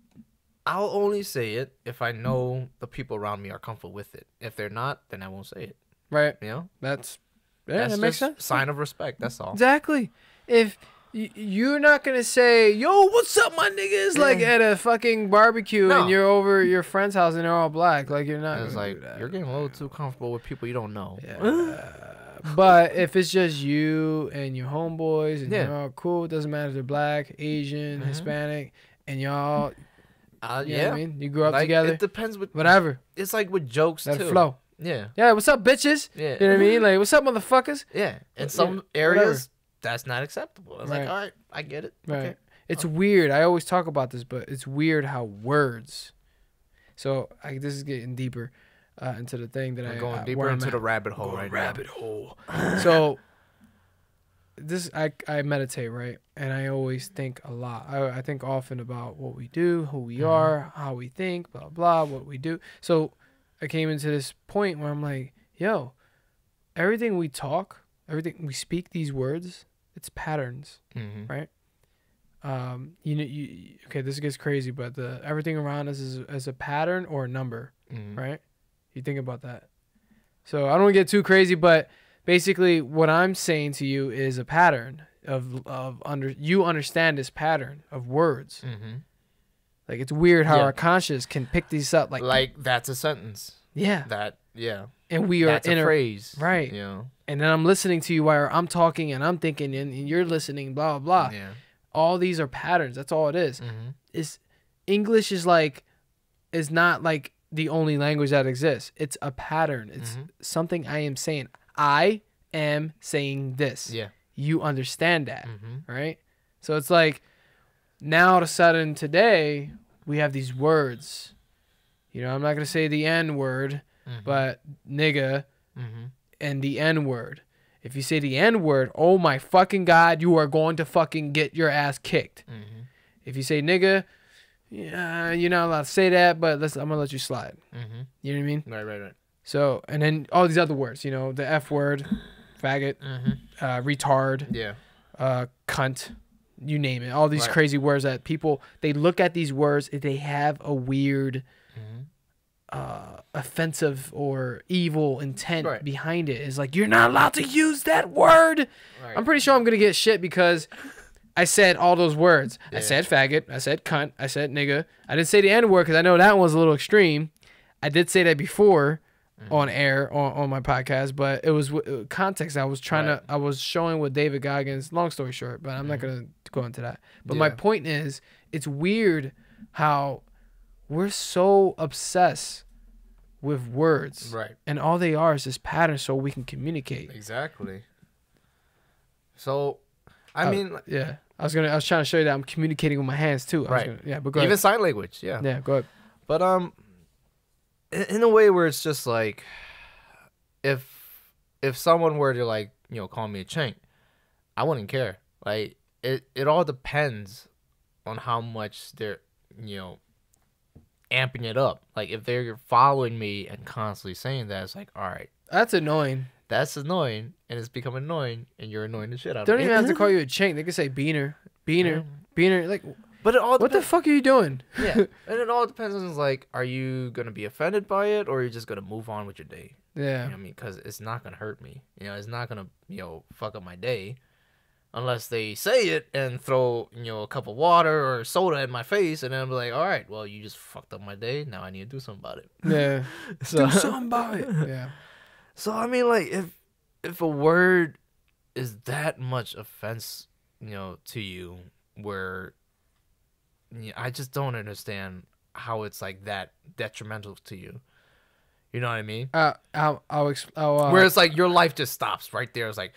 I'll only say it if I know the people around me are comfortable with it. If they're not, then I won't say it. Right, You know, that's yeah, that's that makes sense. Sign of respect. That's all. Exactly. If you're not gonna say, "Yo, what's up, my niggas?" like at a fucking barbecue No. and you're over your friend's house and they're all black, like you're not. It's like you're getting a little too comfortable with people you don't know. Yeah. but if it's just you and your homeboys and Yeah. you're all cool, it doesn't matter if they're black, Asian, Mhm. Hispanic, and y'all, Uh, you know yeah. what I mean? You grew up like, together, It depends with. whatever. It's like with jokes Let too. flow. Yeah. Yeah, what's up, bitches? Yeah. You know what I mean? Like, what's up, motherfuckers? Yeah. In Yeah, some areas, that's not acceptable. It's Right. like, all right, I get it. Right. Okay. It's weird. I always talk about this, but it's weird how words. So I, this is getting deeper uh, into the thing that We're I going uh, deeper I'm into at. the rabbit hole right rabbit hole. so this I I meditate right, and I always think a lot. I, I think often about what we do, who we Mhm. are, how we think, blah blah, what we do. So I came into this point where I'm like, yo, everything we talk, everything we speak, these words, it's patterns. Mm-hmm. Um, you know, you okay. This gets crazy, but the everything around us is as a pattern or a number Mm-hmm. right? You think about that. So I don't want to get too crazy, but basically what I'm saying to you is a pattern of of under you understand this pattern of words. Mm-hmm. Like it's weird how Yeah. our conscious can pick these up like, Like, that's a sentence. Yeah, That yeah. and we are that's in a a phrase. right. You know. and then I'm listening to you while I'm talking and I'm thinking and, and you're listening blah blah blah. Yeah. All these are patterns. That's all it is. Mm-hmm. Is English is like is not like the only language that exists. It's a pattern. It's Mhm. something I am saying. I am saying this. Yeah. You understand that, Mm-hmm. right? So it's like now all of a sudden today we have these words. You know, I'm not gonna say the N word, Mm-hmm. but nigga Mm-hmm. and the N word. If you say the N word, oh my fucking god, you are going to fucking get your ass kicked. Mm-hmm. If you say nigga, yeah, you're not allowed to say that, but let's, I'm gonna let you slide. Mm-hmm. You know what I mean? Right. Right. Right. So, and then all these other words, you know, the F word, faggot, Mm-hmm. uh, retard, Yeah. uh, cunt, you name it. All these Right. crazy words that people they look at these words, they have a weird. Uh, offensive or evil intent Right. behind it. It's like you're not allowed to use that word. Right. I'm pretty sure I'm gonna get shit because I said all those words. I said faggot. I said cunt. I said nigga. I didn't say the N word because I know that one was a little extreme. I did say that before Mm-hmm. on air on, on my podcast, but it was w- uh, context. I was trying Right. to. I was showing with David Goggins. Long story short, but I'm not gonna go into that. But my Mm-hmm. Point is, it's weird how we're so obsessed with words, Right. and all they are is this pattern, so we can communicate. Exactly. So, I Uh, mean, Yeah, I was gonna. I was trying to show you that I'm communicating with my hands too. I was Right. Gonna, yeah, but go even ahead. sign language. Yeah. Yeah, go ahead. But um, in, in a way where it's just like, if if someone were to like you know call me a chink, I wouldn't care. Like it it all depends on how much they're you know amping it up. Like if they're following me and constantly saying that, it's like all right, That's annoying. that's annoying, and it's become annoying, and you're annoying the shit out They don't of me. even have to call you a chink. They can say beaner, beaner, beaner. Like, But it all what the fuck are you doing? yeah, and it all depends on like, are you gonna be offended by it, or are you just gonna move on with your day? You know Yeah, I mean? Because it's not gonna hurt me. You know, it's not gonna you know fuck up my day. Unless they say it and throw you know a cup of water or soda in my face, and then I'm like, all right, well you just fucked up my day. Now I need to do something about it. Yeah. So, Do something about it. Yeah. so I mean, like if if a word is that much offense, you know, to you, where you know, I just don't understand how it's like that detrimental to you. You know what I mean? Uh, I'll, I'll, exp- I'll uh, Where it's like your life just stops right there. It's like,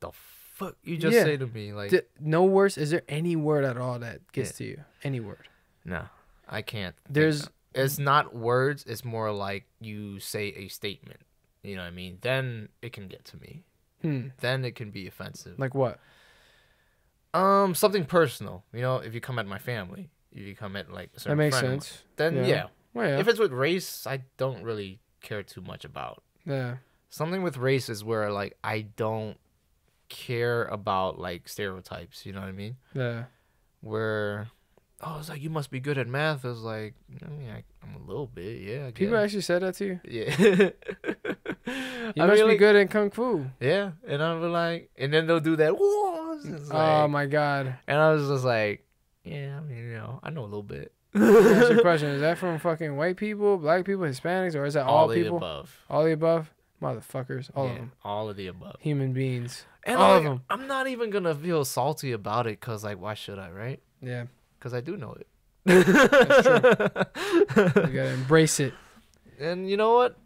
the fuck you just Yeah. say to me? Like, d- no worse. Is there any word at all that gets to you? Any word? no, I can't. There's. It's not words. It's more like you say a statement. You know what I mean? Then it can get to me. hmm, Then it can be offensive. like what? Um, something personal. You know, if you come at my family, if you come at like a That makes mine, sense. then Yeah. yeah. Well, yeah. If it's with race, I don't really care too much about. yeah. Something with race is where like I don't care about like stereotypes. You know what I mean? Yeah. Where oh, it's like you must be good at math. It's like I mean, I, I'm a little bit. Yeah. I People guess. actually said that to you. Yeah. You I must mean, be like- good at kung fu. Yeah, and I'm like, and then they'll do that. Whoa! It's oh my god. And I was just like, yeah, I mean, you know, I know a little bit. That's your question. Is that from fucking white people, black people, Hispanics, or is that all, all, the people? above. All the above? Motherfuckers. All of Yeah, them. All of the above. Human beings. And all like, of them. I'm not even gonna feel salty about it, cause like, why should I, right? Yeah. Cause I do know it. You gotta embrace it. and you know what?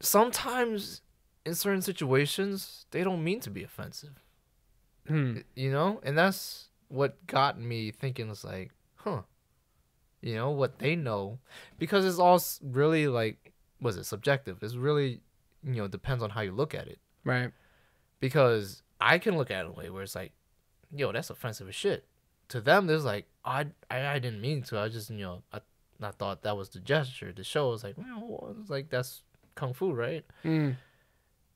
Sometimes in certain situations, they don't mean to be offensive. Hmm. You know, and that's what got me thinking. It's like, huh. You know what they know, because it's all s- really like, was it subjective? It's really, you know, depends on how you look at it. Right. because I can look at it a way where it's like, yo, that's offensive as shit. To them, there's like, I, I, I didn't mean to. I just, you know, I, I thought that was the gesture. The show was like, well, it's like that's kung fu, right? Mm.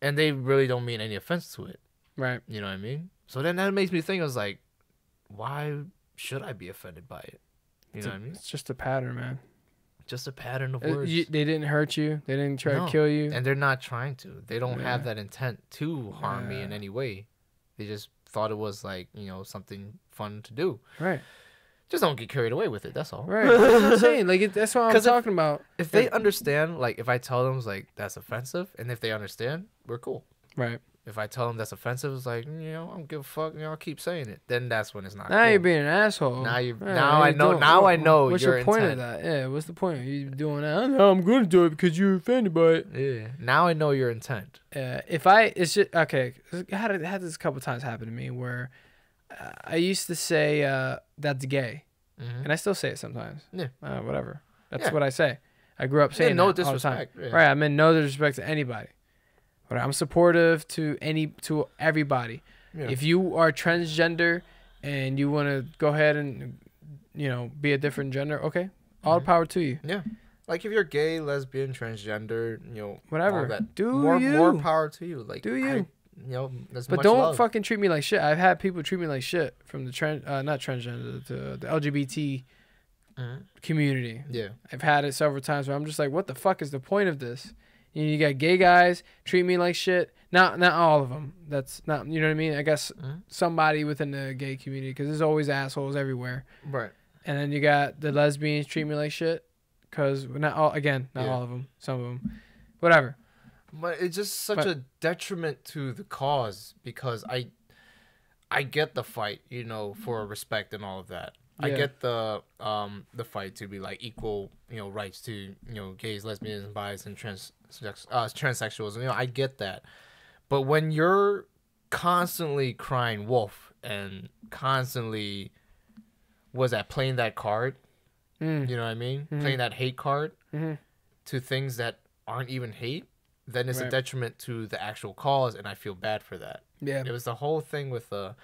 And they really don't mean any offense to it. Right. You know what I mean? So then that makes me think. I was like, why should I be offended by it? You It's, know a- what I mean? it's just a pattern, man. Just a pattern of Uh, words. you- they didn't hurt you. They didn't try No. to kill you. and they're not trying to. They don't have that intent to harm me in any way. They just thought it was like you know something fun to do. right. Just don't get carried away with it. That's all. Right. That's what I'm saying. Like it, that's what I'm 'Cause if- talking about. If they understand, like if I tell them like that's offensive, and if they understand, we're cool. Right. If I tell them that's offensive, it's like you know I don't give a fuck. You know I'll keep saying it. Then that's when it's not. Now cool. you're being an asshole. Now you- Yeah, now I know- doing? now What- I know What's your your point intent. of that? Yeah. What's the point? You doing that? No, I'm going to do it because you're offended by it. Yeah. Now I know your intent. Uh, if I, it's just okay. I had it had this a couple times happen to me where uh, I used to say uh, that's gay, Mm-hmm. and I still say it sometimes. Yeah. Uh, whatever. That's Yeah. what I say. I grew up saying no that all the time. disrespect. yeah. Right. I mean no disrespect to anybody. But I'm supportive to any to everybody. Yeah. If you are transgender and you want to go ahead and you know be a different gender, okay, all the Mhm. power to you. Yeah. Like if you're gay, lesbian, transgender, you know, Whatever. that, Do more you. more power to you. Like Do I- you. you know, But don't love. fucking treat me like shit. I've had people treat me like shit from the trans, uh, not transgender, to the LGBT Mhm. community. Yeah. I've had it several times where I'm just like, what the fuck is the point of this? You, know, you got gay guys treat me like shit. Not not all of them. That's not you know what I mean. I guess Mhm. somebody within the gay community because there's always assholes everywhere. Right. And then you got the lesbians treat me like shit because not all again not Yeah. all of them. Some of them, whatever. But it's just such But- a detriment to the cause because I I get the fight, you know, for respect and all of that. I get the um the fight to be like equal, you know, rights to, you know, gays, lesbians, bis and trans uh, transsexuals. You know, I get that. But when you're constantly crying wolf and constantly was that playing that card, Mm. you know what I mean? Mhm. Playing that hate card Mhm. to things that aren't even hate, then it's a detriment to the actual cause, and I feel bad for that. Yeah. It was the whole thing with the.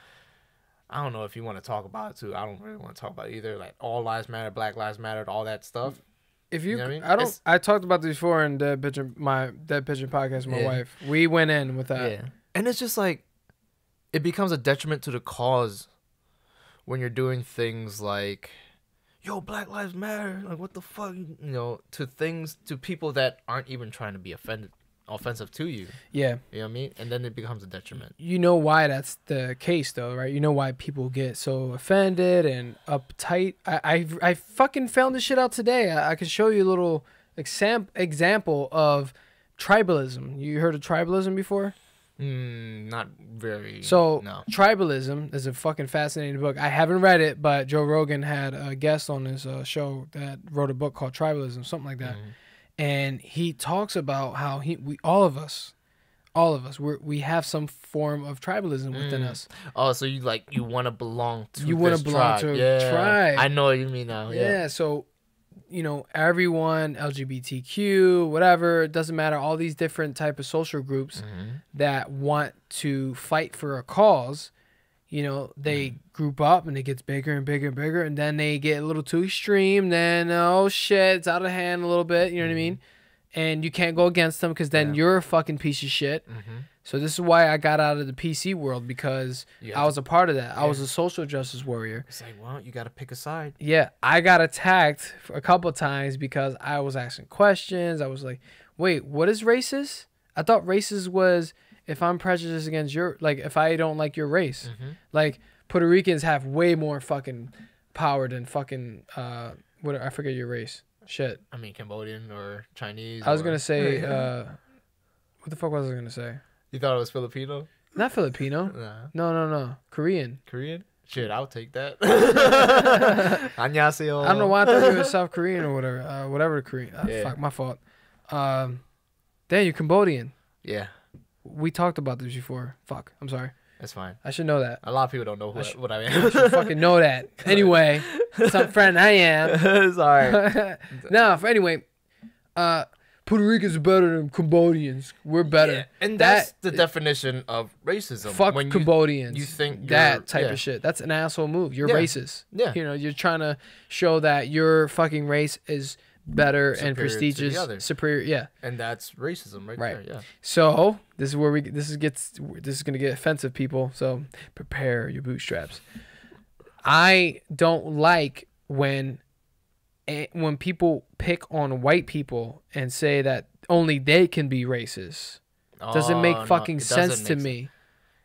I don't know if you want to talk about it too. I don't really want to talk about it either. Like all lives matter, Black lives matter, all that stuff. If you, You know I mean? I don't. It's- I talked about this before in Dead Pigeon, my Dead Pigeon podcast. with My Yeah. wife, we went in with that. yeah, and it's just like, it becomes a detriment to the cause when you're doing things like, yo, Black lives matter. Like what the fuck, you know, to things to people that aren't even trying to be offended offensive to you. Yeah. You know what I mean? And then it becomes a detriment. You know why that's the case, though, right? You know why people get so offended and uptight. I I, I fucking found this shit out today. I, I can show you a little exam- example of tribalism. You heard of tribalism before? Mm, not very. So no. tribalism is a fucking fascinating book. I haven't read it, but Joe Rogan had a guest on his uh, show that wrote a book called Tribalism, something like that, Mhm. And he talks about how he we all of us, all of us, we we have some form of tribalism within Mm. us. Oh, so you like you want to belong to You wanna this belong tribe. to a yeah. tribe. I know what you mean now. yeah. Yeah. so you know everyone lgbtq whatever it doesn't matter all these different type of social groups Mhm. that want to fight for a cause you know they group up and it gets bigger and bigger and bigger and then they get a little too extreme then oh shit it's out of hand a little bit you know what i mean and you can't go against them because then Yeah. you're a fucking piece of shit Mhm. so this is why i got out of the pc world because You i was a part of that i was a social justice warrior It's like, well, you got to pick a side. yeah, I got attacked a couple times because I was asking questions. I was like, "Wait, what is racist? I thought racist was if I'm prejudiced against your like if I don't like your race. Mm-hmm. Like Puerto Ricans have way more fucking power than fucking uh what I forget your race. Shit. I mean, Cambodian or Chinese. I was or- going to say uh what the fuck was I going to say? you thought it was Filipino? Not Filipino. Nah. No, no, no. Korean. Korean? Shit, I'll take that. 안녕하세요. I don't know why I thought you were South Korean or whatever. Uh, whatever Korean. Uh, Yeah. Fuck, my fault. Um, damn, you're Cambodian. Yeah, We talked about this before. Fuck, I'm sorry. that's fine. I should know that. A lot of people don't know who I I what I I am. should fucking know that. Anyway, some friend I am. Sorry. no, for anyway, uh, Puerto Ricans are better than Cambodians. We're better. Yeah, and That- that's the definition of racism. Fuck when Cambodians. you think that type yeah. of shit. That's an asshole move. You're Yeah. racist. Yeah. You know, you're trying to show that your fucking race is better and Superior to the prestigious, superior. Yeah. and that's racism right, Right. there. Yeah. So this is where we this is gets this is gonna get offensive, people. So prepare your bootstraps. I don't like when eh, when people pick on white people and say that only they can be racist. Doesn't Oh, make no, fucking sense doesn't to make me.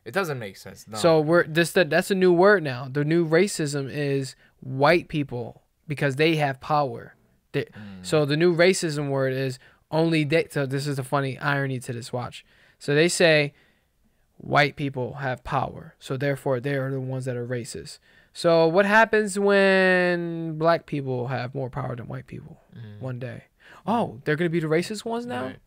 It doesn't make sense. No. So we're this that that's a new word now. The new racism is white people because they have power. They, Mm. So the new racism word is only they. So this is the funny irony to this watch. So they say white people have power, so therefore they are the ones that are racist. So what happens when black people have more power than white people Mm. one day? Oh, they're gonna be the racist ones now. Right.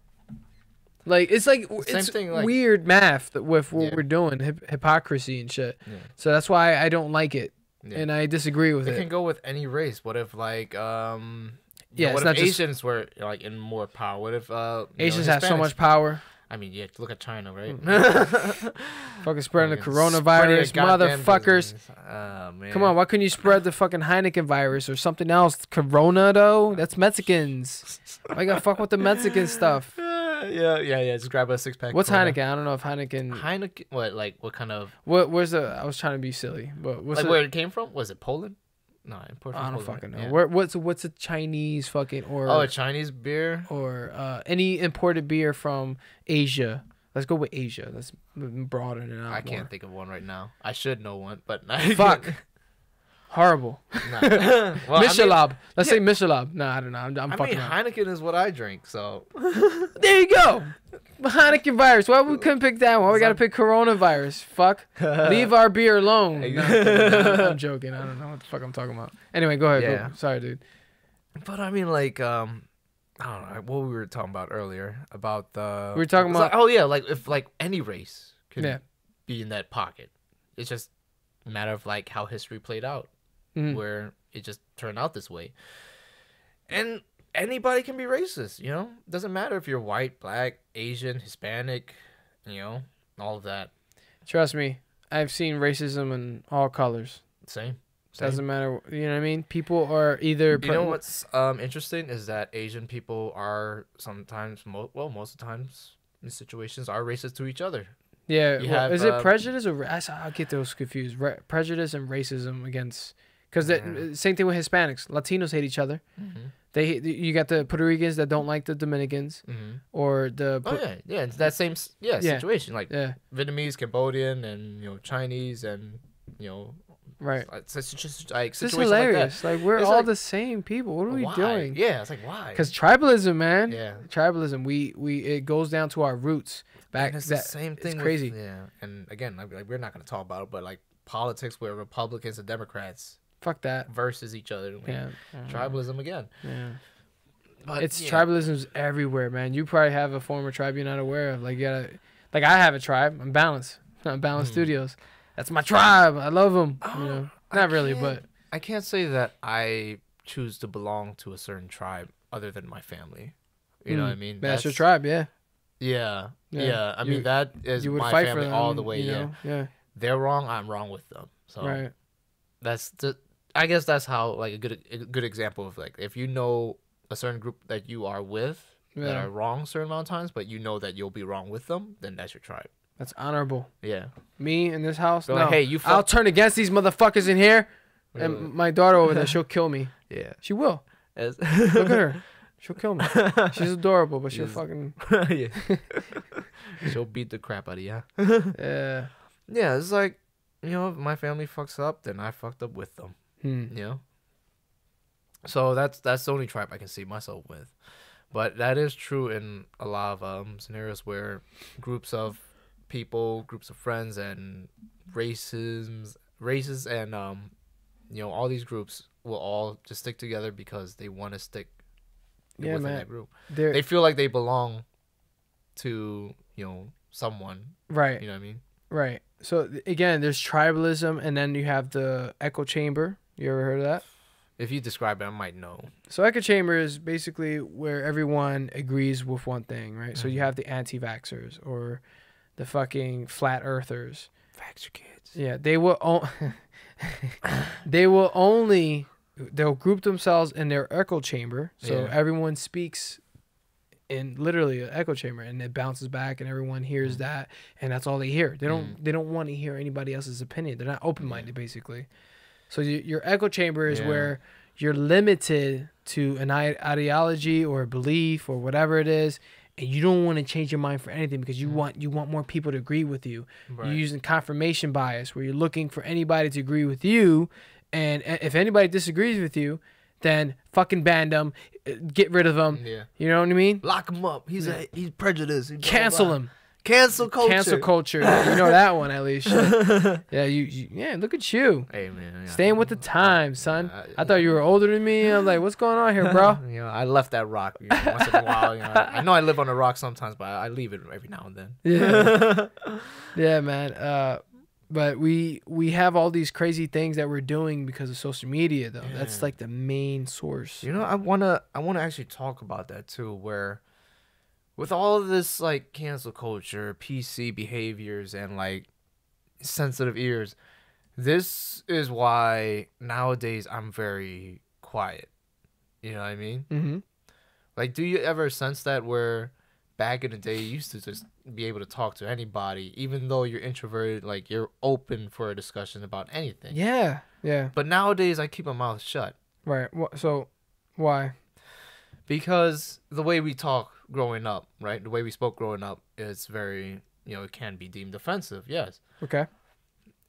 Like it's like Same it's thing, like- weird math with what Yeah. we're doing, hip- hypocrisy and shit. Yeah. So that's why I don't like it, Yeah. and I disagree with It it. can go with any race. What if like um Yeah, know, what if just- Asians were like in more power? What if uh you know, Asians have so much power. I mean, yeah, look at China, right? Fucking spreading the coronavirus, spreading motherfuckers. Oh, man. Come on, why couldn't you spread the fucking Heineken virus or something else? Corona though, that's Mexicans. Why you gotta fuck with the Mexican stuff? Yeah, yeah, yeah. Just grab a six pack. What's Corona. Heineken? I don't know if Heineken. Heineken. What like what kind of What? Where's the? I was trying to be silly, but what's like where it came from? Was it Poland? No, imported I don't Poland, fucking know. Yeah. Where? What's what's a Chinese fucking or Oh, a Chinese beer. or uh, any imported beer from Asia? Let's go with Asia. Let's broaden it out. I can't think of one right now. I should know one, but Fuck. Horrible. Nah. well, I mean, Let's yeah. say Michelob. No, I don't know. I'm, I'm I fucking mean. Heineken is what I drink, so There you go. Heineken virus. Why we couldn't pick that one? Why we gotta pick coronavirus? Fuck. Leave our beer alone. No, I'm, joking. I don't know what the fuck I'm talking about. Anyway, go ahead. Yeah. Go. Sorry, dude. But I mean, like, um, I don't know what we were talking about earlier about the. We were talking It's like- about- oh yeah, like if like any race could Yeah. be in that pocket, it's just a matter of like how history played out, Mhm. where it just turned out this way, and anybody can be racist. You know, doesn't matter if you're white, black, Asian, Hispanic, you know, all of that. Trust me, I've seen racism in all colors. Same. Same. Doesn't matter. You know what I mean? People are either. You know what's um interesting is that Asian people are sometimes, mo- well, most of the times in situations are racist to each other. Yeah. well, have, is it uh, prejudice or ra- I get those confused? Re- prejudice and racism against. Because Yeah. same thing with Hispanics. Latinos hate each other. They you got the Puerto Ricans that don't like the Dominicans hmm or the Oh yeah, yeah. It's that same yeah, Yeah. situation. Like yeah Vietnamese, Cambodian, and you know Chinese, and you know right. it's, it's just like It's just situations like that. hilarious. Like, we're It's all like- the same people. What are we Why? doing? Yeah, it's like why? Because tribalism, man. yeah, Tribalism. We we it goes down to our roots. Back and it's that the same it's thing. with- crazy. yeah, and again, like, like we're not gonna talk about it, but like politics where Republicans and Democrats Fuck that. versus each other. like, Yeah. Tribalism again. Yeah. But It's yeah. tribalism's everywhere, man. You probably have a former tribe you're not aware of. Like you gotta, like I have a tribe. I'm balanced. I'm Balance Hmm. Studios. That's my tribe. I love them. you Oh, know, I not really, but I can't say that I choose to belong to a certain tribe other than my family. You know Mm, what I mean? that's, your tribe. Yeah. Yeah, Yeah. yeah. I You- mean, that is you would my fight family for them all the way. you Yeah. Yeah. they're wrong. I'm wrong with them. So Right. that's the. I guess that's how like a good a good example of like if you know a certain group that you are with that are wrong certain amount of times, but you know that you'll be wrong with them, then that's your tribe. That's honorable. Yeah. Me in this house. Go no. like, hey, you I'll turn against these motherfuckers in here, Yeah. and my daughter over there, she'll kill me. yeah. She will. As- Look at her. She'll kill me. She's adorable, but she'll fucking yeah. She'll beat the crap out of you. yeah. Yeah, it's like, you know, if my family fucks up, then I fucked up with them. Hmm. You know. So that's that's the only tribe I can see myself with, but that is true in a lot of um, scenarios where groups of people, groups of friends, and races, races, and um, you know, all these groups will all just stick together because they want to stick Yeah, within man. that group. There. They feel like they belong to you know someone. right. You know what I mean? Right. So again, there's tribalism, and then you have the echo chamber. You ever heard of that? If you describe it, I might know. So echo chamber is basically where everyone agrees with one thing, right? So you Mhm. have the anti-vaxxers or the fucking flat earthers. Your kids. Yeah, they will. O- they will only. They'll group themselves in their echo chamber, so Yeah. everyone speaks in literally an echo chamber, and it bounces back, and everyone hears Mm. that, and that's all they hear. They don't. They don't want to hear anybody else's opinion. They're not open minded, basically. So you, your echo chamber is Yeah. where you're limited to an ideology or a belief or whatever it is, and you don't want to change your mind for anything because you Mm. want you want more people to agree with you. Right. You're using confirmation bias where you're looking for anybody to agree with you. And if anybody disagrees with you, then fucking ban them, uh, get rid of them. yeah. You know what I mean? Lock him up. He's a he's prejudiced. He blah, Cancel blah. him. Cancel culture. Cancel culture. You know that one at least. Yeah, you, you. Yeah, look at you. Hey man. Staying with the times, son. Uh, I thought you were older than me. I'm like, what's going on here, bro? you know, I left that rock you know, once in a while. You know, I know I live on a rock sometimes, but I, I leave it every now and then. Yeah. yeah, man. Uh, but we we have all these crazy things that we're doing because of social media, though. That's like the main source. You know, I wanna I wanna actually talk about that too, where with all of this like cancel culture, PC behaviors, and like sensitive ears, this is why nowadays I'm very quiet. You know what I mean? Mm-hmm. Like, do you ever sense that where back in the day you used to just be able to talk to anybody, even though you're introverted, like you're open for a discussion about anything. Yeah. Yeah. But nowadays I keep my mouth shut Right. So, why? because the way we talk growing up, right? The way we spoke growing up is very, you know, it can be deemed offensive, yes. Okay.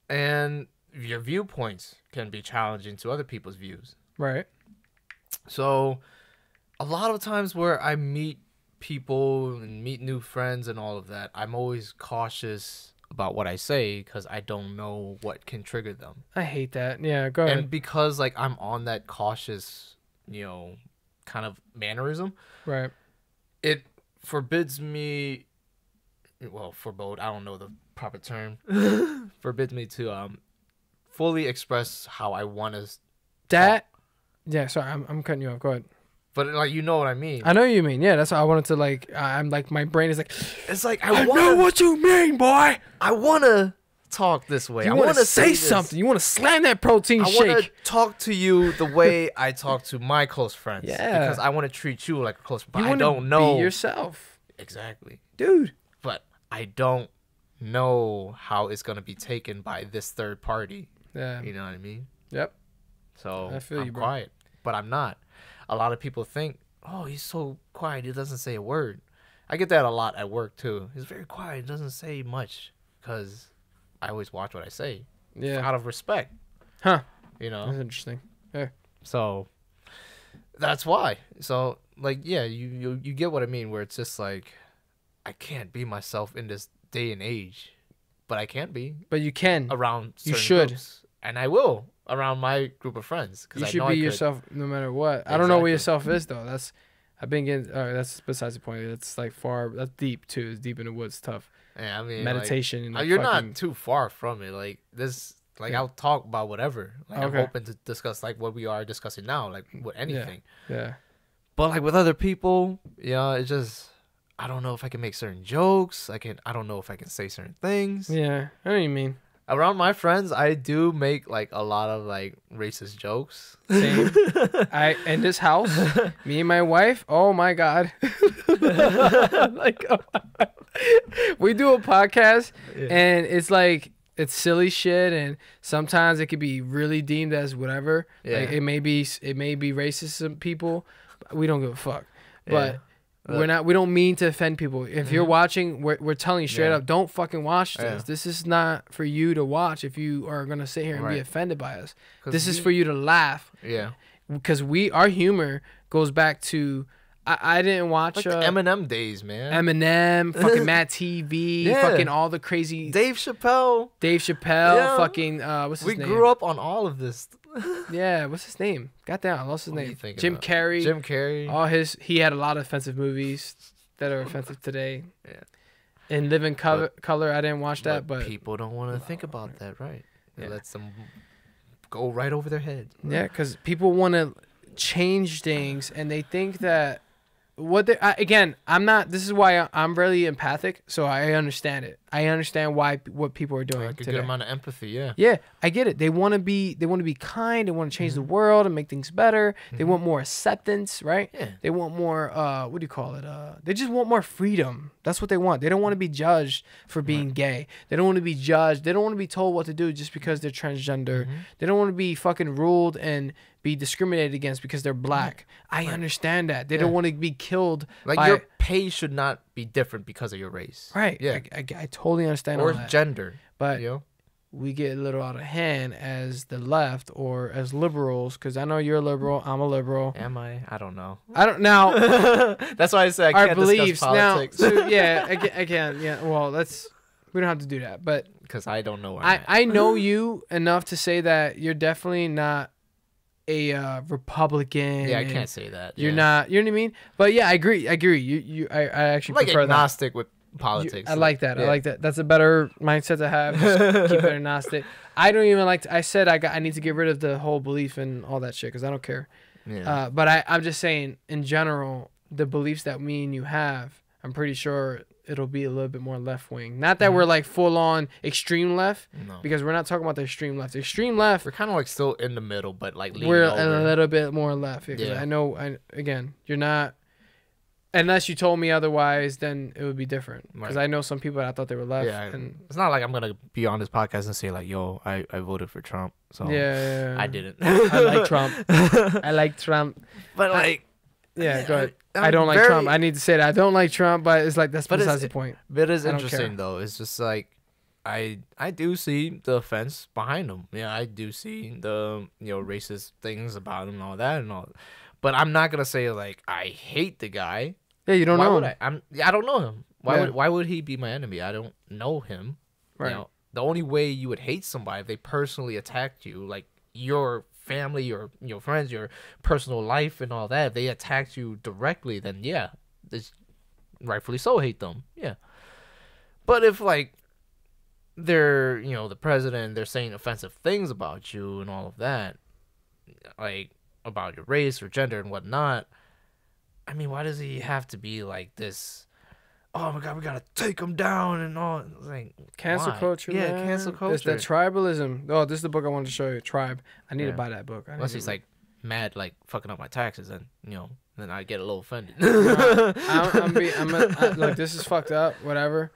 And your viewpoints can be challenging to other people's views. Right. So, a lot of times where I meet people and meet new friends and all of that, I'm always cautious about what I say because I don't know what can trigger them. I hate that. Yeah. Go ahead. And because like I'm on that cautious, you know, kind of mannerism, right. It forbids me well, forbode, I don't know the proper term. forbids me to um fully express how I want to That. Yeah. Sorry, I'm I'm cutting you off. Go ahead. but like you know what I mean. I know what you mean. Yeah. That's why I wanted to like. I'm like my brain is like. It's like I I know what you mean, boy. I want to talk this way. You I want to say something. You want to slam that protein I want to shake. talk to you the way I talk to my close friends. Yeah. Because I want to treat you like a close friend. I don't know Be yourself, exactly. dude. But I don't know how it's gonna be taken by this third party. Yeah. You know what I mean? Yep. So I feel I'm you, bro. quiet. but I'm not. A lot of people think, oh, he's so quiet, he doesn't say a word. I get that a lot at work too. He's very quiet, he doesn't say much because I always watch what I say Yeah. out of respect. Huh. You know. That's interesting. So that's why. So like yeah, you, you you get what I mean where it's just like I can't be myself in this day and age. But I can be But you can. around You should. groups. and I will around my group of friends You I should be yourself no matter what. I don't know what yourself is though. That's I've been getting. Uh, that's besides the point. That's like far. That's deep too. It's deep in the woods. Tough. Yeah, I mean Meditation. uh, like you're fucking- not too far from it. Like this like Yeah. I'll talk about whatever. Like Okay. I'm open to discuss like what we are discussing now, like with anything. Yeah. But like with other people, yeah, it's just I don't know if I can make certain jokes. I can I don't know if I can say certain things. Yeah. I know what you mean. Around my friends, I do make like a lot of like racist jokes. Same. I in this house, me and my wife. Oh my god. like oh we do a podcast Yeah. and it's like it's silly shit and sometimes it could be really deemed as whatever. Like Yeah. it may be it may be racist some people. We don't give a fuck. But Yeah. We're not we don't mean to offend people. If you're Mhm. watching, we're, we're telling you straight Yeah. up, don't fucking watch this. Yeah. This is not for you to watch if you are gonna sit here and be offended by us, This is for you to laugh yeah, because we our humor goes back to I, I didn't watch like uh, Eminem days, man. Eminem, fucking Matt TV, Yeah. fucking all the crazy Dave, Chappelle, Dave Chappelle. Yeah. fucking uh, what's his We name? We grew up on all of this. Yeah, what's his name? Goddamn, I lost his What name. Jim? Carrey. Jim Carrey. All his he had a lot of offensive movies that are offensive today. Yeah. In Living Color, Color, I didn't watch that, but people don't want to think about that, right? It Yeah. lets them go right over their head. Yeah, because people want to change things, and they think that what they I, again. I'm not. This is why I'm really empathic, so I understand it. I understand why what people are doing Like a today. good amount of empathy, yeah. Yeah, I get it. They want to be. They want to be kind. They want to change the world and make things better. They Mhm. want more acceptance, right? Yeah. They want more. Uh, what do you call it? Uh, they just want more freedom. That's what they want. They don't want to be judged for being gay. They don't want to be judged. They don't want to be told what to do just because they're transgender. Mhm. They don't want to be fucking ruled and be discriminated against because they're black. I Right. understand that. They don't want to be killed. Like by, pay should not be different because of your race. right. Yeah. I, I, I totally understand or gender. but you know? we get a little out of hand as the left or as liberals because I know you're a liberal. I'm a liberal. Am I? I don't know. I don't now. That's why I say I our can't beliefs discuss now. politics. So yeah, again, again, yeah. Well, let's. We don't have to do that, but Because I don't know where I. I know you enough to say that you're definitely not a uh, Republican. yeah, I can't say that. You're yeah. not. You know what I mean? But yeah, I agree. I agree. You you. I, I actually I'm like prefer that. agnostic with You- politics. I like that. I like that. That's a better mindset to have. Just keep it agnostic. I don't even like. To, I said I got. I need to get rid of the whole belief and all that shit because I don't care. Yeah. Uh, but I, I'm just saying, in general, the beliefs that me and you have, I'm pretty sure it'll be a little bit more left wing. Not that Mhm. we're like full on extreme left, no. because we're not talking about the extreme left. Extreme left, We're kind of like still in the middle, but like we're over. a little bit more left. Yeah. I know, I, again, you're not. Unless you told me otherwise, then it would be different. Because Right. I know some people that I thought they were left. Yeah, and It's not like I'm gonna be on this podcast and say like, "Yo, I, I voted for Trump." So yeah, yeah, yeah. I didn't. I like Trump. I like Trump. but I- like, Yeah, go ahead. I don't like very- Trump. I need to say that. I don't like Trump, but it's like that's But besides the point. But it's interesting though. It's just like I I do see the offense behind him. Yeah, I do see the you know racist things about him and all that and all. But I'm not gonna say like I hate the guy. Yeah, you don't why know. would him. I? I'm I don't know him. Why Yeah. would why would he be my enemy? I don't know him. Right. You know, the only way you would hate somebody if they personally attacked you, like your family, your your friends, your personal life, and all that. If they attacked you directly, then yeah, it's rightfully so hate them. Yeah. But if like they're you know the president, they're saying offensive things about you and all of that, like about your race or gender and whatnot. I mean, why does he have to be like this? Oh my god, we gotta take them down and all. It's Like Cancel why? culture. Yeah, man. cancel culture. It's the tribalism. Oh, this is the book I wanted to show you. Tribe. I need Yeah. to buy that book. I need Unless he's like mad, like fucking up my taxes, and you know, then I get a little offended. I'm, I'm, be, I'm a, I, look, this is fucked up. Whatever.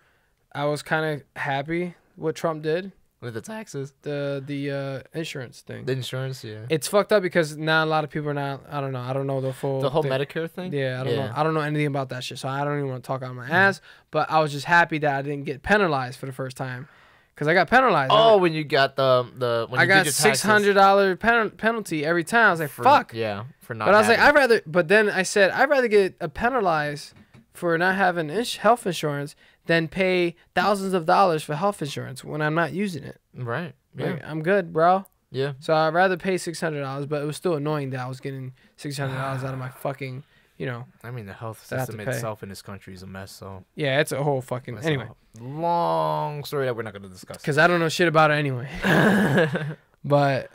I was kind of happy what Trump did With the taxes, the the uh, insurance thing. the insurance, yeah. it's fucked up because now a lot of people are not. I don't know. I don't know the full. the whole thing. Medicare thing. Yeah, I don't know. I don't know anything about that shit, so I don't even want to talk out my ass. But I was just happy that I didn't get penalized for the first time, because I got penalized. Oh, when you got the the when I you got did your 600 dollar pen- penalty every time. I was like, for- fuck. Yeah, for not. But I was like, having I'd rather. But then I said, I'd rather get a penalized for not having ins- health insurance than pay thousands of dollars for health insurance when I'm not using it. right. Yeah, Like, I'm good, bro. yeah. So I'd rather pay six hundred dollars, but it was still annoying that I was getting six hundred dollars out of my fucking, you know. I mean, the health So I have to system itself in this country is a mess. So Yeah, it's a whole fucking that's anyway. long story that we're not gonna discuss. Because I don't know shit about it anyway. but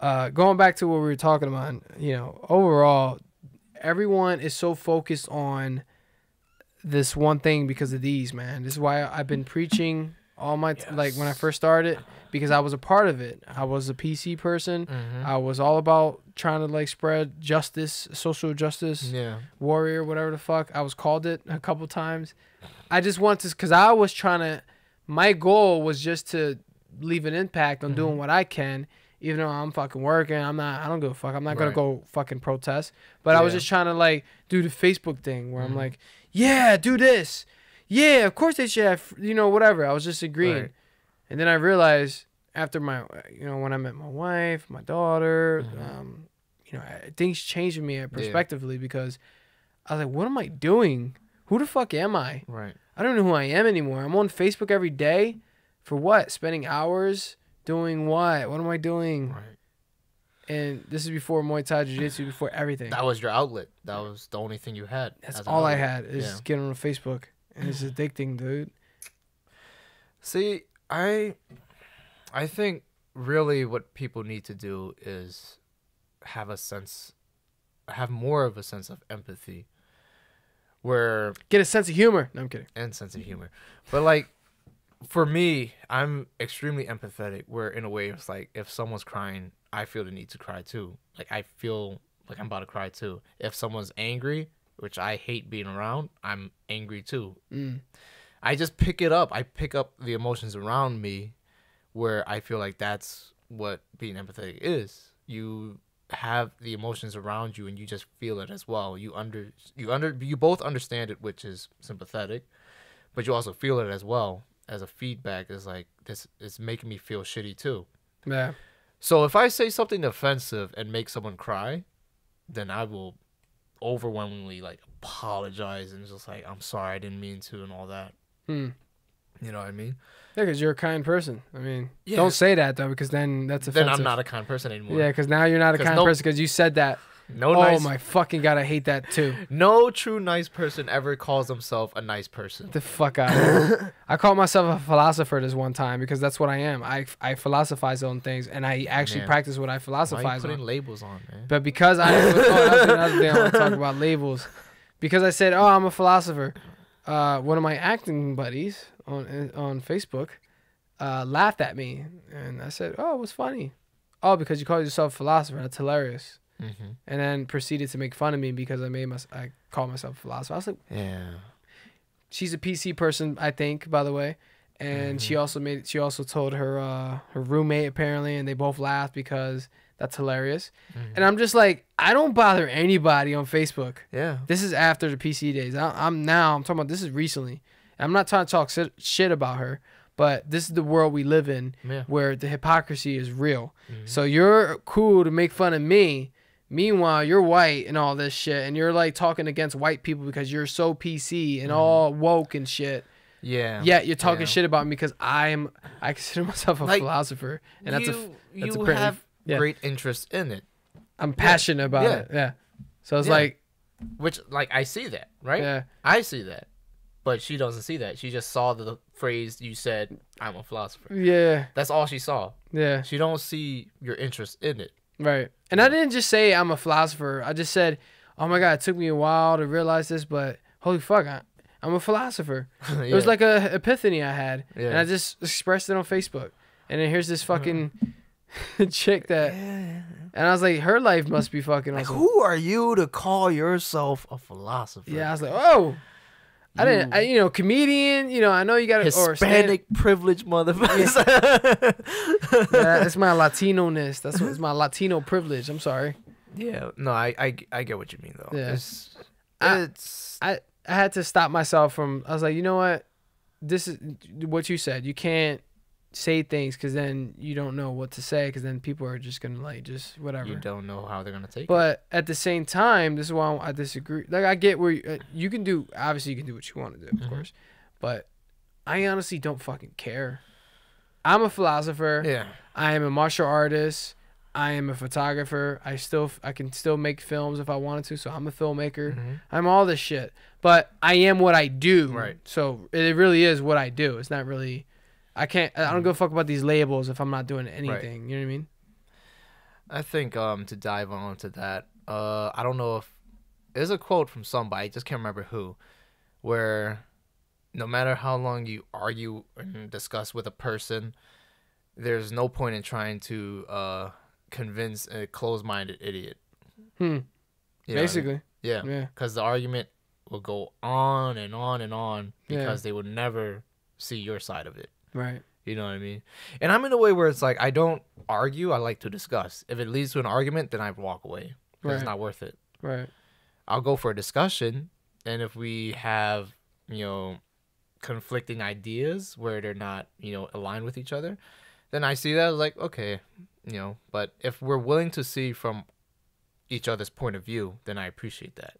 uh, going back to what we were talking about, you know, overall, everyone is so focused on this one thing because of these, man. This is why I've been preaching all my t- like when I first started because I was a part of it. I was a PC person. Mhm. I was all about trying to like spread justice, social justice, yeah. warrior, whatever the fuck. I was called it a couple times. I just want to, cause I was trying to. My goal was just to leave an impact on doing what I can, even though I'm fucking working. I'm not. I don't give a fuck. I'm not gonna go fucking protest. But I was just trying to like do the Facebook thing where I'm Mhm. like, yeah, do this. Yeah, of course they should have. You know, whatever. I was just agreeing, Right. and then I realized after my, you know, when I met my wife, my daughter, Mhm. um, you know, things changed in me perspectively because I was like, what am I doing? Who the fuck am I? Right. I don't know who I am anymore. I'm on Facebook every day for what? Spending hours doing what? What am I doing? Right. And this is before Muay Thai Jiu Jitsu, before everything. That was your outlet. That was the only thing you had. That's all I had is Yeah. getting on Facebook. And it's addicting, dude. See, I I think really what people need to do is have a sense have more of a sense of empathy where Get a sense of humor. No, I'm kidding. and sense of humor. But like for me, I'm extremely empathetic where in a way it's like if someone's crying, I feel the need to cry too. Like I feel like I'm about to cry too. If someone's angry, which I hate being around, I'm angry too. Mm. I just pick it up. I pick up the emotions around me where I feel like that's what being empathetic is. You have the emotions around you and you just feel it as well. You under you under you both understand it, which is sympathetic, but you also feel it as well as a feedback is like this is making me feel shitty too. Yeah. So if I say something offensive and make someone cry, then I will overwhelmingly like apologize and just like I'm sorry I didn't mean to and all that. Hmm. You know what I mean? Yeah, because you're a kind person. I mean, Yeah. don't say that though, because then that's Then offensive. I'm not a kind person anymore. Yeah, because now you're not a kind person because you said that. No oh nice. my fucking god, I hate that too. No true nice person ever calls himself a nice person. the fuck out. I called myself a philosopher this one time because that's what I am. I I philosophize on things and I actually Man. practice what I philosophize. Why are you putting on. labels on, man? But because I oh, another thing I want to talk about labels. Because I said, "Oh, I'm a philosopher." Uh, one of my acting buddies on on Facebook uh, laughed at me, and I said, "Oh, it was funny." Oh, because you call yourself a philosopher. That's hilarious. Mm-hmm. And then proceeded to make fun of me because I made my I called myself a philosopher. I was like, Yeah. she's a PC person, I think, by the way. And she also made she also told her uh, her roommate apparently, and they both laughed because that's hilarious. Mhm. And I'm just like, I don't bother anybody on Facebook. Yeah. This is after the PC days. I, I'm now I'm talking about this is recently. I'm not trying to talk shit, about her, but this is the world we live in Yeah. where the hypocrisy is real. Mhm. So you're cool to make fun of me. Meanwhile, you're white and all this shit, and you're like talking against white people because you're so PC and Mhm. all woke and shit. Yeah. Yet you're talking Yeah. shit about me because I'm I consider myself a Like, philosopher, and that's a you, that's a you pretty- have yeah. great interest in it, I'm passionate about Yeah. it. Yeah. So it's like which like I see that, right? yeah, I see that, but she doesn't see that. She just saw the phrase you said, "I'm a philosopher." yeah, That's all she saw. yeah, She don't see your interest in it. Right. And I didn't just say I'm a philosopher. I just said, oh my god, it took me a while to realize this, but holy fuck, I, I'm a philosopher. It was like a epiphany I had, and I just expressed it on Facebook. And then here's this fucking uh-huh. chick that, and I was like, her life must be fucking like, awesome. who are you to call yourself a philosopher? Yeah, I was like, oh, I didn't. I, you know, comedian. You know, I know you got to or stand- Hispanic privilege motherfuckers. Yeah, that's my Latino ness. That's what, it's my Latino privilege. I'm sorry. Yeah, no, I, I, I get what you mean though. Yeah. It's, I- it's I I had to stop myself from. I was like, you know what, this is what you said. You can't say things because then you don't know what to say because then people are just gonna like just whatever. you don't know how they're gonna take it. But at the same time, this is why I disagree. Like I get where you, uh, you can do. Obviously, you can do what you want to do, of Mhm. course. But I honestly don't fucking care. I'm a philosopher. Yeah, I am a martial artist. I am a photographer. I still I can still make films if I wanted to. So I'm a filmmaker. Mhm. I'm all this shit. But I am what I do. Right. So it really is what I do. It's not really. I can't. I don't give a fuck about these labels if I'm not doing anything. You know what I mean? I think um to dive on to that, uh, I don't know if there's a quote from somebody, I just can't remember who, where no matter how long you argue and discuss with a person, there's no point in trying to uh convince a closed-minded idiot. Hmm. You know I mean? Basically. yeah, Yeah. because the argument will go on and on and on Yeah. because they will never see your side of it. Right. You know what I mean? And I'm in a way where it's like I don't argue. I like to discuss. If it leads to an argument, then I walk away. Right. It's not worth it. Right. I'll go for a discussion, and if we have you know conflicting ideas where they're not you know aligned with each other, then I see that as like okay, you know. But if we're willing to see from each other's point of view, then I appreciate that.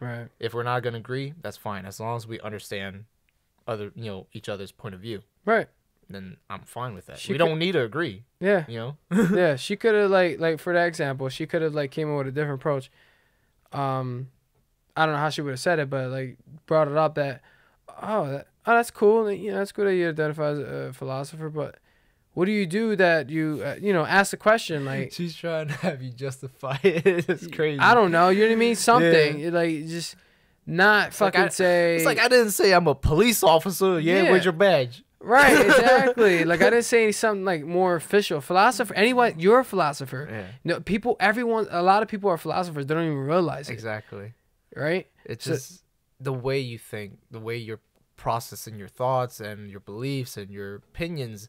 Right. If we're not gonna agree, that's fine. As long as we understand other you know each other's point of view, Right. then I'm fine with that. She we could- don't need to agree. Yeah. You know. yeah, she could have like like for that example, she could have like came up with a different approach. Um, I don't know how she would have said it, but like brought it up that oh that, oh that's cool, and, you know that's good that you identify as a philosopher, but what do you do that you uh, you know ask the question like She's trying to have you justify it. it's crazy. I don't know, you know what I mean? Something like just not like fucking I- say It's like I didn't say I'm a police officer. Yeah, Yeah. where's your badge? right exactly. like I didn't say something like more official philosopher. Anyone, you're a philosopher. Yeah, No, people, everyone, a lot of people are philosophers. They don't even realize it, exactly. right? It's So- just the way you think, the way you're processing your thoughts and your beliefs and your opinions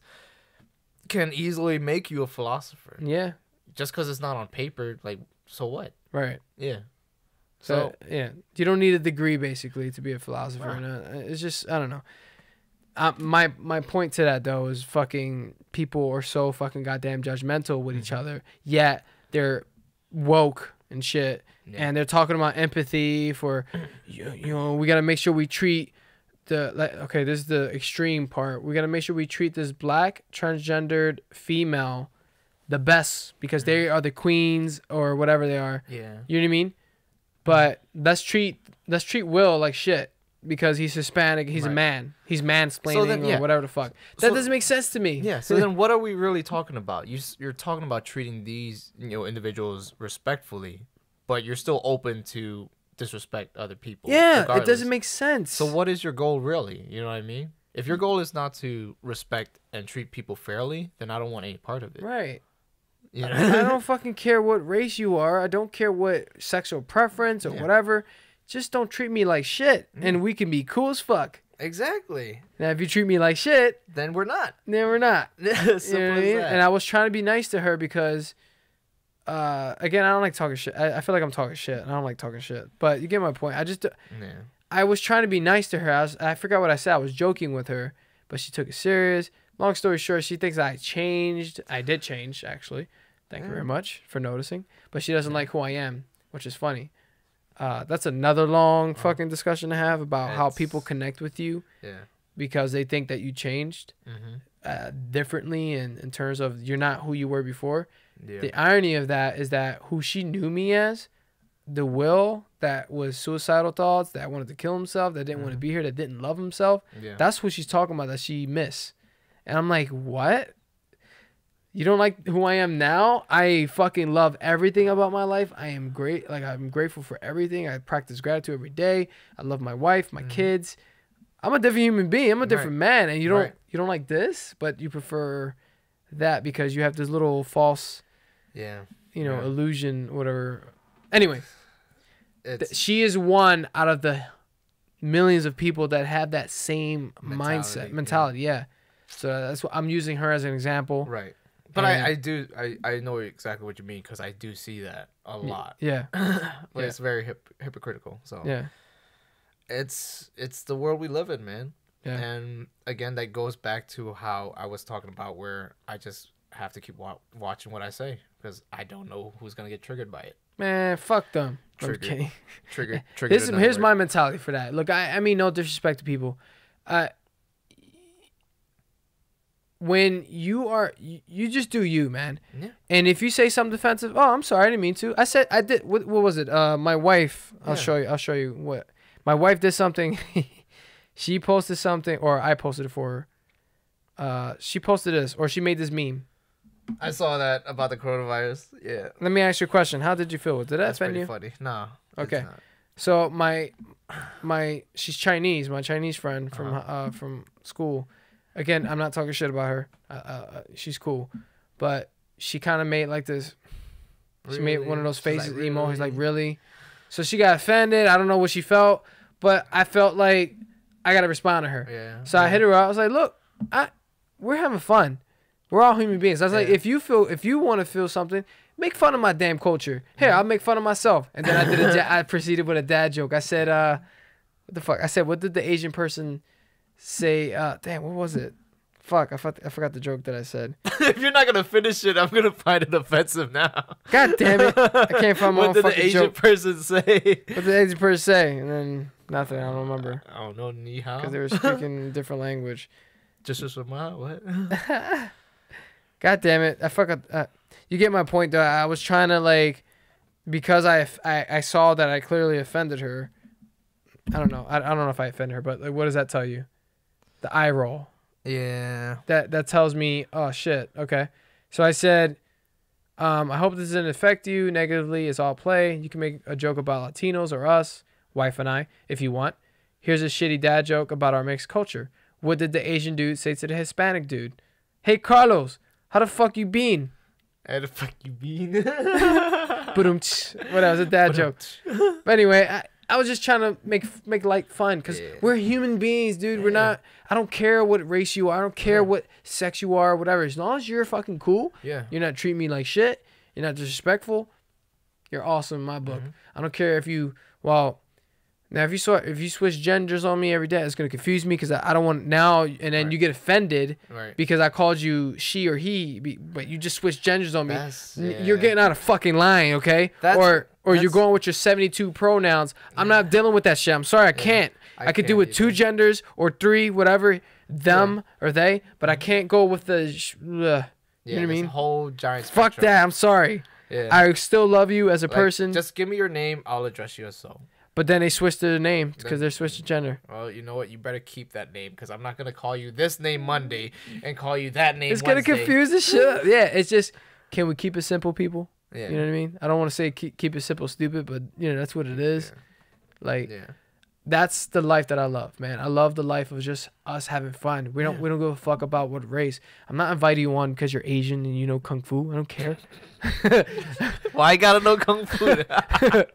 can easily make you a philosopher. Yeah, Just because it's not on paper, like so what? right. Yeah. So, So yeah, you don't need a degree basically to be a philosopher. Right. And, uh, it's just I don't know. Uh, my my point to that though is fucking people are so fucking goddamn judgmental with each Mhm. other. Yet they're woke and shit, yeah. and they're talking about empathy for, you, you know, we gotta make sure we treat the like okay, this is the extreme part. We gotta make sure we treat this black transgendered female the best because they are the queens or whatever they are. yeah. You know what I mean? But let's treat let's treat Will like shit because he's Hispanic. He's a man. He's mansplaining then, or whatever the fuck. That So- doesn't make sense to me. Yeah. So then, what are we really talking about? You, you're talking about treating these you know individuals respectfully, but you're still open to disrespect other people. yeah, it doesn't make sense. So what is your goal really? You know what I mean? If your goal is not to respect and treat people fairly, then I don't want any part of it. right? You I don't fucking care what race you are. I don't care what sexual preference or Yeah. whatever. Just don't treat me like shit, and we can be cool as fuck. exactly. Now, if you treat me like shit, Then we're not. then we're not. Simple You know I as mean? And I was trying to be nice to her because, uh, again, I don't like talking shit. I, I feel like I'm talking shit. and I don't like talking shit. But you get my point. I just, yeah. I was trying to be nice to her. I, was, I forgot what I said. I was joking with her, but she took it serious. Long story short, she thinks I changed. I did change, actually. Thank you very much for noticing. But she doesn't like who I am, which is funny. Uh, that's another long fucking discussion to have about how people connect with you Yeah. because they think that you changed hmm uh, differently in, in terms of you're not who you were before. Yeah. The irony of that is that who she knew me as, the Will that was suicidal thoughts, that wanted to kill himself, that didn't want to Mhm. be here, that didn't love himself. yeah. That's what she's talking about that she miss. And I'm like, what? You don't like who I am now? I fucking love everything about my life. I am great. Like I'm grateful for everything. I practice gratitude every day. I love my wife, my Mhm. kids. I'm a different human being. I'm a different man. And you don't Right. you don't like this, but you prefer that because you have this little false, yeah. you know, Yeah. illusion, whatever. Anyway, th- she is one out of the millions of people that have that same Mentality, mindset yeah. mentality. Yeah. So that's what I'm using her as an example. Right. But I, I do I, I know exactly what you mean because I do see that a lot. Yeah. but Yeah. it's very hip, hypocritical. So Yeah. it's it's the world we live in, man. Yeah. And again, that goes back to how I was talking about, where I just have to keep wa- watching what I say because I don't know who's gonna get triggered by it. Man, fuck them. I'm Triggered. kidding. Triggered. Triggered. Here's, here's word. my mentality for that. Look, I, I mean no disrespect to people. Uh, when you are, you, you just do you, man. Yeah. And if you say something defensive, oh, I'm sorry, I didn't mean to. I said I did. What, what was it? Uh, my wife. I'll show you. I'll show you what my wife did something. she posted something, or I posted it for her. Uh, she posted this, or she made this meme. I saw that about the coronavirus. Yeah. Let me ask you a question. How did you feel? Did that That's offend pretty you? funny. No. Okay. So my my she's Chinese, my Chinese friend from Uh-huh. uh from school. Again, I'm not talking shit about her. Uh, uh, uh, she's cool, but she kind of made like this. She made one of those She's like, faces emo. He's like, really? really? So she got offended. I don't know what she felt, but I felt like I gotta respond to her. Yeah. So I hit her up. I was like, look, I we're having fun. We're all human beings. I was like, if you feel if you want to feel something, make fun of my damn culture. Here, I'll make fun of myself. And then I did a I proceeded with a dad joke. I said, uh, what the fuck? I said, what did the Asian person say? Uh, damn, what was it? Fuck, I forgot, I forgot the joke that I said. if you're not gonna finish it, I'm gonna find it offensive now. God damn it. I can't find my what own did the fucking Asian joke. person say? What did the Asian person say? And then nothing. I don't remember. I don't know. Ni hao. Because they were speaking a different language. Just as a ma- what? God damn it! I forgot. Uh, you get my point, though. I was trying to like, because I, I I saw that I clearly offended her. I don't know. I, I don't know if I offended her, but like, what does that tell you? The eye roll. yeah. That that tells me, oh shit. Okay. So I said, um, I hope this doesn't affect you negatively. It's all play. You can make a joke about Latinos or us, wife and I, if you want. Here's a shitty dad joke about our mixed culture. What did the Asian dude say to the Hispanic dude? Hey Carlos, how the fuck you been? And the fuck you been? But um, it was a dad joke. But anyway, I, I was just trying to make make light fun because Yeah. we're human beings, dude. We're not. I don't care what race you are. I don't care Yeah. what sex you are, whatever. As long as you're fucking cool, Yeah. you're not treating me like shit. You're not disrespectful. You're awesome in my book. Mm-hmm. I don't care if you. Well, now if you saw if you switch genders on me every day, it's gonna confuse me because I, I don't want now. And then Right. you get offended Right. because I called you she or he, but you just switched genders on me. N- You're getting out of fucking line, okay? That's- or or you're going with your 72 pronouns. I'm not dealing with that shit. I'm sorry, I can't. I, I could do with two genders or three, whatever, them or they, but I can't go with the. Sh- Mm-hmm. Yeah, you know what I mean? whole giant. Fuck spectrum. that. I'm sorry. Yeah. I still love you as a Like, person, Just give me your name. I'll address you as so. But then they switched their name because they're switched to gender. Well, you know what? You better keep that name because I'm not gonna call you this name Monday and call you that name. It's gonna confuse the shit. Yeah, it's just. Can we keep it simple, people? Yeah. You know what I mean? I don't want to say keep, keep it simple, stupid, but you know that's what it is. Like Yeah. That's the life that I love, man. I love the life of just us having fun. We don't Yeah. we don't give a fuck about what race. I'm not inviting you on because you're Asian and you know kung fu. I don't care. Why I gotta know kung fu?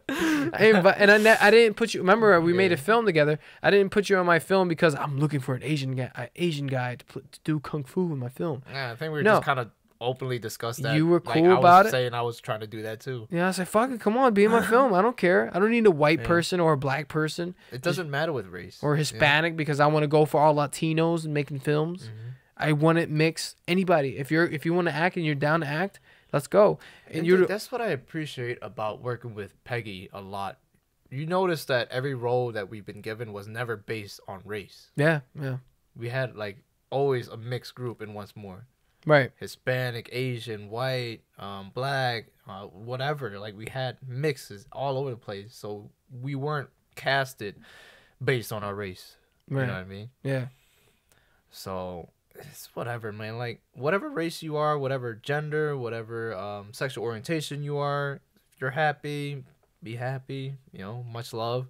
I and I, ne- I didn't put you. Remember, we made a film together. I didn't put you on my film because I'm looking for an Asian guy, an Asian guy to, put, to do kung fu in my film. yeah, I think we were No. just kind of openly discussed that. You were Like, cool I about was it? Saying I was trying to do that too. Yeah, I was like, fuck it, come on, be in my film. I don't care. I don't need a white Yeah. person or a black person It doesn't matter with race or you? Hispanic because I want to go for all Latinos and making films. Mhm. I want it mixed. Anybody, if you're if you want to act and you're down to act, let's go. And And you're dude, that's what I appreciate about working with Peggy a lot. You notice that every role that we've been given was never based on race. yeah, yeah, We had like always a mixed group and once more. Right. Hispanic, Asian, white, um, black, uh, whatever. Like we had mixes all over the place. So we weren't casted based on our race. Right. You know what I mean? Yeah, So it's whatever, man. Like whatever race you are, whatever gender, whatever um, sexual orientation you are, if you're happy, be happy. You know, much love.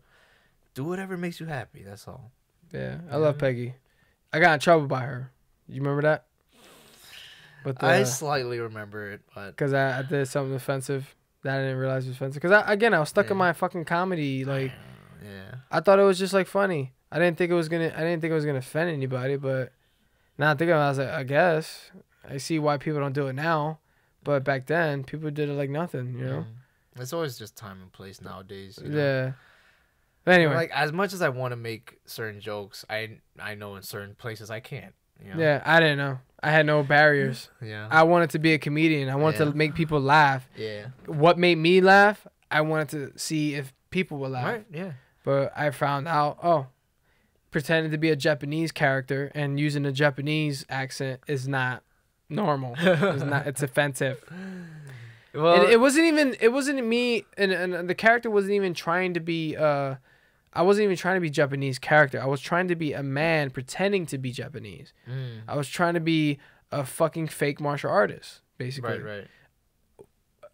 Do whatever makes you happy. That's all. yeah. I love Peggy. I got in trouble by her. You remember that? But I slightly remember it, but because I, I did something offensive that I didn't realize was offensive. Because I, again, I was stuck in my fucking comedy. Like Yeah. I thought it was just like funny. I didn't think it was gonna. I didn't think it was gonna offend anybody. But now I think about it, I was like, I guess I see why people don't do it now. But back then, people did it like nothing. You know. Mm. It's always just time and place nowadays. You know? Yeah. But anyway. Like as much as I want to make certain jokes, I I know in certain places I can't. You know? Yeah, I didn't know. I had no barriers. Yeah. I wanted to be a comedian. I wanted Yeah. to make people laugh. yeah. What made me laugh? I wanted to see if people would laugh. Right. Yeah. But I found out, oh, pretending to be a Japanese character and using a Japanese accent is not normal. it's not. It's offensive. Well, it, it wasn't even. It wasn't me. And, and the character wasn't even trying to be. Uh, I wasn't even trying to be Japanese character. I was trying to be a man pretending to be Japanese. mm, I was trying to be a fucking fake martial artist, basically. right. Right.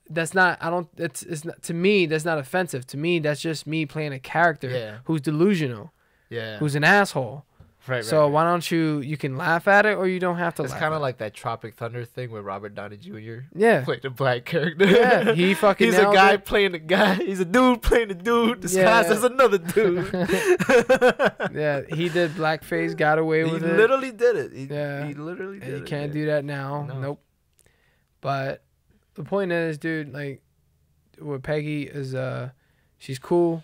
That's not. I don't. It's. It's not, to me. That's not offensive. To me, that's just me playing a character Yeah. who's delusional, Yeah. who's an asshole. Right. so right. why don't you? You can laugh at it, or you don't have to. It's laugh kind of it. like that Tropic Thunder thing where Robert Downey Jr. Yeah. played a black character. Yeah, he fucking He's a guy it. playing a guy. He's a dude playing a dude disguised Yeah. as another dude. Yeah, he did blackface, got away he with it. He literally did it. He, Yeah. he literally did And you it. can't yeah. do that now. No. Nope. But the point is, dude, like, with Peggy is, uh, she's cool.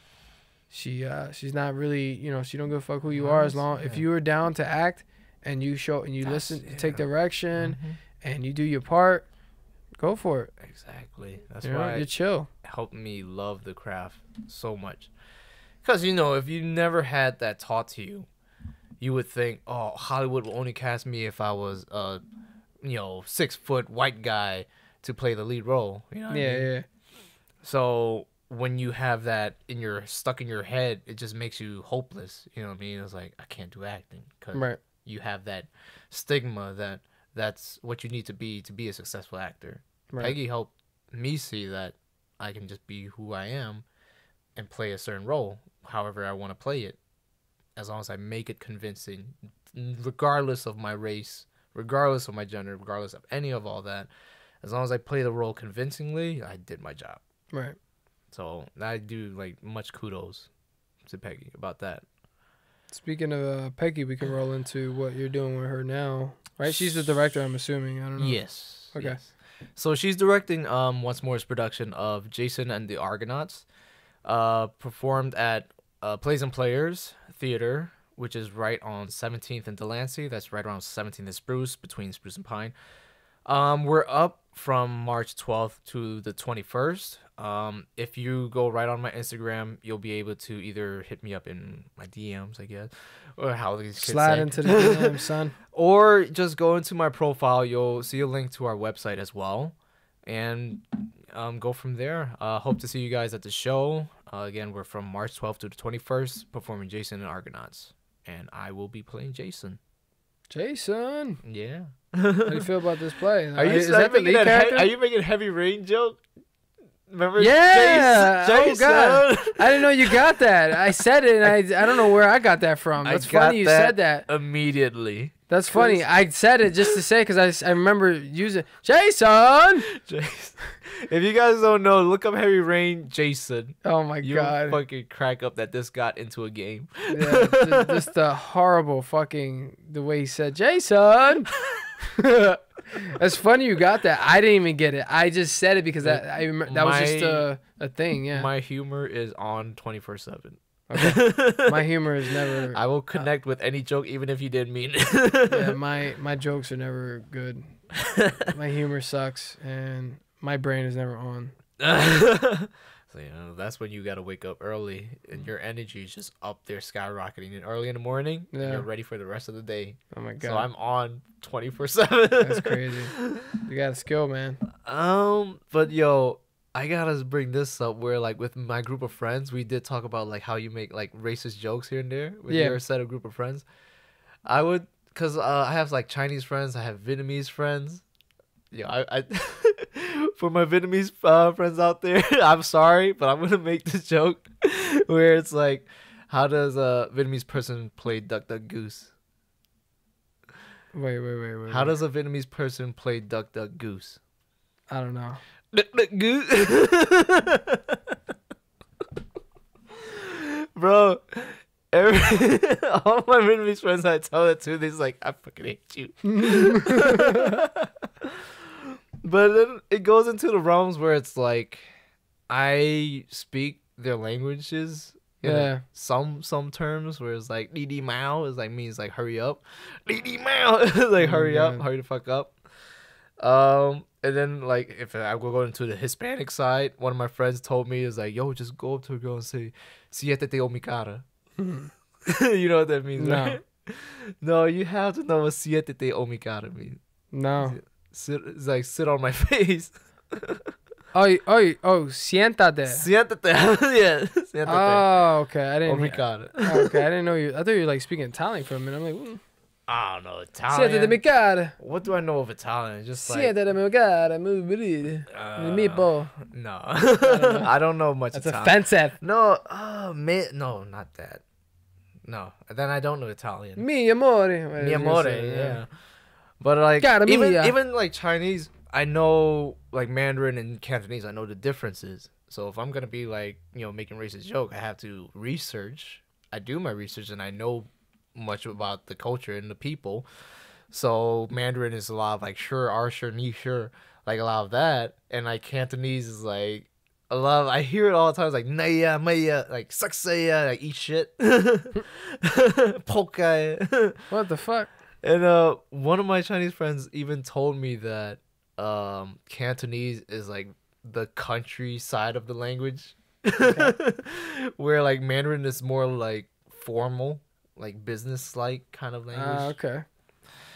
She, uh, she's not really, you know, she don't give a fuck who you are as Nice, long if you are down to act and you show and you That's- listen, take yeah. direction, Mhm. and you do your part. Go for it. Exactly. That's you know, why you're chill. helped me love the craft so much. Because, you know, if you never had that taught to you, you would think, oh, Hollywood will only cast me if I was a, you know, six foot white guy to play the lead role. You know what I Yeah, mean? yeah. So when you have that in your stuck in your head, it just makes you hopeless. You know what I mean? It's like I can't do acting because Right. you have that stigma that that's what you need to be to be a successful actor. Right. Peggy helped me see that I can just be who I am and play a certain role, however I want to play it, as long as I make it convincing, regardless of my race, regardless of my gender, regardless of any of all that. As long as I play the role convincingly, I did my job. Right. So I do like much kudos to Peggy about that. Speaking of uh, Peggy, we can roll into what you're doing with her now. Right? She's the director, I'm assuming. I don't know. Yes. Okay. yes. So she's directing um once more's production of Jason and the Argonauts, uh performed at uh, Plays and Players Theater, which is right on 17th and Delancey. That's right around 17th and Spruce, between Spruce and Pine. Um, we're up from March 12th to the 21st. Um, if you go right on my Instagram, you'll be able to either hit me up in my DMs, I guess, or how these kids Slide say. into the DM, son. or just go into my profile. You'll see a link to our website as well, and um, go from there. Uh, hope to see you guys at the show. Uh, again, we're from March 12th to the 21st, performing Jason and Argonauts, and I will be playing Jason. Jason, Yeah. how do you feel about this play? Are you is that the making lead he- are you making heavy rain joke? Remember? Yeah! Jason. Oh, God. I didn't know you got that. I said it, and I, I don't know where I got that from. I funny you said that. immediately. That's funny. I said it just to say because I, I remember using Jason. Jason. If you guys don't know, look up Heavy Rain Jason. Oh my You god. fucking crack up that this got into a game. Yeah, just, just the horrible fucking the way he said Jason. That's funny you got that. I didn't even get it. I just said it because that I that was just a, a thing. Yeah, my, My humor is on 24 7. humor is never. I will connect with any joke, even if you didn't mean it. yeah, my my jokes are never good. my humor sucks, and my brain is never on. so, you know, that's when you got to wake up early and your energy is just up there skyrocketing. And early in the morning, and Yeah. you're ready for the rest of the day. Oh my god, So I'm on 24 7. that's crazy. You got a skill, man. Um, but yo, I gotta bring this up where like with my group of friends, we did talk about like how you make like racist jokes here and there with Yeah. your set of group of friends. I would, cause uh, I have like Chinese friends, I have Vietnamese friends. Yeah, I, I for my Vietnamese uh, friends out there, I'm sorry, but I'm gonna make this joke where it's like, how does a Vietnamese person play duck duck goose? Wait, wait, wait, wait. How wait. does a Vietnamese person play duck duck goose? I don't know. Duck, duck, goose. Bro, all my Vietnamese friends I tell it to, they's like, I fucking hate you. but then it goes into the realms where it's like, I speak their languages. Yeah. Some some terms where it's like Di Mao is like means like hurry up. Di Mao is like Oh, hurry up, hurry the fuck up. Um and then like if I go into the Hispanic side, one of my friends told me is like, yo, just go up to a girl and say, Siete te mi cara. you know what that means, No. right? No, you have to know what siete te mi cara means. No. Sit, it's like sit on my face. Oh, oh, oh, siéntate. Siéntate. yeah. Siéntate. Oh, okay. I didn't. oh, okay, I didn't know you. I thought you were like speaking Italian for a minute. I'm like, mm. I don't know mi Italian. cara. What do I know of Italian? Just like mi cara. muy bien. uh, Mi meatball. No, know. I don't know much That's Italian. offensive. No, uh, me, no, not that. No, then I don't know Italian. Mi amore. Mi amore, yeah. But like Cara even mia. even like Chinese, I know like Mandarin and Cantonese. I know the differences. So if I'm gonna be like you know making racist joke, I have to research. I do my research and I know much about the culture and the people. So Mandarin is a lot of like sure, are sure, ni sure, like a lot of that, and like Cantonese is like. I love. I hear it all the time. It's like naya, maya, like sucksaya, like eat shit, polka. What the fuck? And uh, one of my Chinese friends even told me that um, Cantonese is like the countryside of the language, where like Mandarin is more like formal, like business like kind of language. Ah, okay.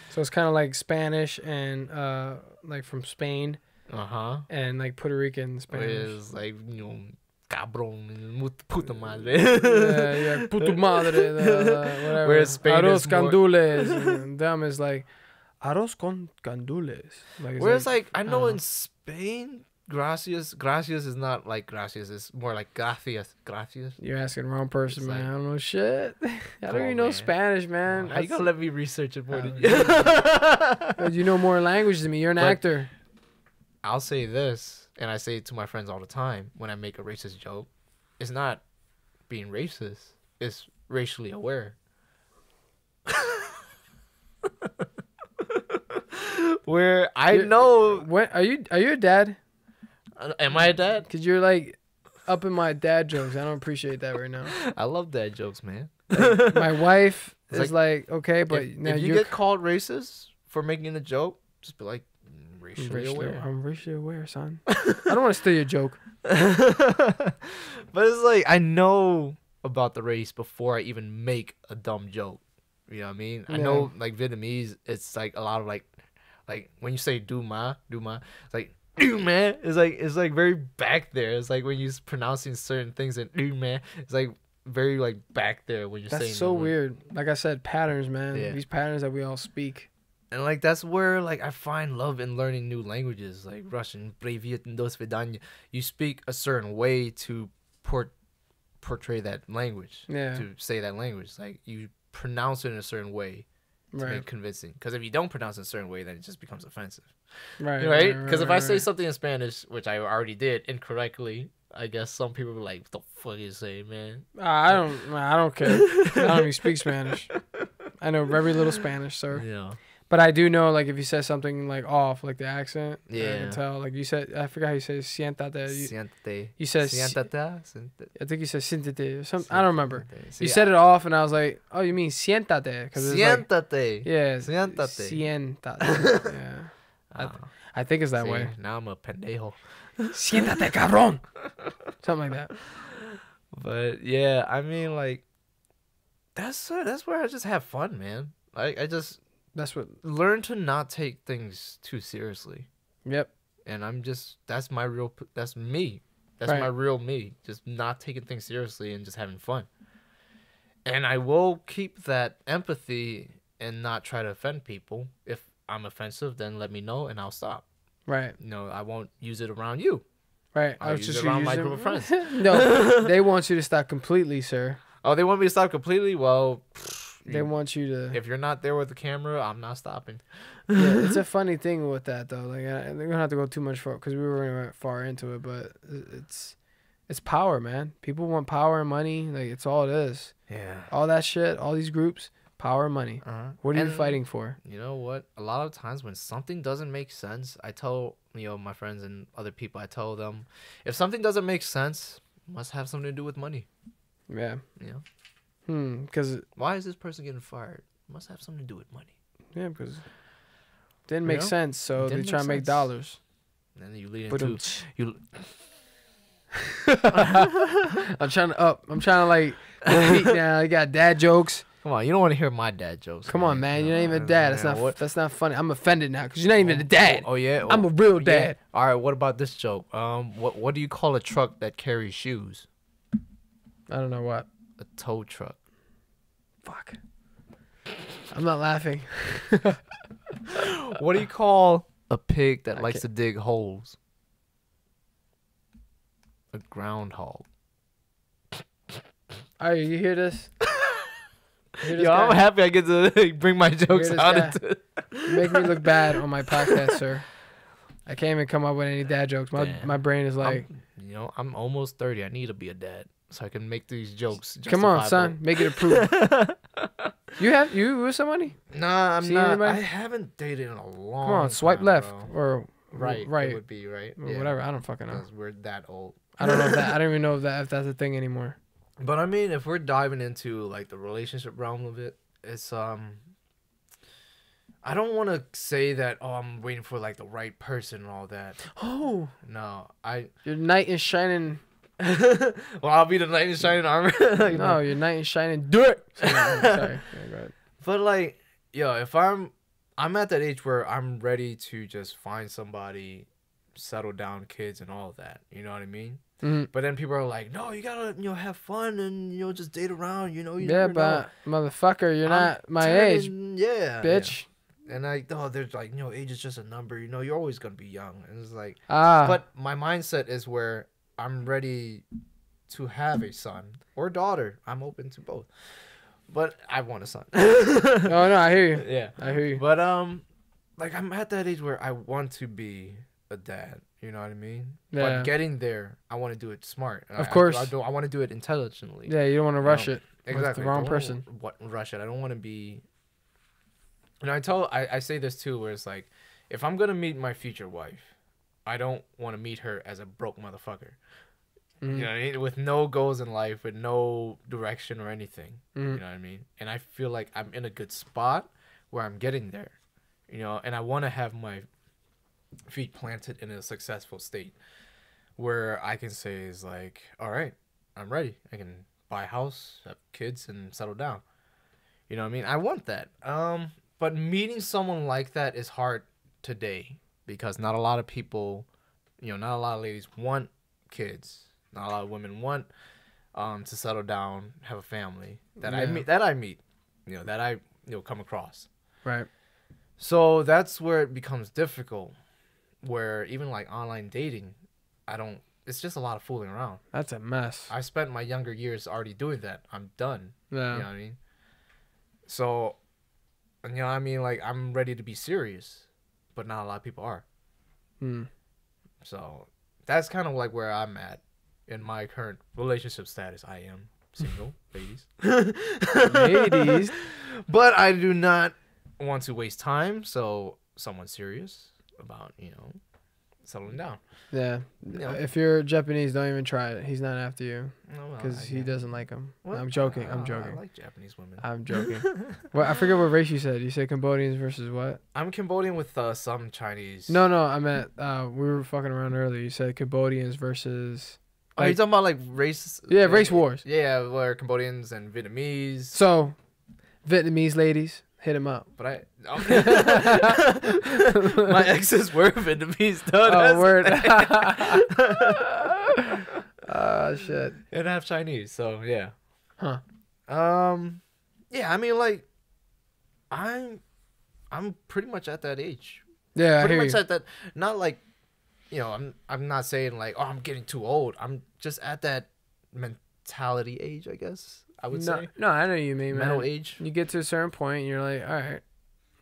So it's kind of like Spanish and uh, like from Spain Uh huh. and like Puerto Rican Spanish. Is like you know, cabrón, puta madre. yeah, yeah, puto madre, the, the, whatever. Whereas Spain arroz is more- candules. and them is like arroz con candules. Like, Whereas like I know uh, in Spain, gracias, gracias is not like gracias. It's more like gracias, gracias. you're asking the wrong person, It's man. like- I don't know shit. I don't even know man. Spanish, man. How you gonna let me research it more Uh, than yeah. you? you know more language than me. You're an But- actor. I'll say this, and I say it to my friends all the time when I make a racist joke. It's not being racist. It's racially aware. Where I You're- know, When are you? Are you a dad? Uh, am I a dad? Cause you're like up in my dad jokes. I don't appreciate that right now. I love dad jokes, man. My wife It's is like, okay, but if, now if you get called racist for making a joke, just be like "Mm, I'm racially racially, aware. I'm racially aware, son. I don't want to steal your joke. but it's like I know about the race before I even make a dumb joke. You know what I mean? I know like Vietnamese, it's like a lot of like, like when you say "do ma," "do ma," it's like "do man it's like it's like very back there. It's like when you're pronouncing certain things and man it's like very like back there when you're that's saying so weird. Like i said patterns man. Yeah. these patterns that we all speak. And like that's where like i find love in learning new languages like russian privyet and you speak a certain way to port- portray that language yeah. to say that language. Like you pronounce it in a certain way to Right. convincing. Because if you don't pronounce it in a certain way, then it just becomes offensive, Right. right? Because if I say right. something in Spanish, which I already did incorrectly, I guess some people be like, "What the fuck you say, man?" Ah, I don't. I don't care. I don't even speak Spanish. I know very little Spanish, sir. Yeah. But I do know, like, if you said something like off, like the accent, yeah, I can tell. Like you said, I forgot how you say siéntate. You, Siéntate. you said, si- Siéntate. Siéntate. I think you said siéntate or something. I don't remember. Siéntate. You said it off, and I was like, oh, you mean siéntate? Because it's like, Siéntate. yeah, Siéntate. siéntate. yeah, I, th- Ah, I think it's that see, way. Now I'm a pendejo. Siéntate, cabrón. Something like that. But yeah, I mean, like, that's that's where I just have fun, man. Like, I just That's what. learn to not take things too seriously, Yep. and I'm just that's my real that's me. That's Right. my real me. Just not taking things seriously and just having fun. And I will keep that empathy and not try to offend people. If I'm offensive, then let me know and I'll stop. Right. No, I won't use it around you. Right. I'll oh, was use it around my group of friends. no, they want you to stop completely, sir. Oh, they want me to stop completely? Well, They want you to. if you're not there with the camera, I'm not stopping. yeah, it's a funny thing with that though. Like, I, they're gonna have to go too much for because we were far into it, but it's It's power, man. People want power and money. Like it's all it is. Yeah. All that shit. All these groups. Power and money. Uh-huh. What are you fighting for? You know what? A lot of times when something doesn't make sense, I tell you know my friends and other people. I tell them, if something doesn't make sense, it must have something to do with money. Yeah. You know, Hmm. Because why is this person getting fired? It must have something to do with money. yeah, because didn't You make know? sense. So they try to make dollars. And then you lead into you. I'm trying to up. I'm trying to like compete now. You got dad jokes. Come on, you don't want to hear my dad jokes. Come on, man. You're not even a dad. That's not. what- That's not funny. I'm offended now because you're not even a dad. Oh, oh, yeah. I'm oh, a real yeah. dad. All right. What about this joke? Um, what what do you call a truck that carries shoes? I don't know what. A tow truck. Fuck. I'm not laughing. What do you call a pig that I likes can't- to dig holes? A groundhog. All right, you hear this? You hear this Yo, I'm happy I get to bring my jokes out. guy. Into... You make me look bad on my podcast, sir. I can't even come up with any dad jokes. My Damn. my brain is like, I'm, you know, I'm almost 30. I need to be a dad so I can make these jokes. come on, son, make it approved. you have you with somebody? Nah, I'm See not. anybody? I haven't dated in a long. Come on, swipe time, left bro. or Right, right, It would be right. or yeah, whatever. I don't fucking know. We're that old. I don't know if that. I don't even know if that if that's a thing anymore. But I mean, if we're diving into like the relationship realm of it, it's um. I don't want to say that. Oh, I'm waiting for like the right person and all that. Oh, No, I. your knight is shining. well, I'll be the knight in shining armor. Like, No, your knight in shining. Do it. Sorry. Sorry. Yeah. But like, yo, if I'm, I'm at that age where I'm ready to just find somebody, settle down, kids, and all of that. You know what I mean? Mhm. But then people are like, no, you gotta, you know, have fun and you know just date around. You know, you Yeah, never know. but motherfucker, you're I'm not my age, Yeah, bitch. yeah. And I, oh, there's like, you know, age is just a number. You know, you're always gonna be young. And it's like, Ah, but my mindset is where I'm ready to have a son or daughter. I'm open to both. But I want a son. oh no, I hear you. yeah. I hear you. But um, like I'm at that age where I want to be a dad. You know what I mean? Yeah. But getting there, I want to do it smart. Of I- course. I, I. I want to do it intelligently. Yeah, you don't want to rush it. exactly. the wrong person. What rush it? I don't want to be. And I tell I, I say this too, where it's like, if I'm gonna meet my future wife, I don't want to meet her as a broke motherfucker. Mhm. You know what I mean? With no goals in life, with no direction or anything. Mhm. You know what I mean? And I feel like I'm in a good spot where I'm getting there. You know, and I want to have my feet planted in a successful state where I can say is like, all right, I'm ready. I can buy a house, have kids, and settle down. You know what I mean? I want that. Um, but meeting someone like that is hard today because not a lot of people, you know, not a lot of ladies want kids. Not a lot of women want um to settle down, have a family. That I meet that I meet, you know, that I you know come across. Right. So that's where it becomes difficult. Where even like online dating, I don't. It's just a lot of fooling around. That's a mess. I spent my younger years already doing that. I'm done. Yeah. You know what I mean? So, you know what I mean? Like I'm ready to be serious, but not a lot of people are. Hmm. So that's kind of like where I'm at in my current relationship status. I am single, ladies. Ladies. But I do not want to waste time, so someone serious about, you know, settling down. Yeah. know. If you're Japanese, don't even try it. He's not after you well, because I- he doesn't like him. What? I'm joking. I- I'm I joking. like Japanese women. I'm joking. well, I forget what race you said. You said Cambodians versus what? I'm Cambodian with uh, some Chinese. No, no. I meant uh, we were fucking around earlier. You said Cambodians versus. Are you talking about like race? Yeah, race wars. Yeah, where Cambodians and Vietnamese. So, Vietnamese ladies, hit him up. But I, my exes were Vietnamese. Though, Oh, word. Ah, shit. and half Chinese. So yeah. Huh. Um, yeah. I mean, like, I'm, I'm pretty much at that age. Yeah, pretty much you. at that. Not like, you know, I'm, I'm not saying like, oh, I'm getting too old. I'm just at that mentality age, I guess. I would no, say no, I know you mean, man. mental age. You get to a certain point, and you're like, all right,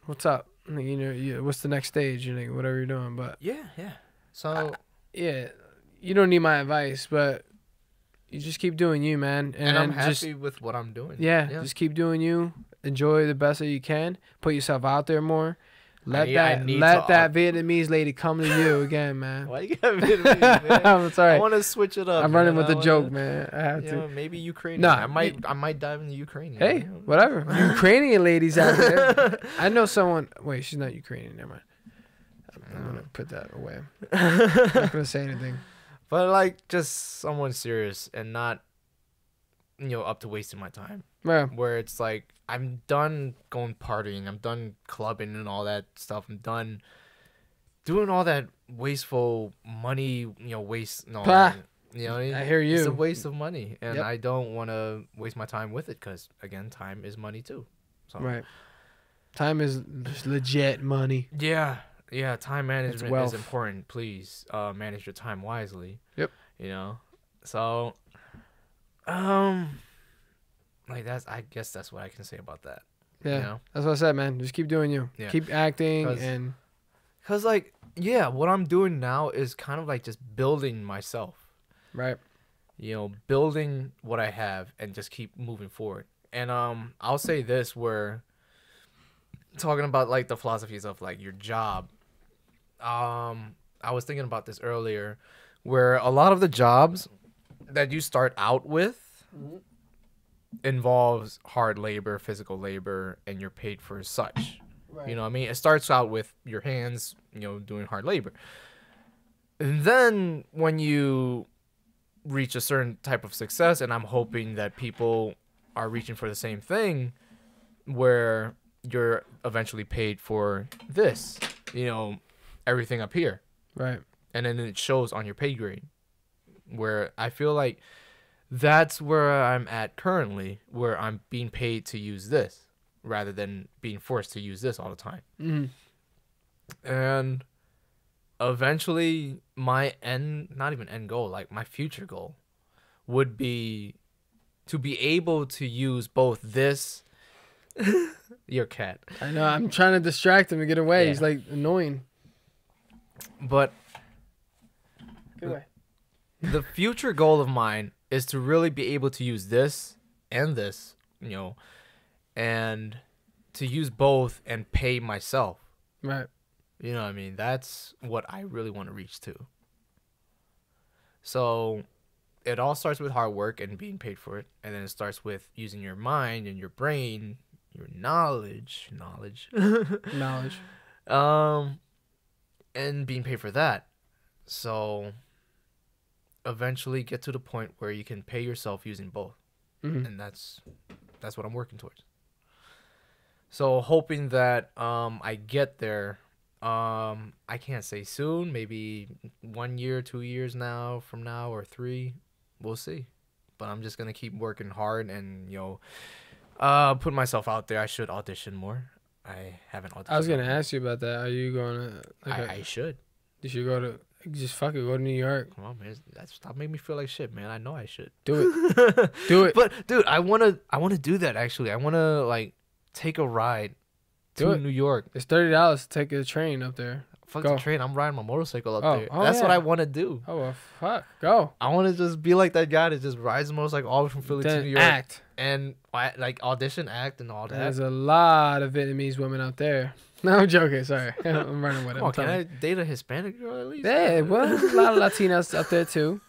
what's up? Like, you know, you, what's the next stage? You know, whatever you're doing. But Yeah, yeah. So yeah, you don't need my advice, but you just keep doing you, man, and, and I'm just happy with what I'm doing. yeah, yeah. just keep doing you. Enjoy the best that you can. Put yourself out there more. Let I that let that up- Vietnamese lady come to you again, man. Why you got Vietnamese, man? I'm sorry. I want to switch it up. I'm running with the joke, man. I have You to. know, maybe Ukrainian. Nah, I might. I might dive into Ukrainian. Hey, you know? whatever. Ukrainian ladies out there. I know someone. Wait, she's not Ukrainian. Never mind. I'm, I'm gonna mm. put that away. I'm not gonna say anything. But like, just someone serious and not, you know, up to wasting my time. Well, Where it's like I'm done going partying. I'm done clubbing and all that stuff. I'm done doing all that wasteful money. You know, waste. No, Pah. you know, I hear you. It's a waste of money, and Yep. I don't want to waste my time with it because again, time is money too. So Right. Time is legit money. Yeah, yeah. Time management is important. Please uh, manage your time wisely. Yep. You know, so um, like that's. I guess that's what I can say about that. Yeah. You know, That's what I said, man. Just keep doing you. Yeah. Keep acting 'Cause- and cause like yeah, what I'm doing now is kind of like just building myself. right. You know, building what I have and just keep moving forward. And um, I'll say this where talking about like the philosophies of like your job. Um, I was thinking about this earlier, where a lot of the jobs that you start out with involves hard labor, physical labor, and you're paid for such. Right. You know what I mean? It starts out with your hands, you know, doing hard labor. And then when you reach a certain type of success, and I'm hoping that people are reaching for the same thing, where you're eventually paid for this, you know, everything up here. Right. And then it shows on your pay grade. Where I feel like that's where I'm at currently, where I'm being paid to use this rather than being forced to use this all the time. Mm. And eventually, my end, not even end goal, like my future goal would be to be able to use both this. your cat. I know. I'm trying to distract him to get away. Yeah. He's like annoying. But Get away. the future goal of mine is to really be able to use this and this, you know, and to use both and pay myself. Right. You know what I mean? That's what I really want to reach to. So it all starts with hard work and being paid for it. And then it starts with using your mind and your brain, your knowledge, knowledge, Knowledge. um, and being paid for that. So eventually get to the point where you can pay yourself using both. Mhm. And that's that's what I'm working towards. So hoping that um I get there. Um I can't say soon, maybe one year, two years now from now or three. We'll see. But I'm just gonna keep working hard and you know uh put myself out there. I should audition more. I haven't auditioned. I was gonna ask you about that. Are you to? Like I, a- I should. you should go to. Just fuck it. Go to New York. Come on, man. That's stop making me feel like shit, man. I know I should. Do it. Do it. But dude, I wanna I wanna do that actually. I wanna like take a ride Do to it. New York. It's thirty dollars to take a train up there. Fuck Go. the train. I'm riding my motorcycle up Oh, there. oh, That's what. I wanna do. Oh well, fuck. Go. I wanna just be like that guy that just rides the motorcycle all the way from Philly to New York act. and like audition, act, and all that. There's a lot of Vietnamese women out there. No, I'm joking. Sorry, I'm running with it. Come on, can I date a Hispanic girl at least? Yeah, well, there's a lot of Latinas up there too.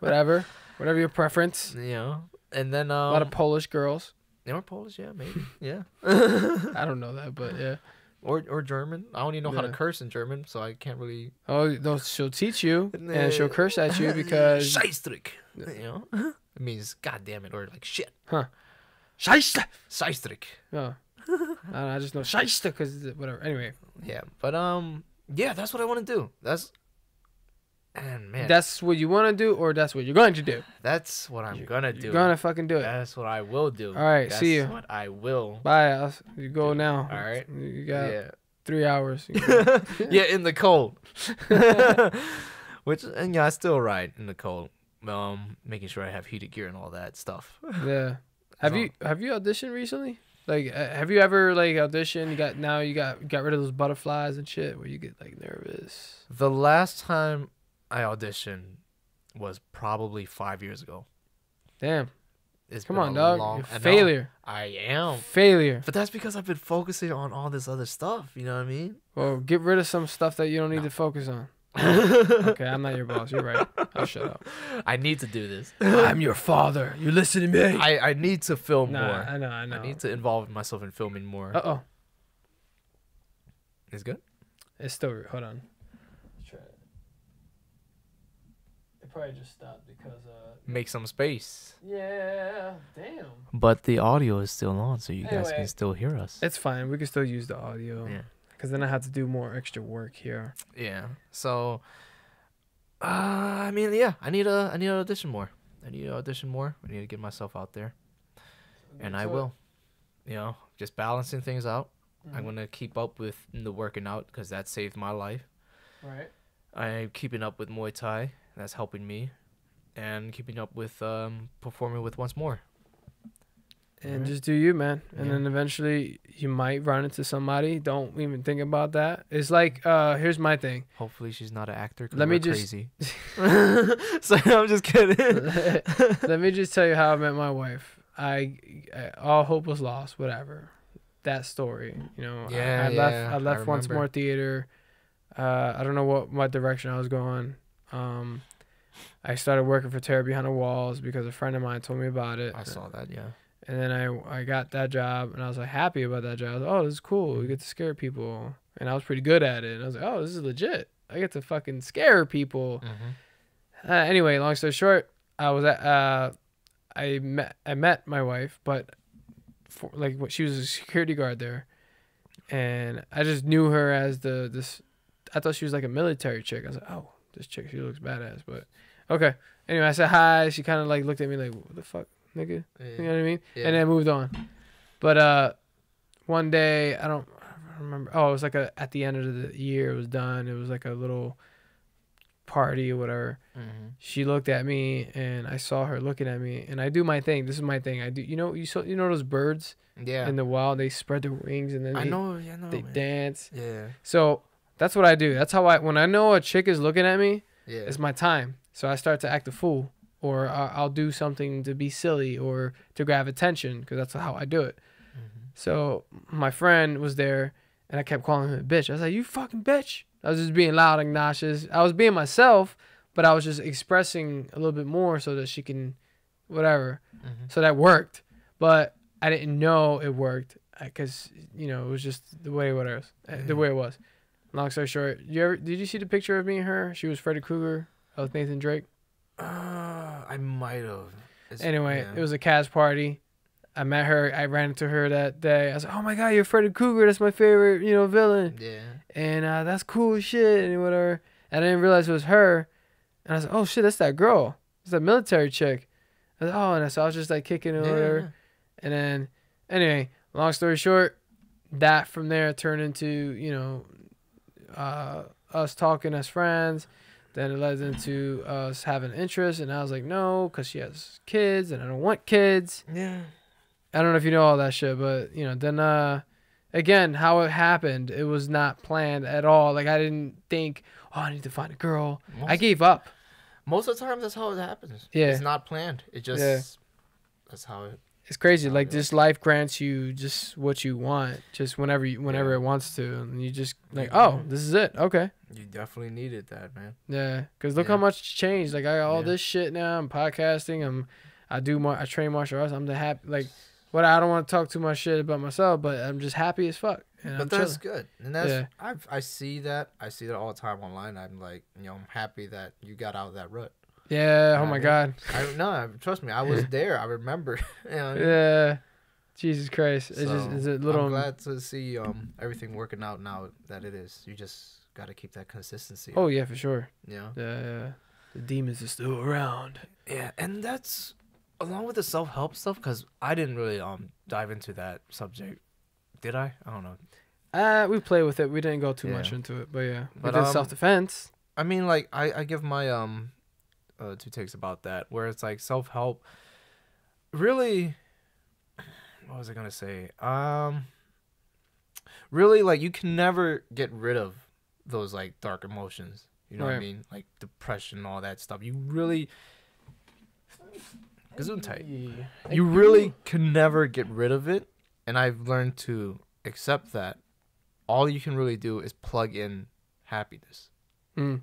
Whatever, whatever your preference. You know, and then um, A lot of Polish girls. they were Polish, yeah, maybe, yeah, I don't know that, but yeah. or or German. I don't even know how to curse in German, so I can't really. Oh, no, she'll teach you, and she'll curse at you because Scheißdreck, you know, it means god damn it or like shit. Huh. Scheiße. Scheißdreck. Oh. I, don't know, I just know Scheiße because whatever. Anyway, Yeah, but um, yeah, that's what I want to do. That's and man, that's what you want to do, or that's what you're going to do. that's what I'm gonna do. You're gonna fucking do it. That's what I will do. All right, that's see you. What I will. Bye. I'll, you go now. All right. You got Yeah. three hours. Yeah, in the cold. Which and yeah, I still ride in the cold. Um, making sure I have heated gear and all that stuff. yeah. Have So- you have you auditioned recently? Like, uh, have you ever like auditioned? You got now you got got rid of those butterflies and shit where you get like nervous. The last time I auditioned, was probably five years ago. Damn. It's Come been on, a dog. long- I failure. I am. Failure. But that's because I've been focusing on all this other stuff. You know what I mean? Well, get rid of some stuff that you don't need No. to focus on. Okay, I'm not your boss. You're right. I'll shut up. I need to do this. I'm your father. You listen to me. I, I need to film nah, more. I know, I know. I need to involve myself in filming more. Uh oh. It's good. It's still. Hold on. Let's try it. It probably just stopped because. uh Make some space. Yeah. Damn. But the audio is still on, so you guys Anyway. can still hear us. It's fine. We can still use the audio. Yeah. Because then I have to do more extra work here. Yeah. So, uh, I mean, yeah, I need a, I need to audition more. I need to audition more. I need to get myself out there, and I will. You know, just balancing things out. Mm-hmm. I'm gonna keep up with the working out because that saved my life. Right. I'm keeping up with Muay Thai. That's helping me, and keeping up with um performing with once more. And Alright. just do you, man. And Yeah. then eventually you might run into somebody. Don't even think about that. It's like, uh, here's my thing. Hopefully, she's not an actor. Let me just- crazy. so I'm just kidding. Let me just tell you how I met my wife. I, I all hope was lost. Whatever, that story. You know, I- Yeah, I, left. yeah, I I left once more theater. Uh, I don't know what what direction I was going. Um, I started working for Terror Behind the Walls because a friend of mine told me about it. I saw that. Yeah. And then I I got that job and I was like happy about that job. I was like, oh, this is cool. We get to scare people. And I was pretty good at it. And I was like, oh, this is legit. I get to fucking scare people. Mm-hmm. Uh, anyway, long story short, I was at uh, I met I met my wife, but for, like she was a security guard there, and I just knew her as the this. I thought she was like a military chick. I was like, oh, this chick, she looks badass. But okay. Anyway, I said hi. She kind of like looked at me like, what the fuck, nigga? You know what I mean? Yeah. And then moved on. But uh, one day I don't, remember. Oh, it was like a at the end of the year. It was done. It was like a little party or whatever. Mm-hmm. She looked at me and I saw her looking at me and I do my thing. This is my thing. I do. You know, you saw you know those birds Yeah. in the wild. They spread their wings and then I they, know. Yeah, I know. they man. dance. Yeah. So that's what I do. That's how I when I know a chick is looking at me, Yeah. it's my time. So I start to act a fool, or I'll do something to be silly or to grab attention because that's how I do it. Mhm. So my friend was there, and I kept calling him a bitch. I was like, "You fucking bitch!" I was just being loud, and obnoxious. I was being myself, but I was just expressing a little bit more so that she can, whatever. Mhm. So that worked, but I didn't know it worked because you know it was just the way it was. uh, The way it was. Long story short, you ever did you see the picture of me and her? She was Freddy Krueger. Was Nathan Drake. Uh, I might have. It's- Anyway, yeah. it was a Cavs party. I met her. I ran into her that day. I was like, "Oh my god, you're Freddy Krueger. That's my favorite, you know, villain." Yeah. And uh, that's cool as shit and whatever. And I didn't realize it was her. And I was like, "Oh shit, that's that girl. It's that military chick." I was like, "Oh," and so I was just like kicking it or Yeah, whatever. And then, anyway, long story short, that from there turned into you know, uh, us talking as friends. Then it led into us having interest, and I was like, no, because she has kids, and I don't want kids. Yeah. I don't know if you know all that shit, but you know, then uh, again, how it happened, it was not planned at all. Like I didn't think, oh, I need to find a girl. Most, I gave up. most of the time, that's how it happens. Yeah. It's not planned. It just. Yeah. That's how it. It's crazy. Like just life grants you just what you want, just whenever you, whenever Yeah. it wants to, and you just like, oh, this is it. Okay. You definitely needed that, man. Yeah, cause look Yeah. how much changed. Like I got all Yeah. this shit now. I'm podcasting. I'm, I do more. I train martial arts. I'm the happy. Like, what I don't want to talk too much shit about myself, but I'm just happy as fuck. But I'm that's chilling. good, and that's Yeah. I I see that I see that all the time online. I'm like, you know, I'm happy that you got out of that rut. Yeah. Oh Yeah, my yeah. god. I no, trust me, I was there. I remember. you know, Yeah. Jesus Christ. It's just it's a little. I'm glad to see um everything working out now that it is. You just got to keep that consistency. Oh yeah, for sure. know. Yeah, yeah. The demons are still around. Yeah, and that's along with the self help stuff because I didn't really um dive into that subject. Did I? I don't know. Uh, we play with it. We didn't go too Yeah. much into it, but yeah, we But, did um, self defense. I mean, like I I give my um uh, two takes about that where it's like self help. Really, what was I gonna say? Um, really, like you can never get rid of those like dark emotions. You know what I mean? Like depression, all that stuff. You really, Gesundheit. You really can never get rid of it, and I've learned to accept that. All you can really do is plug in happiness. Mm.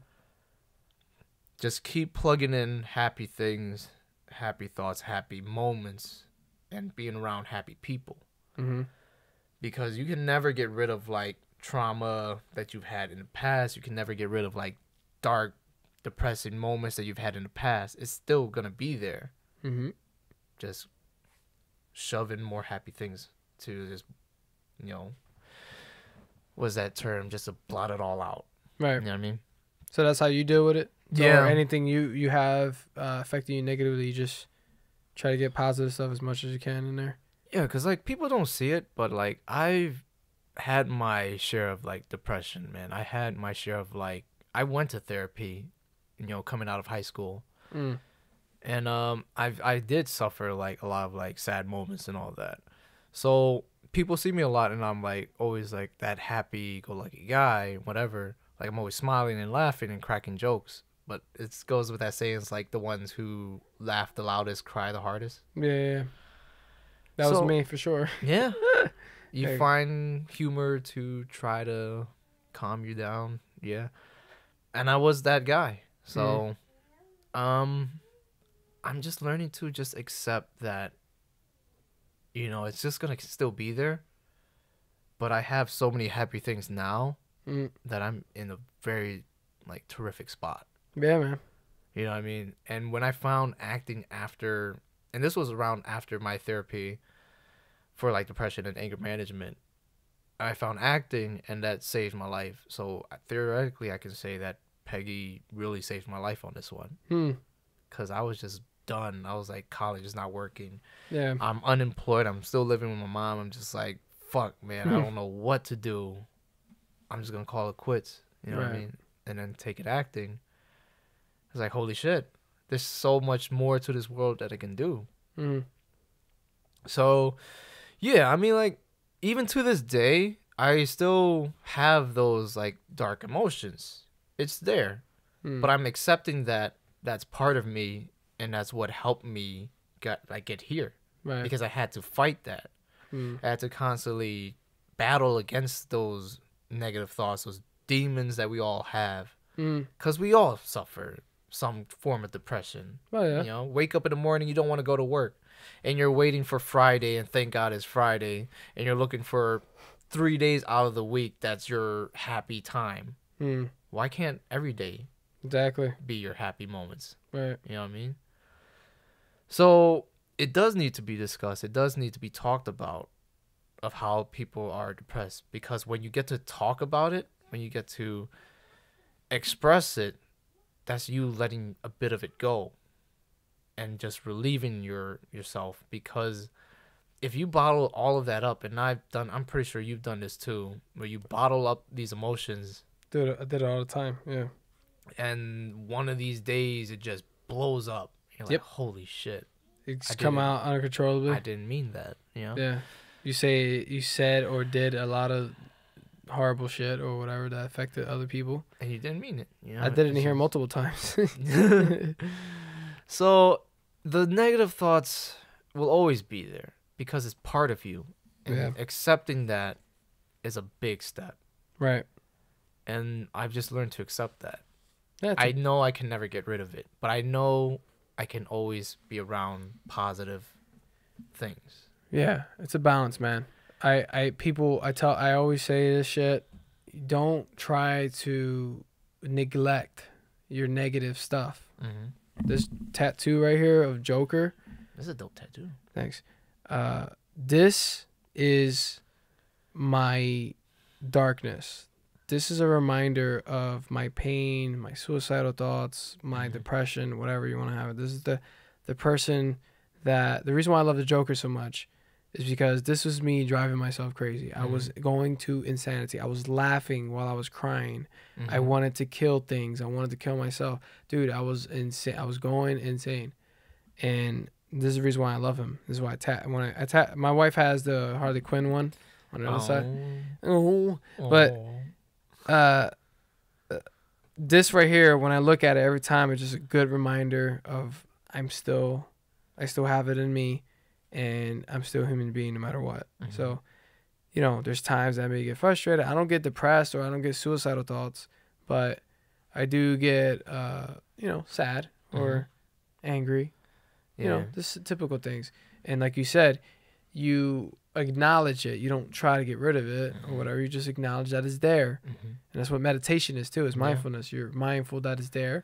Just keep plugging in happy things, happy thoughts, happy moments, and being around happy people. Mm-hmm. because you can never get rid of like trauma that you've had in the past. You can never get rid of like dark, depressing moments that you've had in the past. It's still gonna be there. Mm-hmm. Just shoving more happy things to just, you know, was that term? Just to blot it all out. Right. You know what I mean? So that's how you deal with it. So Yeah. anything you you have uh, affecting you negatively, you just try to get positive stuff as much as you can in there. Yeah, cause like people don't see it, but like I've had my share of like depression, man. I had my share of like I went to therapy, you know, coming out of high school. Mm. and um i i did suffer like a lot of like sad moments and all that so people see me a lot and i'm like always like that happy go lucky guy whatever like i'm always smiling and laughing and cracking jokes but it goes with that saying it's like the ones who laugh the loudest cry the hardest Yeah, yeah. That was me for sure. yeah you Hey. find humor to try to calm you down yeah and i was that guy so um i'm just learning to just accept that you know it's just gonna still be there but i have so many happy things now Mm. that i'm in a very like terrific spot Yeah, man. you know what I mean? And when I found acting after, and this was around after my therapy for like depression and anger management, I found acting and that saved my life. So theoretically, I can say that Peggy really saved my life on this one Hmm. because I was just done. I was like, college is not working. Yeah. I'm unemployed. I'm still living with my mom. I'm just like, fuck, man. I don't know what to do. I'm just gonna call it quits. You know what I mean? And then take it acting. It's like, holy shit. There's so much more to this world that I can do. Mm. So, yeah, I mean, like, even to this day, I still have those like dark emotions. It's there, Mm. but I'm accepting that that's part of me, and that's what helped me get like get here right. because I had to fight that. Mm. I had to constantly battle against those negative thoughts, those demons that we all have, Mm. because we all suffer some form of depression. Oh yeah. You know, wake up in the morning, you don't want to go to work, and you're waiting for Friday, and thank God it's Friday, and you're looking for three days out of the week that's your happy time. Mm. Why can't every day Exactly. be your happy moments? Right. You know what I mean? So it does need to be discussed. It does need to be talked about of how people are depressed because when you get to talk about it, when you get to express it, that's you letting a bit of it go and just relieving your yourself because if you bottle all of that up and I've done I'm pretty sure you've done this too where you bottle up these emotions Dude, I did it all the time. Yeah. and one of these days it just blows up. You're like, Yep. holy shit. It's come out uncontrollably. I didn't mean that, you know? Yeah. You say you said or did a lot of horrible shit or whatever that affected other people. And you didn't mean it. You know? I did it in It's here multiple times. so the negative thoughts will always be there because it's part of you. And Yeah. accepting that is a big step. right. And I've just learned to accept that. Yeah. I know I can never get rid of it, but I know I can always be around positive things. Yeah. It's a balance, man. I, I people I tell I always say this shit. Don't try to neglect your negative stuff. Mm-hmm. This tattoo right here of Joker. This is a dope tattoo. Thanks. Uh, this is my darkness. This is a reminder of my pain, my suicidal thoughts, my Mhm. depression, whatever you want to have it. This is the the person that the reason why I love the Joker so much is because this was me driving myself crazy. I was going to insanity. I was laughing while I was crying. I Mhm. wanted to kill things. I wanted to kill myself. Dude, I was insane. I was going insane. And this is the reason why I love him. This is why I tap when I, I tap my wife has the Harley Quinn one on the other side. Oh. But- Oh. Uh this right here, when I look at it every time, it's just a good reminder of I'm still, I still have it in me, and I'm still a human being no matter what. Mhm. So, you know, there's times I may get frustrated. I don't get depressed or I don't get suicidal thoughts, but I do get, uh, you know, sad or angry. Yeah. You know, just typical things. And like you said, you acknowledge it. You don't try to get rid of it Mhm. or whatever. You just acknowledge that it's there. Mhm. And that's what meditation is too, is Yeah. mindfulness. You're mindful that it's there.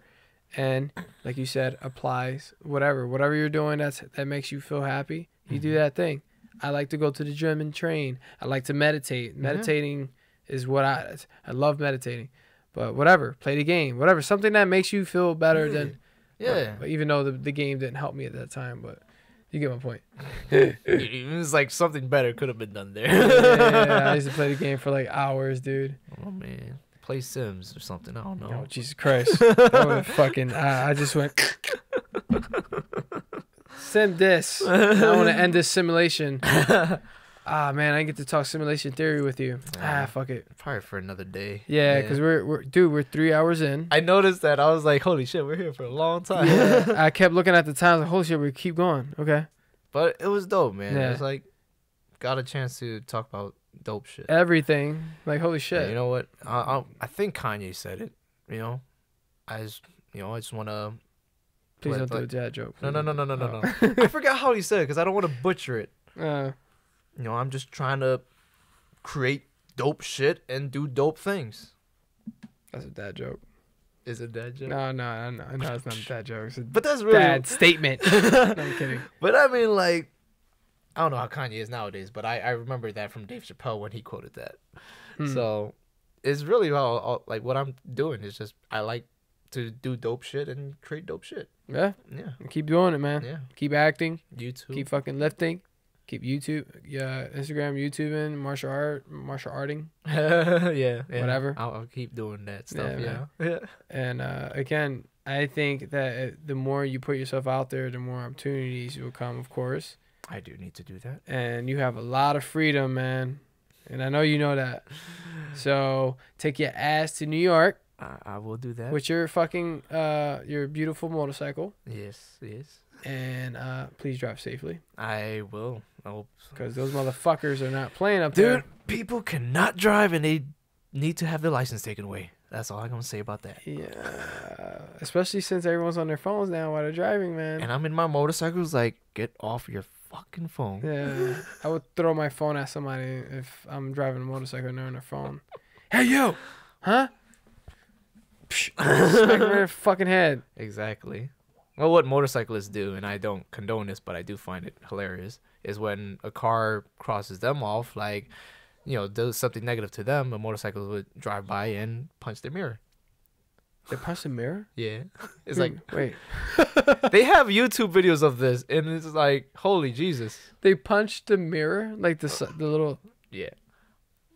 And like you said, applies whatever. Whatever you're doing that's that makes you feel happy, you do Mhm. that thing. I like to go to the gym and train. I like to meditate. Meditating is what I I love meditating. But whatever, play the game. Whatever, something that makes you feel better than Yeah. even though the, the game didn't help me at that time, but you get my point. It's like something better could have been done there. yeah, I used to play the game for like hours, dude. oh man, play Sims or something. I don't know. Oh Jesus Christ! fucking. I, I just went. Send this. I want to end this simulation. Ah man, I get to talk simulation theory with you. Ah, fuck it. Probably for another day. Yeah, because we're we're dude, we're three hours in. I noticed that. I was like, holy shit, we're here for a long time. Yeah, I kept looking at the time. Like, holy shit, we keep going. Okay, But it was dope, man. Yeah. It was like got a chance to talk about dope shit. everything. Like holy Yeah, shit. you know what? I, I I think Kanye said it. You know, I just you know I just want to. Please like- don't do a dad joke. No no no no no no Oh. no. I forgot how he said it because I don't want to butcher it. Uh, You know, I'm just trying to create dope shit and do dope things. that's a dad joke. Is it that joke? No, no, no, no, it's not a dad joke. It's a But that's really. dad statement. no, I'm kidding. But I mean, like, I don't know how Kanye is nowadays, but I, I remember that from Dave Chappelle when he quoted that. Hmm. So it's really all, all like what I'm doing is just I like to do dope shit and create dope shit. yeah, Yeah, keep doing it, man. yeah. Keep acting. YouTube. Keep fucking lifting. Keep YouTube, yeah, Instagram, YouTubing, martial art, martial arting, yeah, yeah. Whatever. I'll, I'll keep doing that stuff. Yeah, Yeah, yeah. and uh, again, I think that it, the more you put yourself out there, the more opportunities will come, of course, I do need to do that. and you have a lot of freedom, man. And I know you know that. So take your ass to New York I, I will do that. with your fucking uh your beautiful motorcycle, yes, yes. and uh please drive safely, I will. Oh, because those motherfuckers are not playing up dude, there. Dude, people cannot drive and they need to have their license taken away. That's all I'm gonna say about that. Yeah, especially since everyone's on their phones now while they're driving, man. And I'm in my motorcycles, like, get off your fucking phone. Yeah, I would throw my phone at somebody if I'm driving a motorcycle and they're on their phone. Hey, you, huh? Psh, Smack their fucking head. Exactly. Well, what motorcyclists do, and I don't condone this, but I do find it hilarious, is when a car crosses them off, like, you know, does something negative to them, a motorcycle would drive by and punch their mirror. They punch the mirror. Yeah. It's like, wait, they have YouTube videos of this, and it's like, holy Jesus. they punch the mirror, like the the little. Yeah.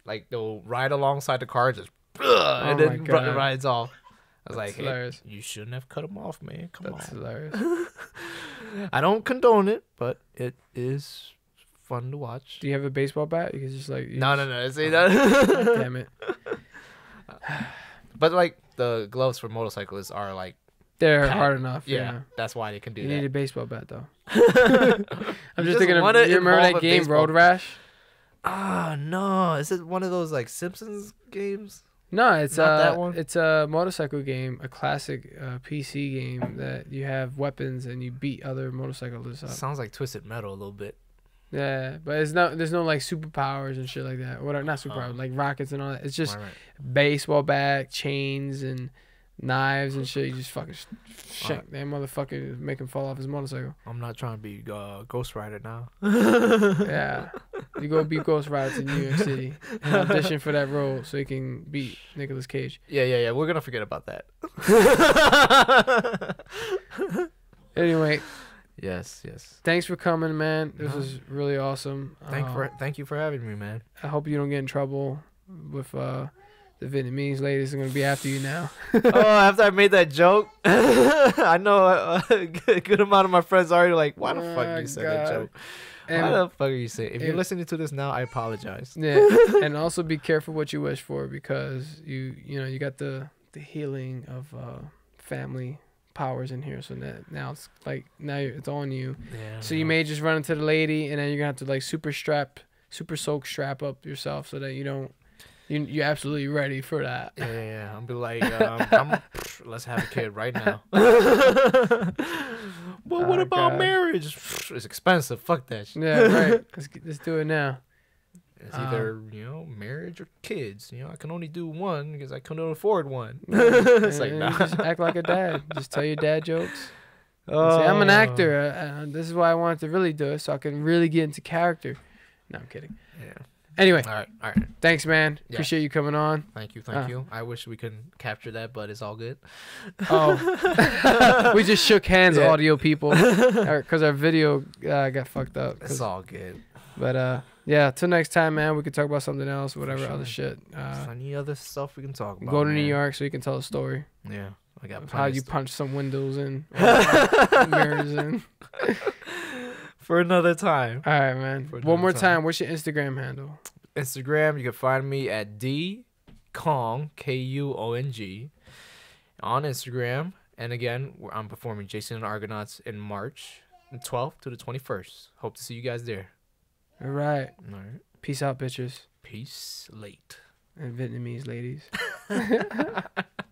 Like, they'll ride alongside the car, just, and Oh my then God. rides off. I was That's like, hey, hilarious. you shouldn't have cut him off, man. Come That's on. hilarious. I don't condone it, but it is fun to watch. Do you have a baseball bat? You can just like. No, no, no. See that? Damn it. but like the gloves for motorcyclists are like, They're Pat. hard enough. yeah, Yeah. that's why they can do that. You need a that. baseball bat though. I'm just just thinking of. wanna You remember involve that a game baseball- Road Rash? Ah, no. Is it one of those like Simpsons games? No, it's Not uh, that one? it's a motorcycle game, a classic uh, PC game that you have weapons and you beat other motorcyclists up. Sounds like Twisted Metal a little bit. Yeah, but it's no, there's no like superpowers and shit like that. Whatever, not superpowers, Oh. like rockets and all that. It's just Right, right. baseball bat, chains, and knives and shit. You just fucking sh- shank that motherfucker, make him fall off his motorcycle. I'm not trying to be uh, Ghost Rider now. Yeah, you go beat Ghost Rider to New York City and audition for that role so you can beat Nicolas Cage. Yeah, yeah, yeah. We're gonna forget about that. Anyway, yes, yes. thanks for coming, man. This No. was really awesome. Thank Uh, for thank you for having me, man. I hope you don't get in trouble with uh, the Vietnamese ladies. are gonna be after you now. oh, after I made that joke, I know a, a good, good amount of my friends are already like, "Why the fuck Oh, you said that joke? And Why the fuck are you saying?" If you're listening to this now, I apologize. yeah, and also be careful what you wish for because you you know you got the the healing of uh, family powers in here. So that now it's like now it's on you. Yeah. So you may just run into the lady, and then you're gonna have to like super strap, super soak strap up yourself so that you don't. You you're absolutely ready for that. Yeah, yeah, yeah. I'll be like, um, I'm, let's have a kid right now. but what Oh, about God. marriage? It's expensive. Fuck that shit. Yeah, right. let's get, let's do it now. It's Um, either you know marriage or kids. You know, I can only do one because I couldn't afford one. It's like nah. just act like a dad. Just tell your dad jokes. Say, I'm an Oh. actor. Uh, uh, this is why I wanted to really do it, so I can really get into character. No, I'm kidding. Yeah. Anyway, All right. All right. thanks, man. Yeah. Appreciate you coming on. Thank you. Thank Uh. you. I wish we could capture that, but it's all good. Oh, we just shook hands, Yeah. audio people, because our video uh, got fucked up. It's all good. But uh, yeah. Till next time, man. We could talk about something else, whatever sure. other shit. Uh, Any other stuff we can talk about? go to New. York so you can tell a story Yeah. I got how you punch some windows in, or mirrors in. For another time. All right, man. One more time. time. What's your Instagram handle? Instagram, you can find me at D Kuong K U O N G on Instagram. And again, I'm performing Jason and Argonauts in March, the 12th to the 21st. Hope to see you guys there. All right. All right. Peace out, bitches Peace late. and Vietnamese ladies.